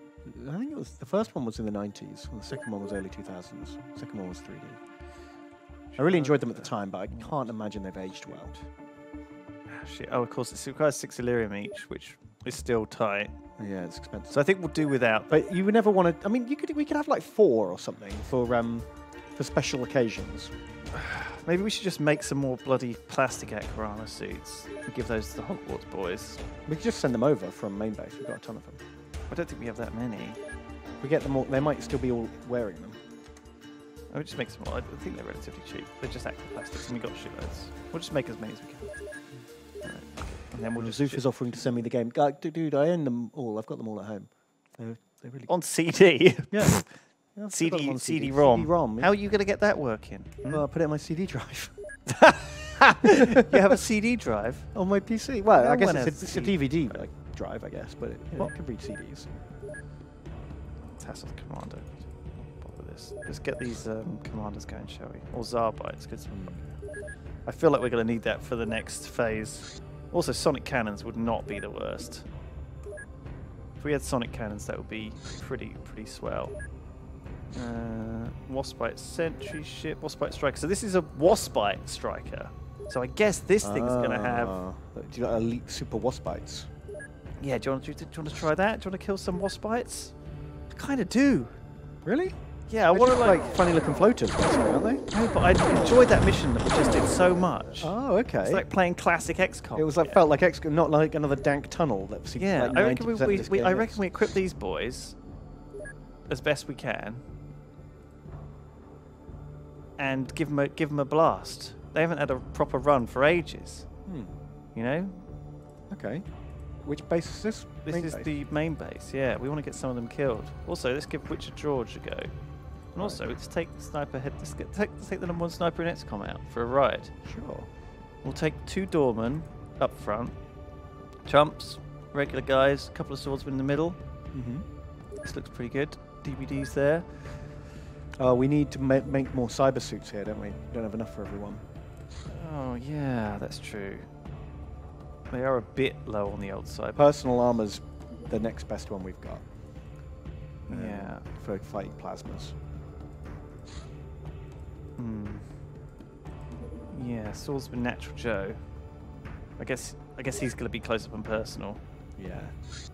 I think it was the first one was in the 90s, and the second one was early 2000s. The Second one was 3D. I really enjoyed them at the time, but I can't imagine they've aged well. Ah, shit. Oh, of course, it requires six Elerium each, which is still tight. Yeah, it's expensive. So I think we'll do without. But you would never want to. I mean, you could we could have like four or something for um for special occasions. Maybe we should just make some more bloody plastic Aquarana suits and give those to the Hogwarts boys. We could just send them over from main base. We've got a ton of them. I don't think we have that many. We get them all. They might still be all wearing them. We'll just make some more. I think they're relatively cheap. They're just aquaplastics, and we got shitloads. We'll just make as many as we can. Alright. And then we'll just Zoof is offering to send me the game. Dude, I own them all. I've got them all at home. They're, they're really on CD. Yeah. Still got them CD, on CD-ROM. CD-ROM. How are you going to get that working? Well, I put it in my CD drive you have a CD drive. on my PC. Well, No I guess it's a, it's a DVD like, drive, I guess, but it, you, know, What? it can read CDs. Tassoth Commander. Bother this. Let's get these um, commanders going, shall we? Or Zrbites, because I feel like we're going to need that for the next phase. Also, sonic cannons would not be the worst. If we had sonic cannons, that would be pretty pretty swell. Uh, Waspite sentry ship, Waspite striker. So this is a Waspite striker. So I guess this thing's going to have. Ah, Do you like elite super waspites? Yeah, do you, want to, do you want to try that? Do you want to kill some Waspites? I kind of do. Really? Yeah, I want to like. like funny looking floaters, basically, aren't they? No, but I enjoyed that mission that we just did so much. Oh, okay. It's like playing classic XCOM. it was like again. felt like X, not like another dank tunnel that seems Yeah, like I reckon we, 90% of we, we I reckon we equip these boys as best we can, and give them a give them a blast. They haven't had a proper run for ages. Hmm. You know, Okay. Which base is this? this Main is base? the main base. Yeah, we want to get some of them killed. Also, let's give Richard George a go. And Right. also, let's take sniper head. Let's get, take, let's take the number one sniper in XCOM out for a ride. Sure. We'll take two doormen up front, chumps, regular guys, a couple of swordsmen in the middle. Mm-hmm. This looks pretty good. DVDs there. Oh, we need to ma- make more cyber suits here, don't we? We don't have enough for everyone. Oh yeah, that's true. They are a bit low on the old side. Personal armor's the next best one we've got. um, Yeah. For fighting plasmas. Hmm. Yeah, swordsman natural Joe. I guess I guess he's gonna be close up and personal. Yeah.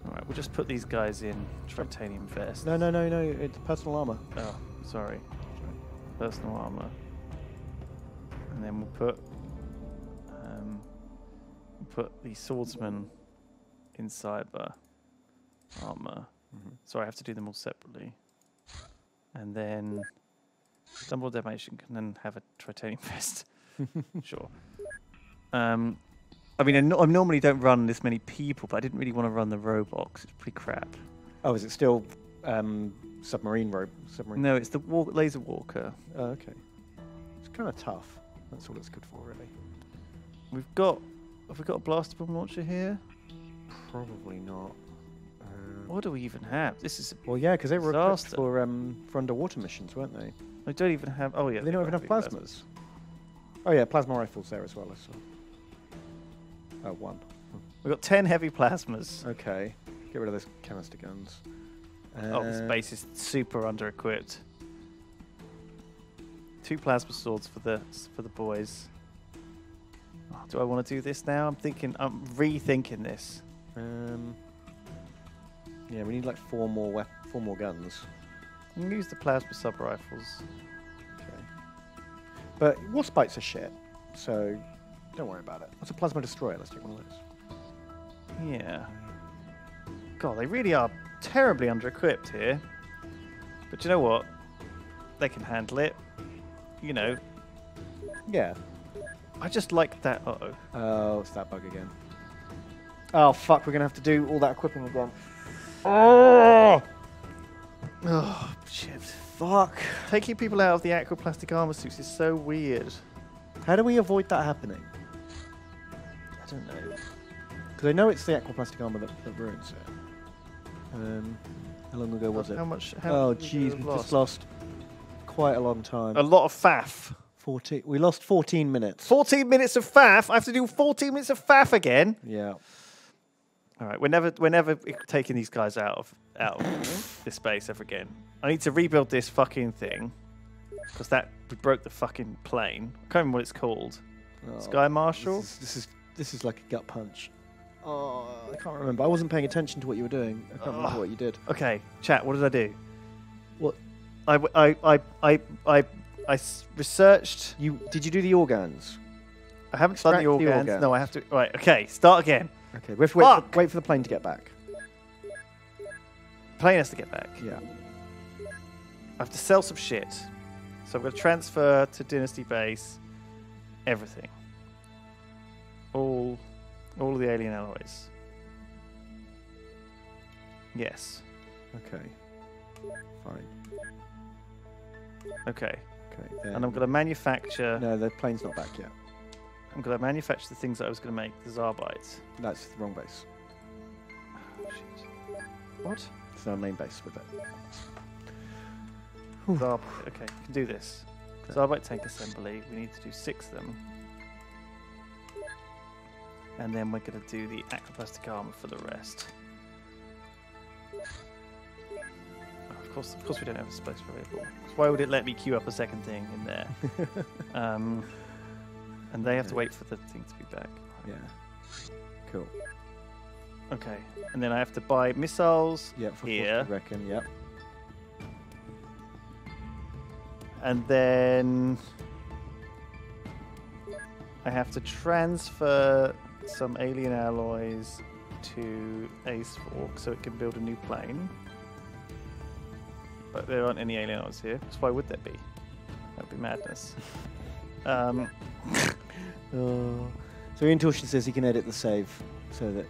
All right, we'll just put these guys in titanium vest. No, no, no, no. It's personal armor. Oh, sorry. Personal armor. And then we'll put um, put the swordsman in cyber armor. Mm-hmm. Sorry, I have to do them all separately. And then double damnation can then have a titanium vest. sure. Um, I mean, I, no- I normally don't run this many people, but I didn't really want to run the robots. It's pretty crap. Oh, is it still um, submarine rope? Submarine. No, it's the walk, laser walker. Oh, okay. It's kind of tough. That's all it's good for, really. We've got. Have we got a blaster bomb launcher here? Probably not. Uh, What do we even have? This is. well, yeah, because they were equipped for um, for underwater missions, weren't they? I don't even have. Oh yeah. they don't even have big plasmas. Oh yeah, plasma rifles there as well. I saw. Oh, one. We've got ten heavy plasmas. Okay. Get rid of those canister guns. oh, this Uh, base is super under equipped. Two plasma swords for the for the boys. Oh, do I want to do this now? I'm thinking. I'm rethinking this. Um, yeah, we need like four more four more guns. I'm gonna use the plasma sub rifles. Okay. But waspites are shit, so don't worry about it. What's a plasma destroyer? Let's take one of those. Yeah. God, they really are terribly under equipped here. But you know what? They can handle it. You know, Yeah. I just like that. Uh oh. Oh, it's that bug again. Oh fuck, we're gonna have to do all that equipping again. Oh, Oh shit. fuck. Taking people out of the aquaplastic armor suits is so weird. How do we avoid that happening? I don't know. Because I know it's the aquaplastic armor that, that ruins it. Um, how long ago was it? How much? How Oh jeez, we just lost quite a long time. A lot of faff. 14. We lost 14 minutes. 14 minutes of faff. I have to do 14 minutes of faff again. Yeah. All right, we're never, we're never taking these guys out of out of this base ever again. I need to rebuild this fucking thing because that we broke the fucking plane. I can't remember what it's called. Oh, Sky Marshal. This is, this is this is like a gut punch. Oh, I can't remember. I wasn't paying attention to what you were doing. I can't remember what you did. Okay, chat. What did I do? What? I I I I I researched. You did you do the organs? I haven't done the Extract the organs. organs. No, I have to. Right. Okay. Start again. Okay, we have to wait for, wait for the plane to get back. Plane has to get back. Yeah. I have to sell some shit. So I'm going to transfer to Dynasty Base everything. All, all of the alien alloys. Yes. Okay. Fine. Okay. Okay. And I'm going to manufacture. No, the plane's not back yet. I'm going to manufacture the things that I was going to make. The Zrbites. That's the wrong base. What? It's our main base with it. Zarb. Okay, can do this. Zrbite tank assembly. We need to do six of them. And then we're going to do the aquaplastic armor for the rest. Oh, of course, of course, we don't have a space available. 'Cause Why would it let me queue up a second thing in there? um, and they have to wait for the thing to be back. Yeah. Cool. Okay, and then I have to buy missiles Yeah, for here, I reckon. Yep. and then I have to transfer some alien alloys to Ace Fork so it can build a new plane. But there aren't any alien alloys here, so why would there be? That would be madness. Um, Uh, so intuition says he can edit the save so that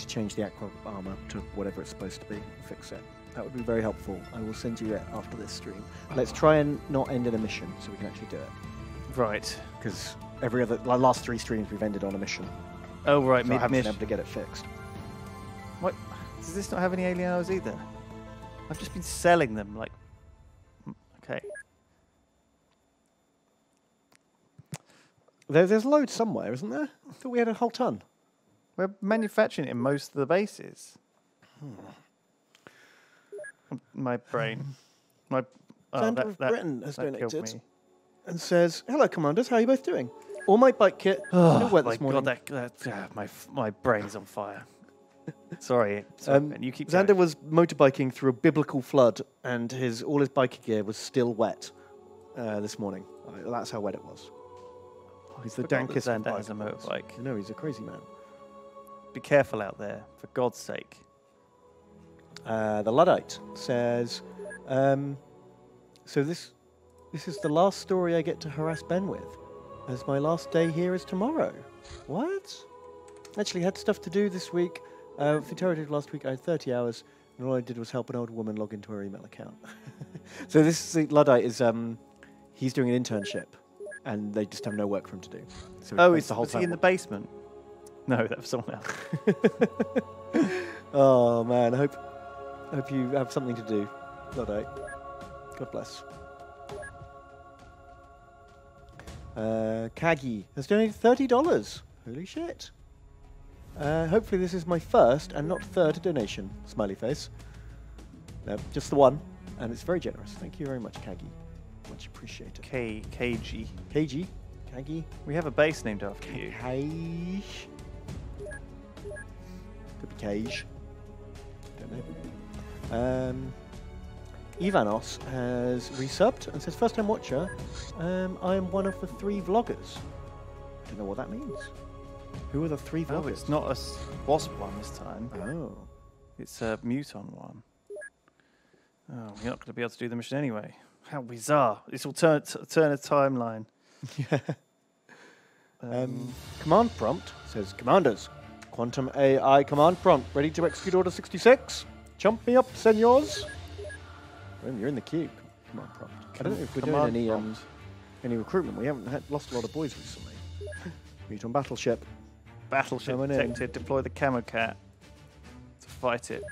to change the aqua armor to whatever it's supposed to be, and fix it. That would be very helpful. I will send you it after this stream. Let's try and not end in a mission so we can actually do it. right. Because every other, like last three streams we've ended on a mission. Oh, right, So I mid haven't been able to get it fixed. What? Does this not have any alien alloys either? I've just been selling them, like. Okay. There, there's loads somewhere, isn't there? I thought we had a whole ton. We're manufacturing it in most of the bases. Um, My brain. My. Oh, that, of that, Britain has donated and says, "Hello, commanders. How are you both doing? All my bike kit. Oh, wet my this morning. God, that, that, ah, my, my brain's on fire. Sorry. sorry Um, you keep Xander going. was motorbiking through a biblical flood, and his all his biking gear was still wet uh, this morning. Uh, That's how wet it was. he's the dankest Xander has a motorbike. No, he's a crazy man. Be careful out there, for God's sake. Uh, the Luddite says, um, "So this, this is the last story I get to harass Ben with, as my last day here is tomorrow. What? Actually, had stuff to do this week. Uh, for Territory last week, I had 30 hours, and all I did was help an old woman log into her email account. so this is, the Luddite is, um, he's doing an internship, and they just have no work for him to do. So Oh, is, the whole was time he in the basement? No, that was someone else. Oh man, I hope I hope you have something to do. Luddite. God bless. Uh, Kagi has donated thirty dollars. Holy shit! Uh, hopefully this is my first and not third donation. Smiley face. No, just the one, and it's very generous. Thank you very much, Kagi. Much appreciated. K KG. Kagi, Kagi, We have a base named after you. Cage. Could be Cage. Don't know. Um, Ivanos has resubbed and says, first time watcher, um, I am one of the three vloggers. I don't know what that means. Who are the three vloggers? it's not a wasp one this time. Oh. It's a muton one. Oh, you're not going to be able to do the mission anyway. How bizarre! This will turn t- turn a timeline. Yeah. Um, command prompt says, Commanders, Quantum AI command prompt, ready to execute Order 66? Jump me up, senors. You're in the queue. Command prompt. I don't know if we're doing any um, any recruitment. We haven't had, lost a lot of boys recently. Meet on battleship. Battleship Coming in. detected. Deploy the camo cat to fight it.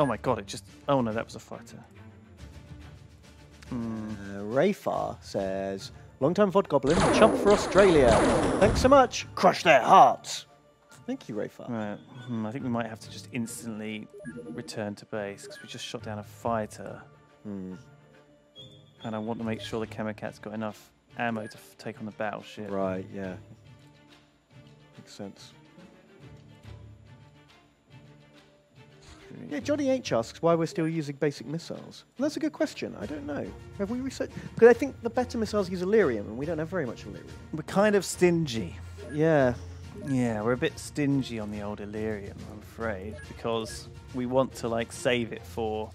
Oh my god! It just. Oh no, that was a fighter. Hmm. Uh, Rayfar says, long-time VOD Goblin, chump for Australia. Thanks so much. Crush their hearts. Thank you, Rayfar. Right. Hmm, I think we might have to just instantly return to base because we just shot down a fighter, Hmm. and I want to make sure the camo cat's got enough ammo to f- take on the battleship. Right, yeah. Makes sense. Yeah, Johnny H asks why we're still using basic missiles. Well, that's a good question. I don't know. Have we researched? Because I think the better missiles use Elerium, and we don't have very much Elerium. We're kind of stingy. Yeah. Yeah, we're a bit stingy on the old Elerium, I'm afraid, because we want to like save it for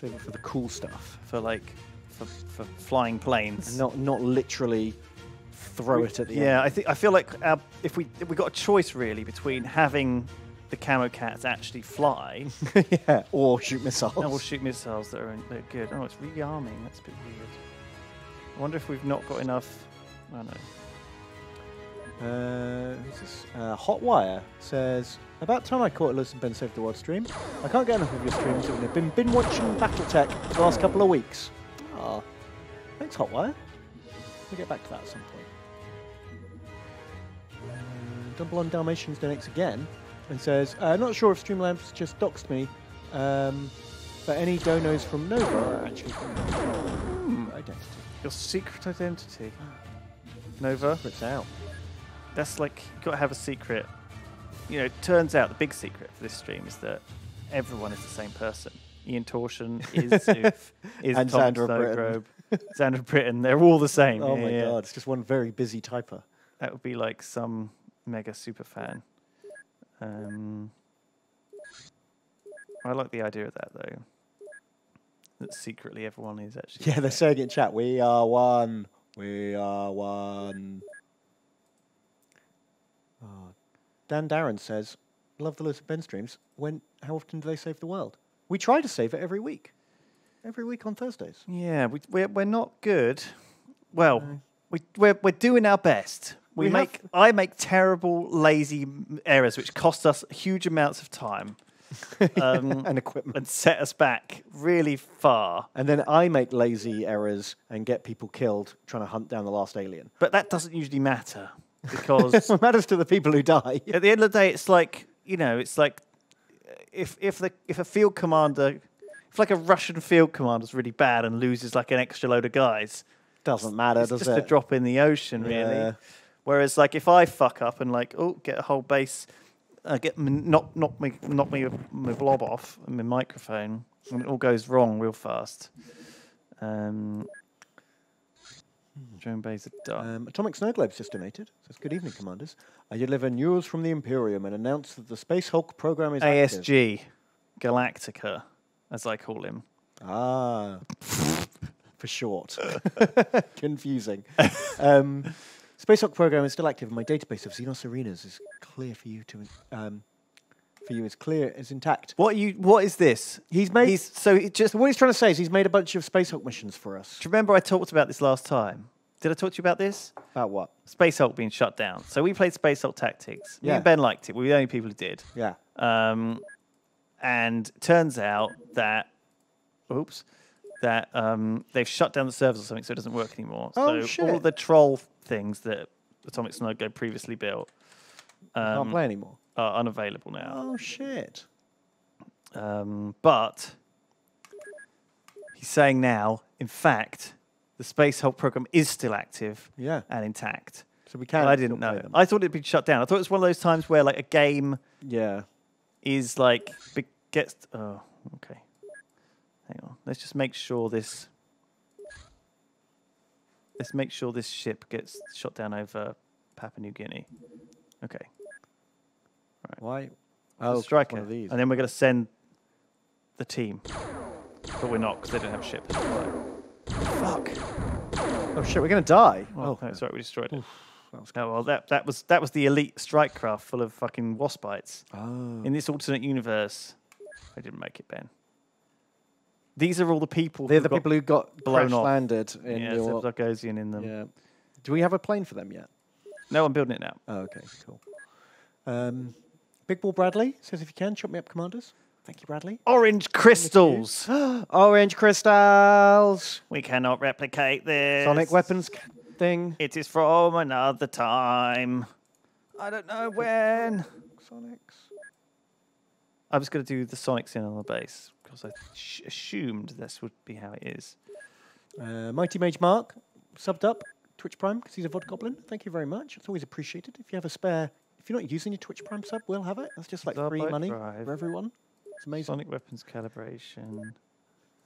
Save it for the cool stuff. for like for, for flying planes. Not not literally throw it at the yeah, I think I feel like our, if we if we got a choice really between having the camo cats actually fly yeah, or shoot missiles. and we'll shoot missiles that are, that are good. Oh, it's rearming. That's a bit weird. I wonder if we've not got enough. I don't know. Uh, who's this? Uh, Hotwire says, About time I caught a and Ben Save the World stream. I can't get enough of your streams and I've been, been watching Battletech for the last couple of weeks. Ah, thanks Hotwire. We'll get back to that at some point. Uh, Double on Dalmatians donates again and says, uh, Not sure if Streamlabs just doxed me, um, but any donos from Nova are actually from Nova identity. Your secret identity, Nova. It's out. That's like you got to have a secret. You know, it turns out the big secret for this stream is that everyone is the same person. Ian Torsion is Zoof, is And Tom Sandra Snowgrove, Sandra Britton. They're all the same. Oh Yeah, my yeah. god, it's just one very busy typer. That would be like some mega super fan. Um, I like the idea of that though. That secretly everyone is actually. Yeah, the they're saying it in chat. We are one. We are one. Oh. Dan Darren says, "Love the Ben streams. When? How often do they save the world? We try to save it every week. Every week on Thursdays. Yeah, we, we're we're not good. Well, No. we we're we're doing our best. We, We make I make terrible, lazy errors which cost us huge amounts of time um, and equipment. and set us back really far. And then I make lazy errors and get people killed trying to hunt down the last alien. But that doesn't usually matter because What matters to the people who die? at the end of the day, it's like you know, it's like if if the if a field commander, if like a Russian field commander is really bad and loses like an extra load of guys, Doesn't matter, it's does just it? Just a drop in the ocean, really. Yeah. Whereas, like, if I fuck up and like, oh, get a whole base, uh, get m- knock knock me knock me my blob off and my microphone, and it all goes wrong real fast. Um, drone are done. Um, Atomic Snow Globe just donated. Says, Good evening, commanders. I deliver news from the Imperium and announce that the Space Hulk program is active. ASG, Galactica, as I call him. Ah, for short. Confusing. Um, Space Hulk program is still active, and my database of Xenos arenas is clear for you to. Um, for you is clear, is intact. What you? What is this? He's made. He's so it just. so what he's trying to say is he's made a bunch of Space Hulk missions for us. Do you remember I talked about this last time? Did I talk to you about this? About what? Space Hulk being shut down. So we played Space Hulk Tactics. Me and Ben liked it. We were the only people who did. Yeah. Um, and turns out that, oops, that um, they've shut down the servers or something, so it doesn't work anymore. Oh, so all shit. of the troll things that Atomic Snow previously built Can't um, play anymore. Are unavailable now. Oh shit. Um, but he's saying now, in fact, the Space Hulk program is still active Yeah. and intact. So we can. I didn't play know. them. I thought it'd been shut down. I thought it was one of those times where like a game yeah. is like be- gets. Oh, okay. Hang on. Let's just make sure this. Let's make sure this ship gets shot down over Papua New Guinea. Okay. Why? Oh, Oh, striker. One of these. And then we're going to send the team, but we're not because they don't have ships. Fuck. Oh shit, we're gonna die. Oh, no, sorry, we destroyed it. that Oh well, that that was that was the elite strike craft full of fucking waspites. Oh. In this alternate universe, I didn't make it, Ben. These are all the people. They're the people who got blown off. landed in yeah, your. so Zagosian in them. Yeah. Do we have a plane for them yet? No, I'm building it now. Oh, okay, cool. Um, Big Ball Bradley says if you can, chop me up, commanders. Thank you, Bradley. Orange crystals. Orange crystals. we cannot replicate this. Sonic weapons thing. It is from another time. I don't know when. Sonics. I was going to do the Sonics in on the base because I assumed this would be how it is. Uh, Mighty Mage Mark subbed up Twitch Prime because he's a VOD goblin. Thank you very much. It's always appreciated. If you have a spare, if you're not using your Twitch Prime sub, we'll have it. That's just like free money Drive. for everyone. It's amazing. Sonic weapons calibration.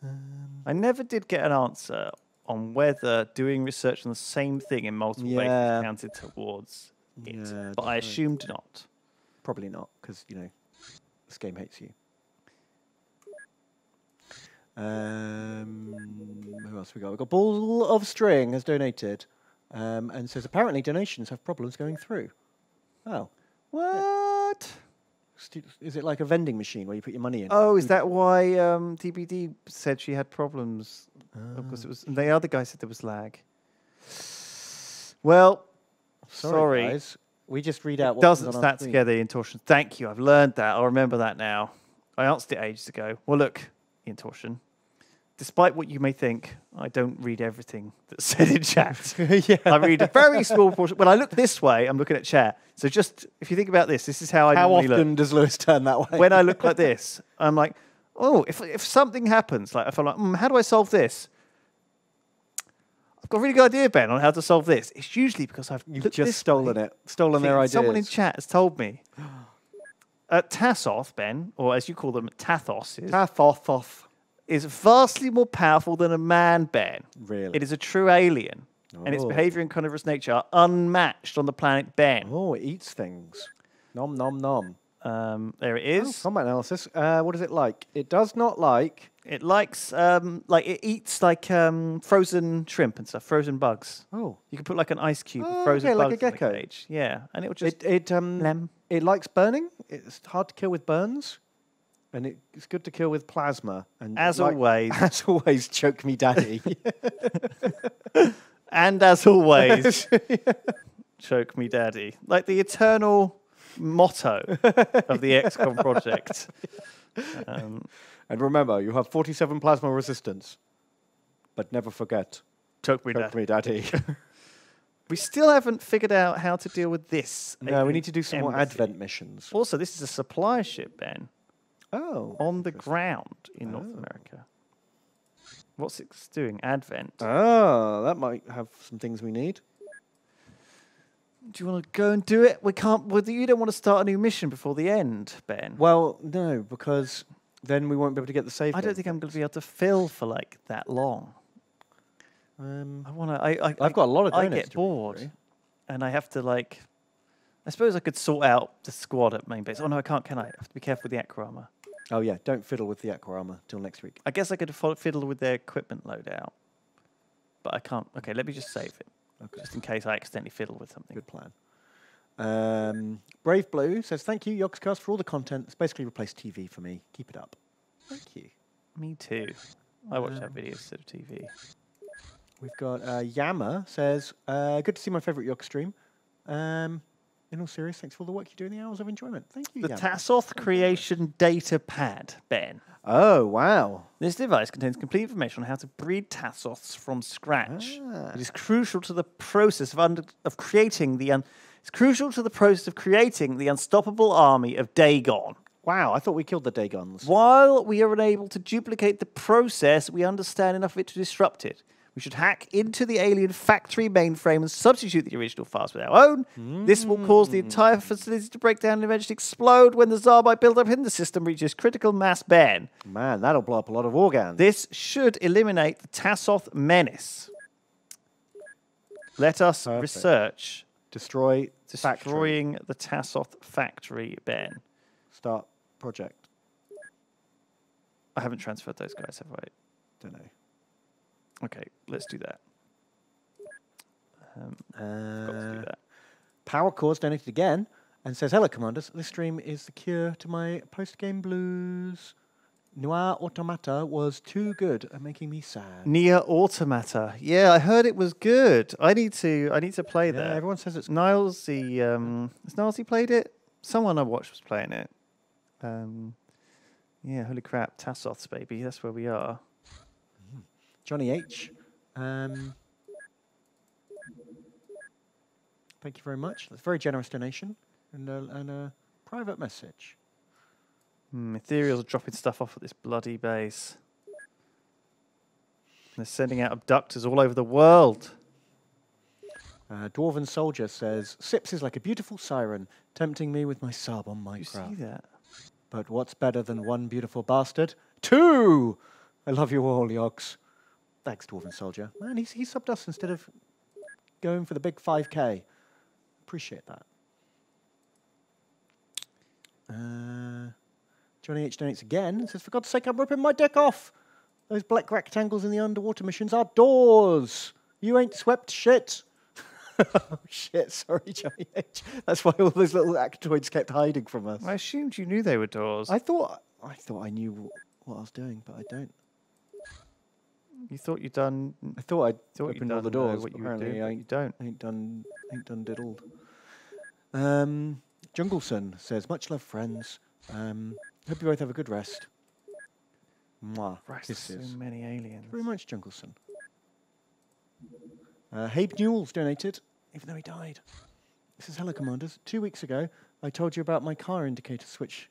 Um, I never did get an answer on whether doing research on the same thing in multiple Yeah. bases counted towards it, Yeah, but I assumed not. Probably not, because you know this game hates you. Um, who else we got? We got Ball of String has donated, um, and says apparently donations have problems going through. Oh, What? Is it like a vending machine where you put your money in? Oh, is that why um, DBD said she had problems? Because it was and the other guy said there was lag. Well, sorry, sorry. guys. We just read out. it what doesn't was on our stat screen. together in torsion. Thank you. I've learned that. I'll remember that now. I answered it ages ago. Well, look, Ian Torsion. Despite what you may think, I don't read everything that's said in chat. yeah. I read a very small portion. When I look this way, I'm looking at chat. So just if you think about this, this is how I How normally look often does Lewis turn that way? when I look like this, I'm like, oh, if if something happens, like if I'm like, mm, how do I solve this? I've got a really good idea, Ben, on how to solve this. It's usually because I've You've just stolen way, it, stolen their ideas. Someone in chat has told me. Uh, Tassoth, Ben, or as you call them, Tathos, is, Tathoth. Is vastly more powerful than a man, Ben. Really? It is a true alien, and its Oh. behavior and carnivorous nature are unmatched on the planet Ben. Oh, it eats things. Nom nom nom. Um, there it is. Oh, combat analysis. Uh, what is it like? It does not like. It likes um, like it eats like um, frozen shrimp and stuff, frozen bugs. Oh, You can put like an ice cube Oh, of frozen okay, like a bugs in the gecko. cage. Yeah, and it'll just it it um lem. it likes burning. It's hard to kill with burns, and it's good to kill with plasma. And As like- always. as always, choke me, daddy. and as always, choke me, daddy. Like the eternal motto of the XCOM project. Um, and remember, you have forty-seven plasma resistance, but never forget, choke me, choke daddy. me, daddy. We still haven't figured out how to deal with this. no, we need to do some more advent missions. Also, this is a supply ship, Ben, Oh, on the ground in North Oh. America. What's it doing? Advent. oh, that might have some things we need. Do you want to go and do it? We can't. Well, you don't want to start a new mission before the end, Ben. Well, no, because then we won't be able to get the save. I don't think I'm going to be able to fill for like that long. Um, I want to. I, I, I've got a lot of I get bored, and I have to like. I suppose I could sort out the squad at main base. Oh no, I can't. Can I? I have to be careful with the aqua armor. Oh yeah, don't fiddle with the aqua armor till next week. I guess I could fiddle with their equipment loadout, but I can't. Okay, let me just save it, Okay, just in case I accidentally fiddle with something. good plan. Um, Brave Blue says, "Thank you, Yogscast, for all the content. It's basically replaced TV for me. Keep it up. Thank you." Me too. I watch that Um, video instead of TV. We've got uh, Yama says, uh, "Good to see my favourite Yog stream." Um, in all seriousness, thanks for all the work you do in the hours of enjoyment. Thank you. The Yama. Tassoth Creation Data Pad, Ben. oh wow! This device contains complete information on how to breed Tassoths from scratch. Ah. It is crucial to the process of, under, of creating the un, it's crucial to the process of creating the unstoppable army of Dagon. Wow, I thought we killed the Dagons. While we are unable to duplicate the process, we understand enough of it to disrupt it. We should hack into the alien factory mainframe and substitute the original files with our own. This will cause the entire facility to break down and eventually explode when the Zrbite buildup in the system reaches critical mass ban. Man, that'll blow up a lot of organs. This should eliminate the Tassoth menace. Let us Perfect. research Destroy factory. destroying the Tassoth factory, Ben. Start project. I haven't transferred those guys, have I? Don't know. Okay, let's do that. Um, got to Uh, do that. Power Cores donated again and says, Hello, Commanders. This stream is the cure to my post game blues. Noir Automata was too good at making me sad. NieR Automata. Yeah, I heard it was good. I need to. I need to play Yeah, that. everyone says it's Niles, the um, has Niles he played it? Someone I watched was playing it. Um, yeah, holy crap, Tassoths, baby. That's where we are. Johnny H. Um, thank you very much. That's a very generous donation and a, and a private message. Hmm, Ethereals are dropping stuff off at this bloody base. They're sending out abductors all over the world. Uh, Dwarven Soldier says, Sips is like a beautiful siren, tempting me with my Sarbon Did you see Minecraft. that? But what's better than one beautiful bastard? Two! I love you all, Yogs. Thanks, Dwarven Soldier. Man, he's, he subbed us instead of going for the big 5k. Appreciate that. Uh, Johnny H donates again and says, For God's sake, I'm ripping my dick off. Those black rectangles in the underwater missions are doors. You ain't swept shit. oh shit! Sorry, Johnny H. That's why all those little Aquatoids kept hiding from us. I assumed you knew they were doors. I thought I thought I knew what I was doing, but I don't. You thought you'd done. I thought I'd Thought opened all the doors. what you do, apparently but I you don't. ain't done ain't done diddled. Um, Jungleson says, "Much love, friends. Um, hope you both have a good rest." Mwah. Christ, there's so Kisses. many aliens. Very much, Jungleson. Uh, Habe Newell's donated, even though he died. This is Hello Commanders. Two weeks ago, I told you about my car indicator switch.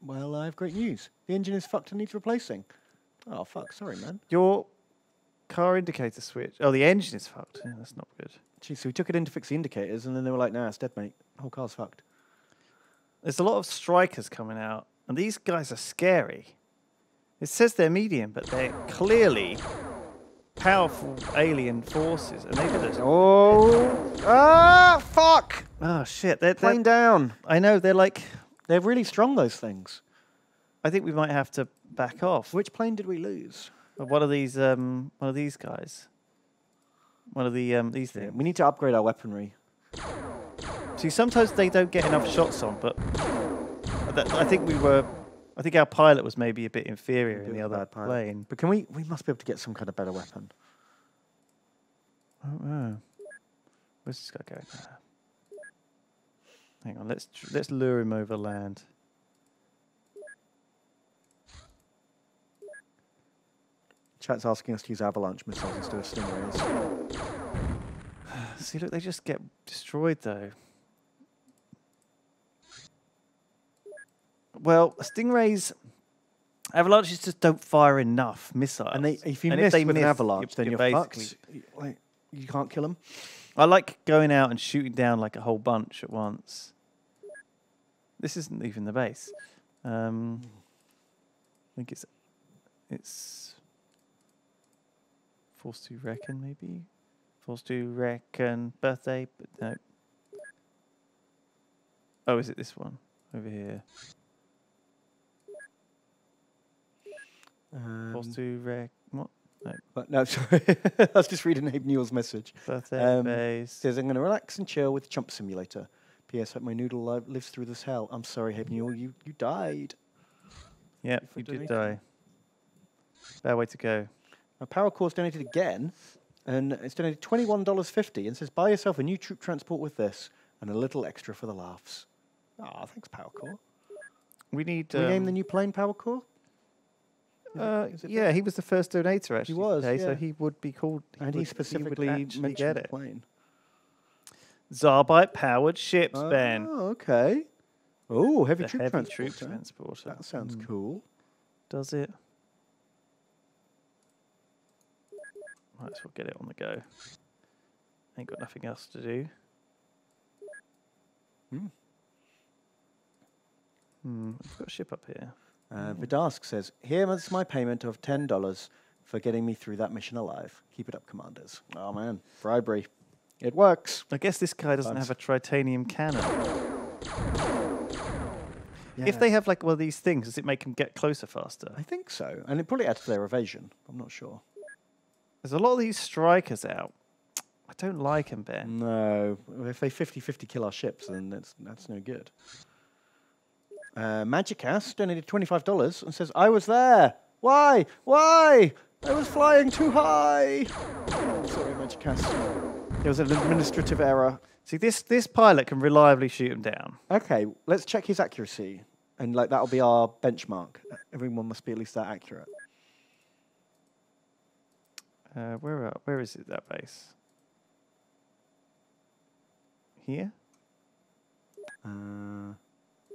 Well, I have great news. The engine is fucked and needs replacing. Oh, fuck. Sorry, man. Your car indicator switch. Oh, the engine is fucked. Yeah, that's not good. Gee, so we took it in to fix the indicators, and then they were like, nah, it's dead, mate. whole car's fucked. There's a lot of strikers coming out, and these guys are scary. It says they're medium, but they're clearly powerful alien forces, and they've got a Oh! Ah, fuck! Oh shit! They're, Plane they're, down. I know they're like. They're really strong, those things. I think we might have to back off. Which plane did we lose? One of these, um, one of these guys. One of the um, these things. we need to upgrade our weaponry. See, sometimes they don't get enough shots on, but that, I think we were. I think our pilot was maybe a bit inferior in the other plane. But can we? We must be able to get some kind of better weapon. Oh, oh. Where's this guy going? Ah. Hang on, let's tr- let's lure him over land. Chat's asking us to use avalanche missiles instead of stingrays. See, look, they just get destroyed though. Well, stingrays, avalanches just don't fire enough missiles. And they, if you And miss they with an miss, avalanche, then you're, basically. fucked. Like, you can't kill them. I like going out and shooting down like a whole bunch at once. This isn't even the base. Um, I think it's it's forced to reckon maybe forced to reckon birthday, but no. Oh, is it this one over here? Forced Um, to rec what but no, sorry. I was just reading Abe Newell's message. birthday Um, base? says, I'm going to relax and chill with Chump Simulator. P.S. Hope my noodle li- lives through this hell. I'm sorry, Abe Newell, you, you died. Yeah, for you did die. Bad way to go. Now, Power Core's donated again, and it's donated $21.50 and says, buy yourself a new troop transport with this and a little extra for the laughs. Ah, thanks, Power Core. We need. Can we name the um, new plane Power Core? Uh, it yeah, he was the first donator actually. He was, today, yeah. so he would be called. And would- he specifically actually mentioned get the it. plane. Zrbite powered ships, Ben. Oh, okay. Oh, heavy troop heavy transporter. troop transporter. That sounds Mm, cool. Does it? Might as well get it on the go. Ain't got nothing else to do. Hmm. Hmm. We've got a ship up here. Uh, Vidask says, Here's my payment of $10 for getting me through that mission alive. Keep it up, commanders. Oh, man. Bribery. It works. I guess this guy doesn't Thanks. have a tritanium cannon. Yeah. If they have like one of these things, does it make them get closer faster? I think so. And it probably adds to their evasion. I'm not sure. There's a lot of these strikers out. I don't like them, Ben. No. If they 50 50 kill our ships, then that's, that's no good. Uh, Magicast donated $25 and says, I was there. Why? Why? I was flying too high. Sorry, Magicast. There was an administrative error. See, this this pilot can reliably shoot them down. Okay, let's check his accuracy. And like that'll be our benchmark. Everyone must be at least that accurate. Uh, where are, where is it that base? Here? Uh,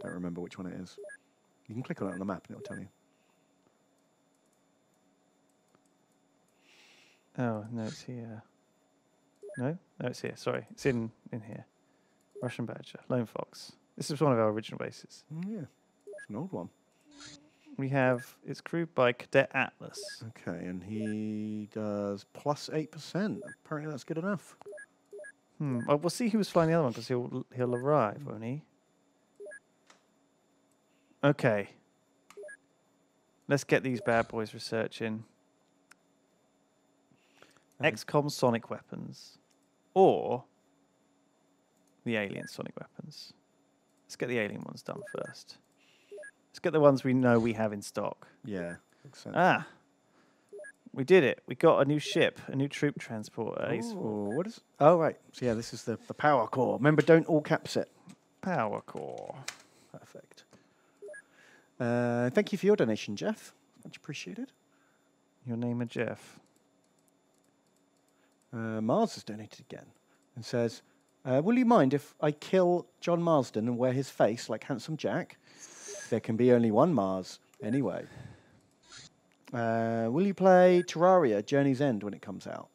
don't remember which one it is. You can click on it on the map and it'll tell you. Oh no, it's here. No, no, it's here. Sorry, it's in in here. Russian Badger, Lone Fox. This is one of our original bases. Oh, yeah, it's an old one. We have it's crewed by Cadet Atlas. Okay, and he does plus eight percent. Apparently, that's good enough. Hmm. Well, we'll see who's flying the other one because he'll he'll arrive, won't he? Okay. Let's get these bad boys researching. XCOM sonic weapons or the alien sonic weapons. Let's get the alien ones done first. Let's get the ones we know we have in stock. Yeah. Ah, we did it. We got a new ship, a new troop transporter. Ooh, what is? Oh right. So yeah, this is the the power core. Remember, don't all caps it. Power core. Perfect. Uh, thank you for your donation, Jeff. Much appreciated. Your name is Jeff. Uh, Mars has donated again and says, uh, "Will you mind if I kill John Marsden and wear his face like Handsome Jack? There can be only one Mars anyway." Uh, will you play Terraria Journey's End when it comes out?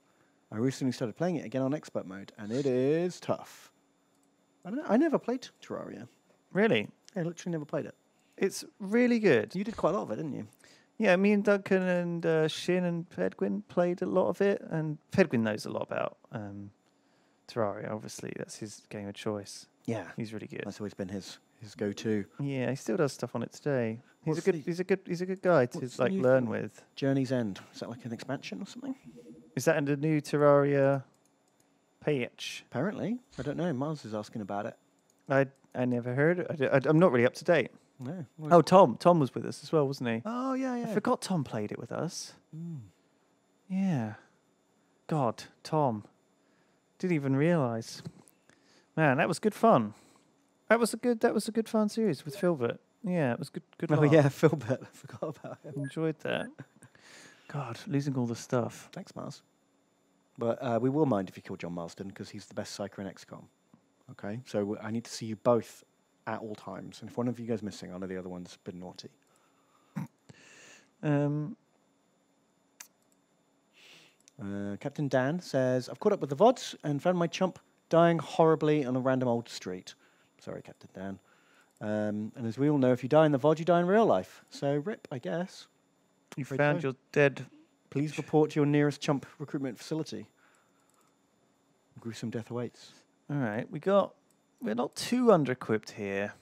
I recently started playing it again on expert mode, and it is tough. I, don't know, I never played Terraria. Really? I literally never played it. It's really good. You did quite a lot of it, didn't you? Yeah, me and Duncan and uh, Shin and Pedguin played a lot of it, and Pedguin knows a lot about um, Terraria. Obviously, that's his game of choice. Yeah. He's really good. That's always been his his go-to. Yeah, he still does stuff on it today. He's What's a good. the- He's a good. He's a good guy to what's the like new learn with. Journey's End. Is that like an expansion or something? Is that in the new Terraria page? Apparently. I don't know. Mars is asking about it. I I never heard. I, d- I, am not really up to date. No. Oh, Tom. Tom was with us as well, wasn't he? Oh yeah, yeah. I forgot Tom played it with us. Mm. Yeah. God, Tom. Didn't even realise. Man, that was good fun. That was a good. That was a good fun series with Filbert. Yeah, it was good. Good. Oh laugh. yeah, Philbert. I forgot about him. enjoyed that. God, losing all the stuff. Thanks, Mars. But uh, we will mind if you kill John Marsden because he's the best psyker in XCOM. Okay, so w- I need to see you both at all times, and if one of you goes missing, I know the other one's been naughty. Um, Uh, Captain Dan says, I've caught up with the VODs and found my chump dying horribly on a random old street. Sorry, Captain Dan. Um, and as we all know, if you die in the VOD, you die in real life. So, rip, I guess. you Afraid found so. your dead. Please report to your nearest chump recruitment facility. Gruesome death awaits. All right, we got. We're not too under-equipped here.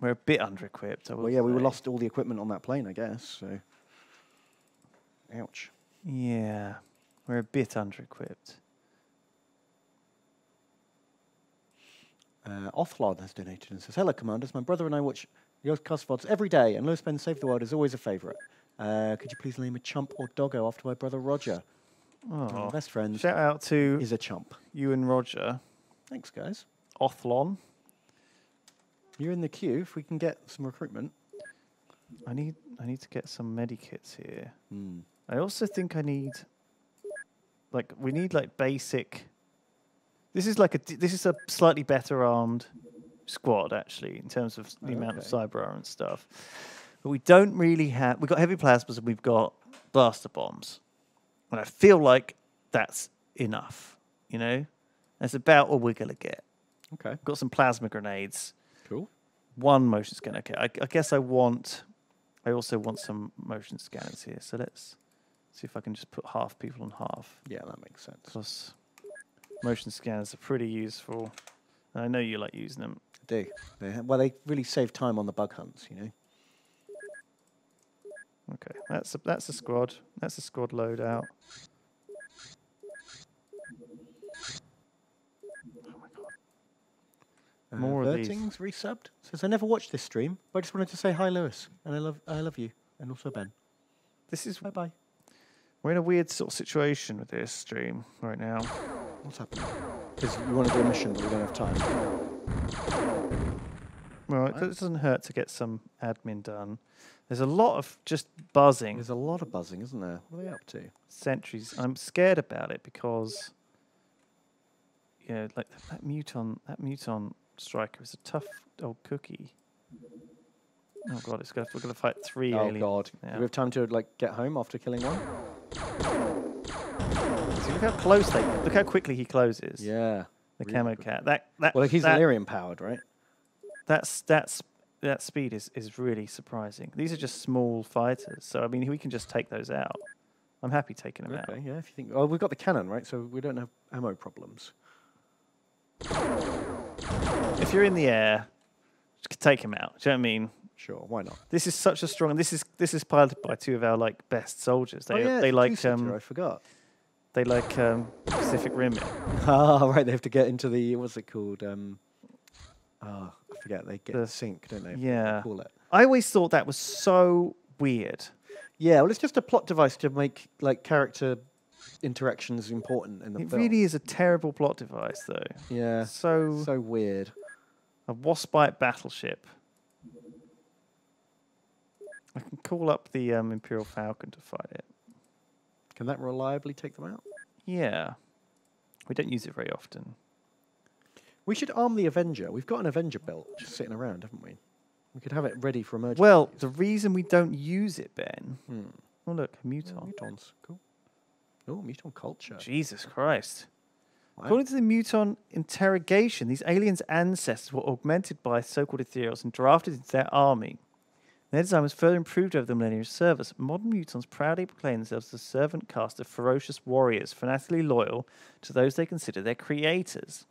We're a bit under-equipped. Well, will yeah, we were lost all the equipment on that plane, I guess. So, ouch. Yeah, we're a bit under-equipped. Uh, Othlon has donated and says, Hello, Commanders. My brother and I watch your cast VODs every day, and Low Spend Save the World is always a favourite. Uh, could you please name a chump or doggo after my brother Roger? Of my Oh, best friend shout out to is a chump. you and Roger Thanks, guys. Othlon. You're in the queue. If we can get some recruitment. I need. I need to get some medikits here. Hmm. I also think I need, like, we need like basic. This is like a. This is a slightly better armed squad actually in terms of the amount of cyber armor and stuff. But we don't really have. We've got heavy plasmas and we've got blaster bombs, and I feel like that's enough. You know, that's about all we're gonna get. Okay. We've got some plasma grenades, Cool. one motion scanner. Okay, I, I guess I want. I also want some motion scanners here. So let's see if I can just put half people on half. Yeah, that makes sense. Because motion scanners are pretty useful. And I know you like using them. I do. They well, they really save time on the bug hunts, you know. Okay, that's a, that's a squad. That's a squad loadout. Oh my. Uh, More of these. Resubbed. Says, I never watched this stream, but I just wanted to say hi, Lewis. And I love, I love you. And also Ben. This is Bye bye. we're in a weird sort of situation with this stream right now. What's happening? Because we want to do a mission, but we don't have time. Well, it doesn't hurt to get some admin done. There's a lot of just buzzing. There's a lot of buzzing, isn't there? What are they up to? sentries. I'm scared about it because, you know, like that muton, that muton striker is a tough old cookie. Oh god, it's gonna we're gonna fight three oh aliens. God! Yeah. Do we have time to like get home after killing one? See, look how close they. Look how quickly he closes. Yeah. The really camo cat. That that. Well, like he's that, Elerium powered, right? That's that's that speed is is really surprising. These are just small fighters, so I mean we can just take those out. I'm happy taking them out. Yeah. If you think, oh, we've got the cannon, right? So we don't have ammo problems. If you're in the air, just take him out. Do you know what I mean? Sure, why not? This is such a strong. This is this is piloted by two of our like best soldiers. They oh, yeah, they like um I forgot. They like um Pacific Rim. it. Ah, right. They have to get into the what's it called? Um, oh, I forget. They get The- sink, don't they? Yeah. Call it. I always thought that was so weird. Yeah. Well, it's just a plot device to make like character interactions important in the It film. really is a terrible plot device, though. Yeah. So, So weird. a Waspite battleship. I can call up the um, Imperial Falcon to fight it. Can that reliably take them out? Yeah, we don't use it very often. We should arm the Avenger. We've got an Avenger belt just sitting around, haven't we? We could have it ready for emergency. Well, the reason we don't use it, Ben. Hmm. Oh look, a Oh, muton. mutons. Cool. Oh, muton culture. Jesus Christ. Wow. According to the Muton interrogation, these aliens' ancestors were augmented by so-called ethereals and drafted into their army. Their design was further improved over the millennia of service. Modern mutants proudly proclaim themselves the servant caste of ferocious warriors, fanatically loyal to those they consider their creators.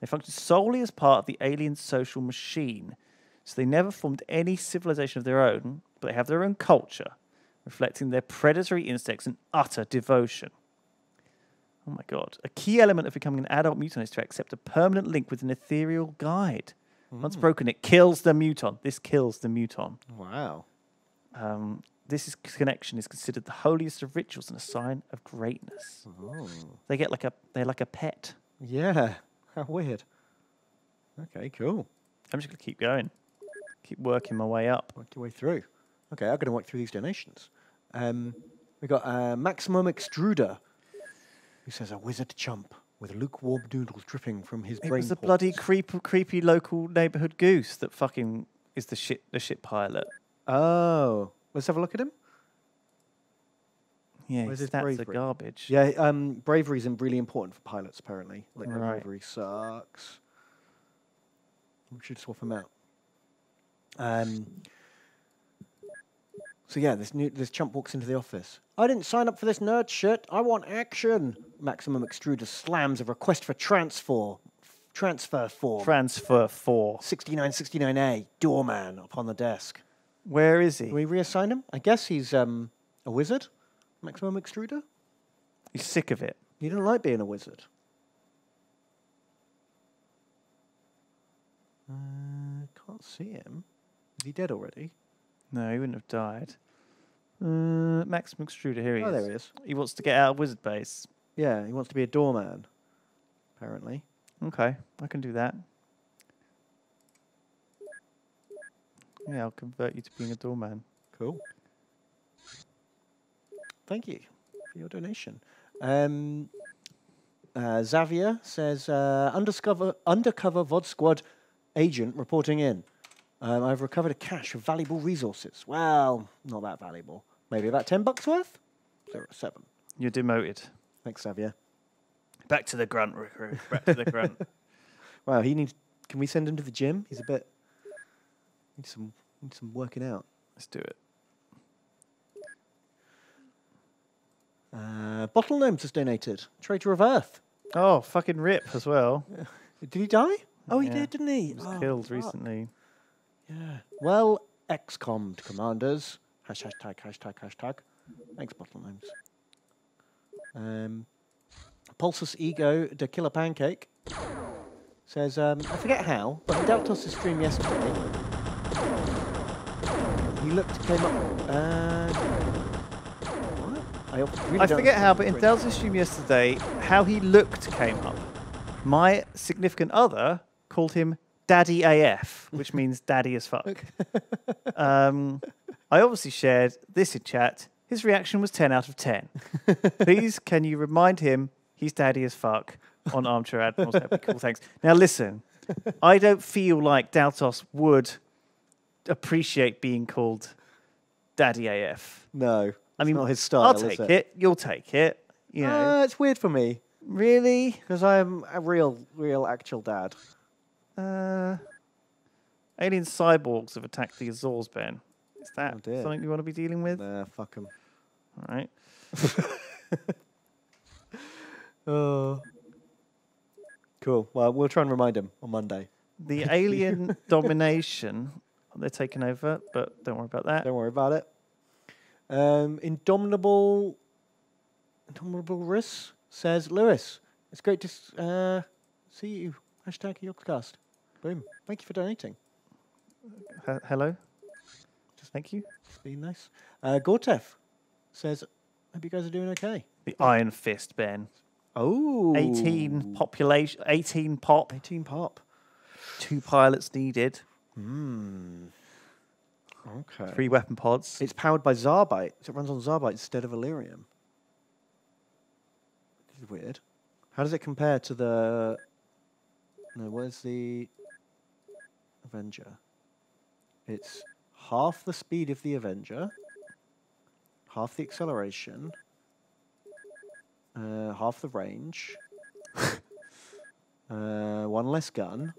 They function solely as part of the alien social machine, so they never formed any civilization of their own, but they have their own culture, reflecting their predatory instincts and utter devotion. Oh my god. A key element of becoming an adult muton is to accept a permanent link with an ethereal guide. Once broken, it kills the muton. This kills the muton. Wow. Um, this is, connection is considered the holiest of rituals and a sign of greatness. Oh. They get like a they're like a pet. Yeah. How weird. Okay, cool. I'm just gonna keep going, keep working my way up. Work your way through. Okay, I'm going to work through these donations. Um, we got uh, Maximum Extruder, who says a wizard chump with lukewarm noodles dripping from his It brain. was a bloody creep, creepy local neighborhood goose that fucking is the shit the ship pilot. Oh, let's have a look at him. Yeah, Where's his his stats are bravery? garbage. Yeah, um, bravery is really important for pilots. Apparently, like Right. bravery sucks. We should swap him out. Um. So yeah, this new this chump walks into the office. I didn't sign up for this nerd shit. I want action. Maximum Extruder slams a request for transfer transfer form. Transfer four. 6969A doorman upon the desk. Where is he? Can we reassign him? I guess he's um, a wizard. Maximum Extruder. He's sick of it. You don't like being a wizard. Uh, can't see him. Is he dead already? No, he wouldn't have died. Uh, Maximum Extruder, here he oh, is. Oh, there he is. He wants to get out of Wizard Base. Yeah, he wants to be a doorman. Apparently. Okay, I can do that. Yeah, I'll convert you to being a doorman. Cool. Thank you for your donation. Um, uh, Xavier says, uh, undercover, undercover VOD squad agent reporting in. Um, I've recovered a cache of valuable resources. Well, not that valuable. Maybe about 10 bucks worth? Zero seven. You're demoted. Thanks, Xavier. Back to the grunt recruit. Back to the grunt. Wow, he needs. Can we send him to the gym? He's a bit. Needs some. Needs some working out. Let's do it. Uh, Bottle Gnomes has donated. Traitor of Earth. Oh, fucking rip as well. Did he die? Oh, he Yeah, did, didn't he? He was Oh, killed fuck. recently. Yeah. Well, XCOMmed commanders. Hashtag, hashtag, hashtag. Thanks, Bottle Gnomes. Um, Pulsus Ego, the Killer Pancake, says, um, I forget how, but on Daltos' stream yesterday, he looked, came up. Uh. I, really I forget how, but in. Dell's stream yesterday, how he looked came up. My significant other called him Daddy AF, which means daddy as fuck. um, I obviously shared this in chat. His reaction was 10 out of 10. Please, can you remind him he's daddy as fuck on Armchair Admirals? That'd be cool, thanks. Now, listen, I don't feel like Daltos would appreciate being called Daddy AF. No, I mean, not his style. I'll take it. it. You'll take it. You know, Uh, it's weird for me really? because I'm a real, real actual dad. Uh, alien cyborgs have attacked the Azores, Ben. Is that Oh, dear. something you want to be dealing with? Nah, fuck him. All right. Oh. Cool. Well, we'll try and remind him on Monday. The alien domination. they're taking over, but don't worry about that. Don't worry about it. Um, Indomitable, Indomitable Riss says, Lewis, it's great to s- uh, see you. Hashtag Yogscast. Boom. Thank you for donating. He- hello. Thank you. It's been nice. Uh, Gortef says, hope you guys are doing okay. The Iron Fist, Ben. Oh. 18 population, 18 pop, 18 pop. two pilots needed, Hmm. Okay. three weapon pods. It's powered by Zrbite, so it runs on Zrbite instead of Elerium. This is weird. How does it compare to the? No, where's the Avenger? It's half the speed of the Avenger, half the acceleration, uh, half the range, uh, one less gun,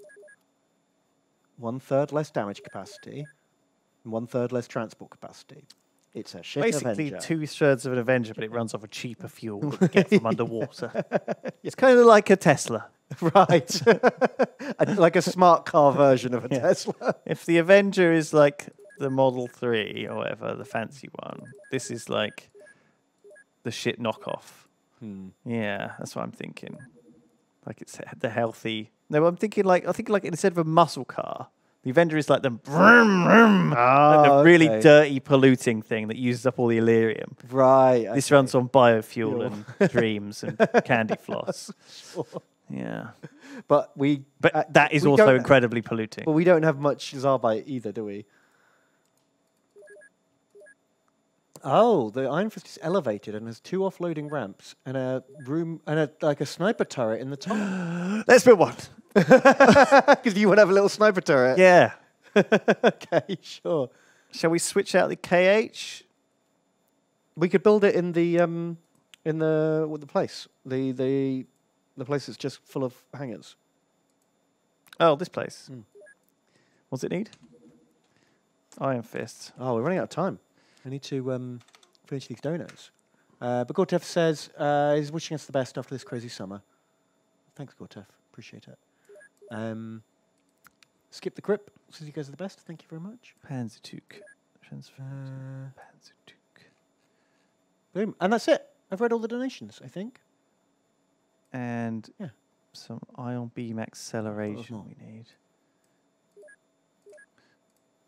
one third less damage capacity, and one third less transport capacity. It's a shit Basically, Avenger. two thirds of an Avenger, but it runs off a cheaper fuel that we get from underwater. It's kind of like a Tesla. right. Like a smart car version of a Yeah. Tesla. If the Avenger is like the Model 3 or whatever, the fancy one, this is like the shit knockoff. Hmm. Yeah, that's what I'm thinking. Like it's the healthy. No, I'm thinking like I think like instead of a muscle car, the Avenger is like the vroom, vroom, like the Ah, really okay. dirty, polluting thing that uses up all the Elerium. Right. This okay. runs on biofuel Fuel. and dreams and candy floss. Yeah, But we. but uh, that is also incredibly polluting. But we don't have much Zrbite either, do we? Oh, the Iron Fist is elevated and has two offloading ramps and a room and a like a sniper turret in the top. Let's build one. Because you would have a little sniper turret. Yeah. okay, sure. Shall we switch out the KH? We could build it in the um in the the place. The the the place that's just full of hangars. Oh, this place. Hmm. What's it need? Iron Fist. Oh, we're running out of time. I need to um, finish these donuts. Uh, but Gortef says uh, he's wishing us the best after this crazy summer. Thanks, Gortef. Appreciate it. Um, Skip the Crip says you guys are the best. Thank you very much. Panzertuk. Transfer. Uh, Panzertuk. boom. And that's it. I've read all the donations, I think. And Yeah. some ion beam acceleration we need.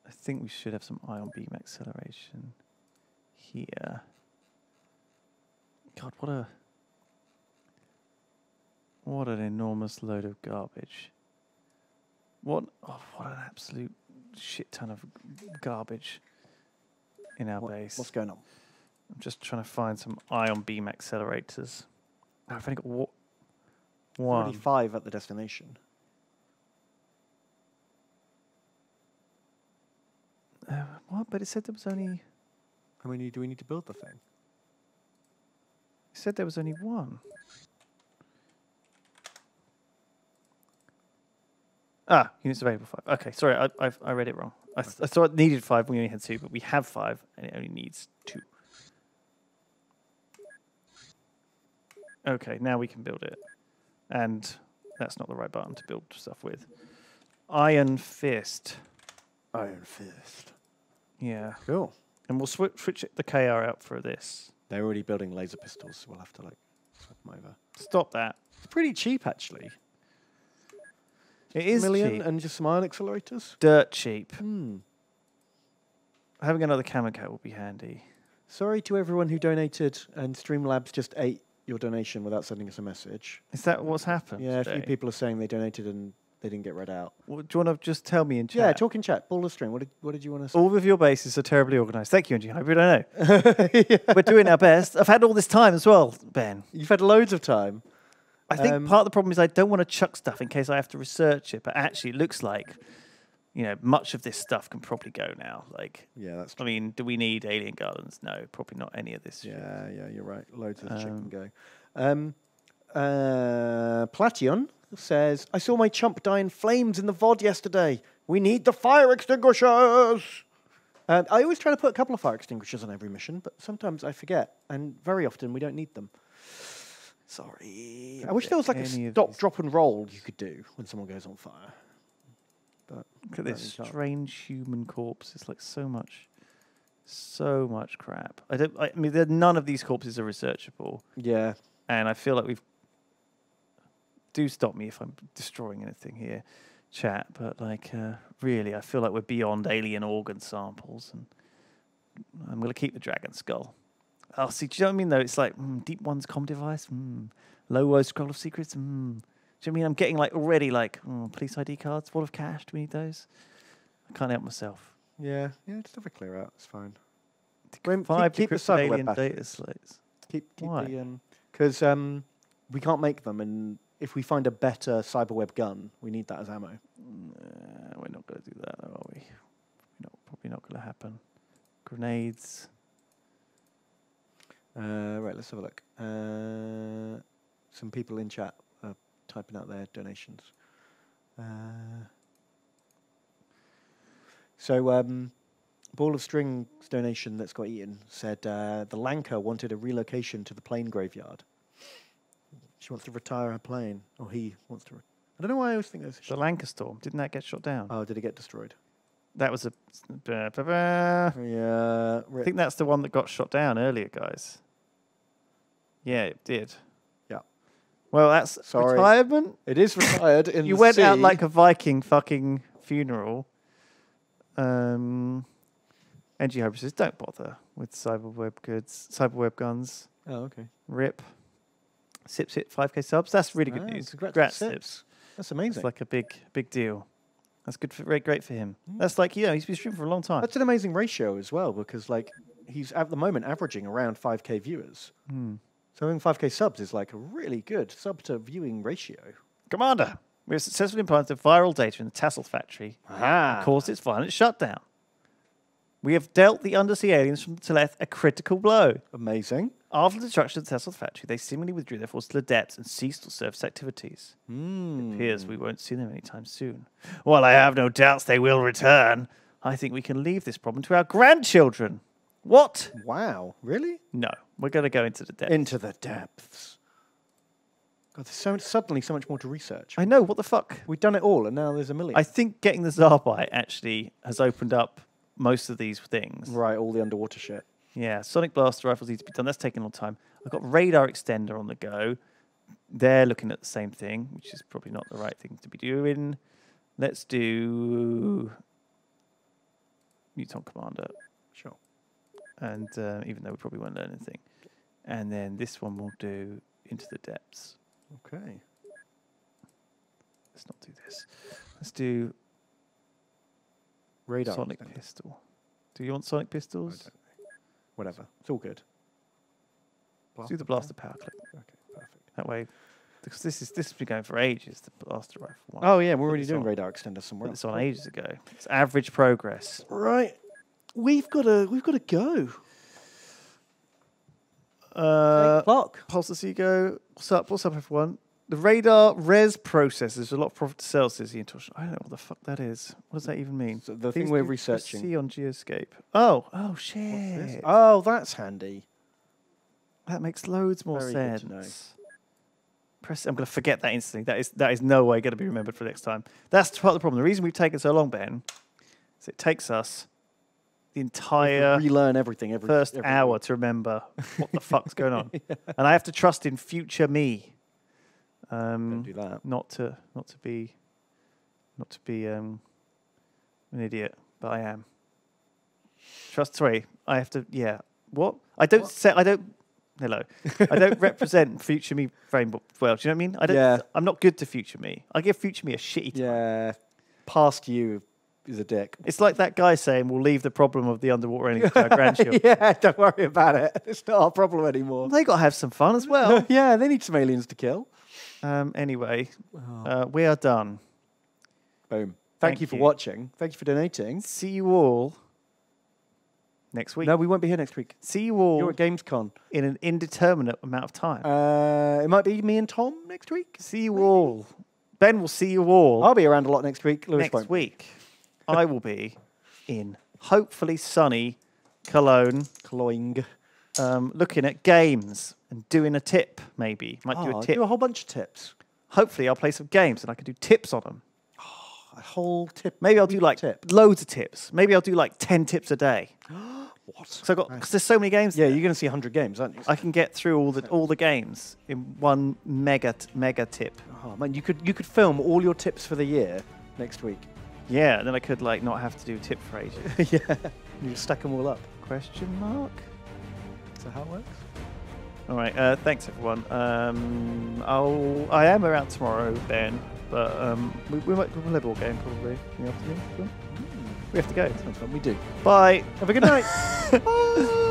I think we should have some ion beam acceleration here. God, what a what an enormous load of garbage. What oh, what an absolute shit ton of garbage in our What- base. What's going on? I'm just trying to find some ion beam accelerators. Oh, I've only got wa- one. Already five at the destination. Uh, what? But it said there was only. How many do we need to build the thing? It said there was only one. Ah, units available five. Okay, sorry, I I've, I read it wrong. I, th- I thought it needed five. We only had two, but we have five, and it only needs two. Okay, now we can build it, and that's not the right button to build stuff with. Iron Fist. Iron Fist. Yeah, Cool. And we'll switch switch the KR out for this. They're already building laser pistols, so we'll have to like swap them over. Stop that. It's pretty cheap, actually. It is million cheap. and just some ion accelerators. dirt cheap. Hmm. Having another camera cat will be handy. Sorry to everyone who donated, and Streamlabs just ate your donation without sending us a message. Is that what's happened? Yeah, a few people are saying they donated and they didn't get read out. Well, do you want to just tell me in chat? Yeah, talk in chat. Ball of string. What did, what did you want to say? All of your bases are terribly organised. Thank you, Angie. I hope you don't know. We're doing our best. I've had all this time as well, Ben. You've had loads of time. I think Um, part of the problem is I don't want to chuck stuff in case I have to research it. But actually, it looks like, you know, much of this stuff can probably go now. Like, Yeah, that's I mean, do we need alien gardens? No, probably not any of this. shit. Yeah, yeah, you're right. Loads of the shit Um, can go. Um, uh, Plation says, I saw my chump die in flames in the VOD yesterday. We need the fire extinguishers. Um, I always try to put a couple of fire extinguishers on every mission, but sometimes I forget, and very often we don't need them. Sorry. I wish there was like a stop, drop, and roll you could do when someone goes on fire. But Look at this strange human corpse. It's like so much, so much crap. I don't. I mean, there- none of these corpses are researchable, Yeah. and I feel like we've. Do stop me if I'm destroying anything here, chat. But like, uh, really, I feel like we're beyond alien organ samples, and I'm gonna keep the dragon skull. Oh, see, do you know what I mean? Though it's like mm, deep one's com device, mm, low woe scroll of secrets. Mm. Do you know what I mean? I'm getting like already like mm, police ID cards, full of cash. Do we need those? I can't help myself. Yeah. Yeah. Just have a clear out. It's fine. Five keep, keep the alien data slates. Keep, keep Why? the um because um we can't make them, and if we find a better cyberweb gun, we need that as ammo. Nah, we're not going to do that, though, are we? We're not, probably not going to happen. Grenades. Uh, right, let's have a look. Uh, some people in chat are typing out their donations. Uh, so, um, Ball of String's donation that's got eaten said uh, the Lanka wanted a relocation to the plane graveyard. She wants to retire her plane, or he wants to. Re- I don't know why I always think that's. The Lancaster, didn't that get shot down? oh, did it get destroyed? that was a. Bah, bah, bah. Yeah, I think that's the one that got shot down earlier, guys. Yeah, it did. Yeah. Well, that's Sorry. retirement. it is retired in you the went out like a Viking fucking funeral. Um, NG Hybrid says, don't bother with cyberweb goods, cyberweb guns. Oh, okay. Rip. Sips hit 5k subs. That's really good Ah, news. congrats Congrats, Sips. Sips. That's amazing. It's like a big, big deal. That's good for, great, great for him. Mm. That's like, you know, he's been streaming for a long time. That's an amazing ratio as well because like he's at the moment averaging around 5k viewers. Hmm. So having 5k subs is like a really good sub to viewing ratio. Commander, we have successfully implanted viral data in the Tassoth factory Aha. and caused its violent shutdown. We have dealt the undersea aliens from T'leth a critical blow. Amazing. After the destruction of the Tassoth factory, they seemingly withdrew their forces to the depths and ceased all surface activities. Mm. appears we won't see them anytime soon. While I have no doubts they will return, I think we can leave this problem to our grandchildren. What? Wow. Really? No, we're going to go into the depths. Into the depths. God, there's so suddenly so much more to research. I know, what the fuck? We've done it all, and now there's a million. I think getting the Zrbite actually has opened up most of these things. right, all the underwater shit. Yeah, Sonic Blaster rifles need to be done. That's taking a long time. I've got Radar Extender on the go. They're looking at the same thing, which is probably not the right thing to be doing. Let's do Muton Commander. Sure. and uh, even though we probably won't learn anything. And then this one we'll do into the depths. Okay. Let's not do this. Let's do Radar. sonic extender. pistol. Do you want sonic pistols? Whatever. It's all good. Let's do the blaster power clip. Okay, perfect. That way, because this is this has been going for ages. The blaster rifle one. Oh yeah, we're already doing on. radar extender somewhere Put this on ages ago. It's average progress. Right. We've got to we've got to go. Uh, clock. Pulse the Seago. What's up? What's up, everyone? The radar res process. There's a lot of profit to sell, says Ian Tosh. I don't know what the fuck that is. What does that even mean? So the Things thing we're to researching. See on Geoscape. Oh, oh shit. Oh, that's handy. That makes loads more Very good sense. to know. Press. I'm going to forget that instantly. That is that is no way going to be remembered for next time. That's part of the problem. The reason we've taken so long, Ben, is it takes us the We entire relearn everything every first every hour to remember what the fuck's going on, and I have to trust in future me. Don't Um, do that. not to not to be not to be um, an idiot, but I am. Trust. Sorry, I have to. Yeah. What? I don't What? say. I don't. Hello. I don't represent future me very well. Do you know what I mean? I don't. Yeah. I'm not good to future me. I give future me a shitty time. Yeah. Past you is a dick. It's like that guy saying we'll leave the problem of the underwater aliens to our grandchildren. yeah, don't worry about it. It's not our problem anymore. They got to have some fun as well. yeah, they need some aliens to kill. Um, anyway, Oh. uh, we are done. Boom. Thank, thank you for you. watching. Thank you for donating. See you all next week. No, we won't be here next week. See you all You're at Gamescom. in an indeterminate amount of time. Uh, it might be me and Tom next week. see you all. Ben will see you all I'll be around a lot next week. Lewis next won't. week. I will be in hopefully sunny Cologne, Cloying. Um, looking at games and doing a tip. Maybe might do Oh, a ah, tip. do a whole bunch of tips. Hopefully, I'll play some games and I can do tips on them. Ah, a whole tip. Maybe I'll do like tip. loads of tips. Maybe I'll do like 10 tips a day. What? So I got because there's so many games. Yeah, there. you're going to see 100 games, aren't you? I can get through all the all the games in one mega mega tip. oh man, you could you could film all your tips for the year next week. Yeah, then I could like not have to do tip phrases. yeah, you stack them all up. Question mark. Is that how it works? All right. Uh, thanks everyone. Um, I'll I am around tomorrow, Ben, but um, we, we might play a ball game probably in the afternoon. We have to go. Sounds fun. We do. Bye. Have a good night.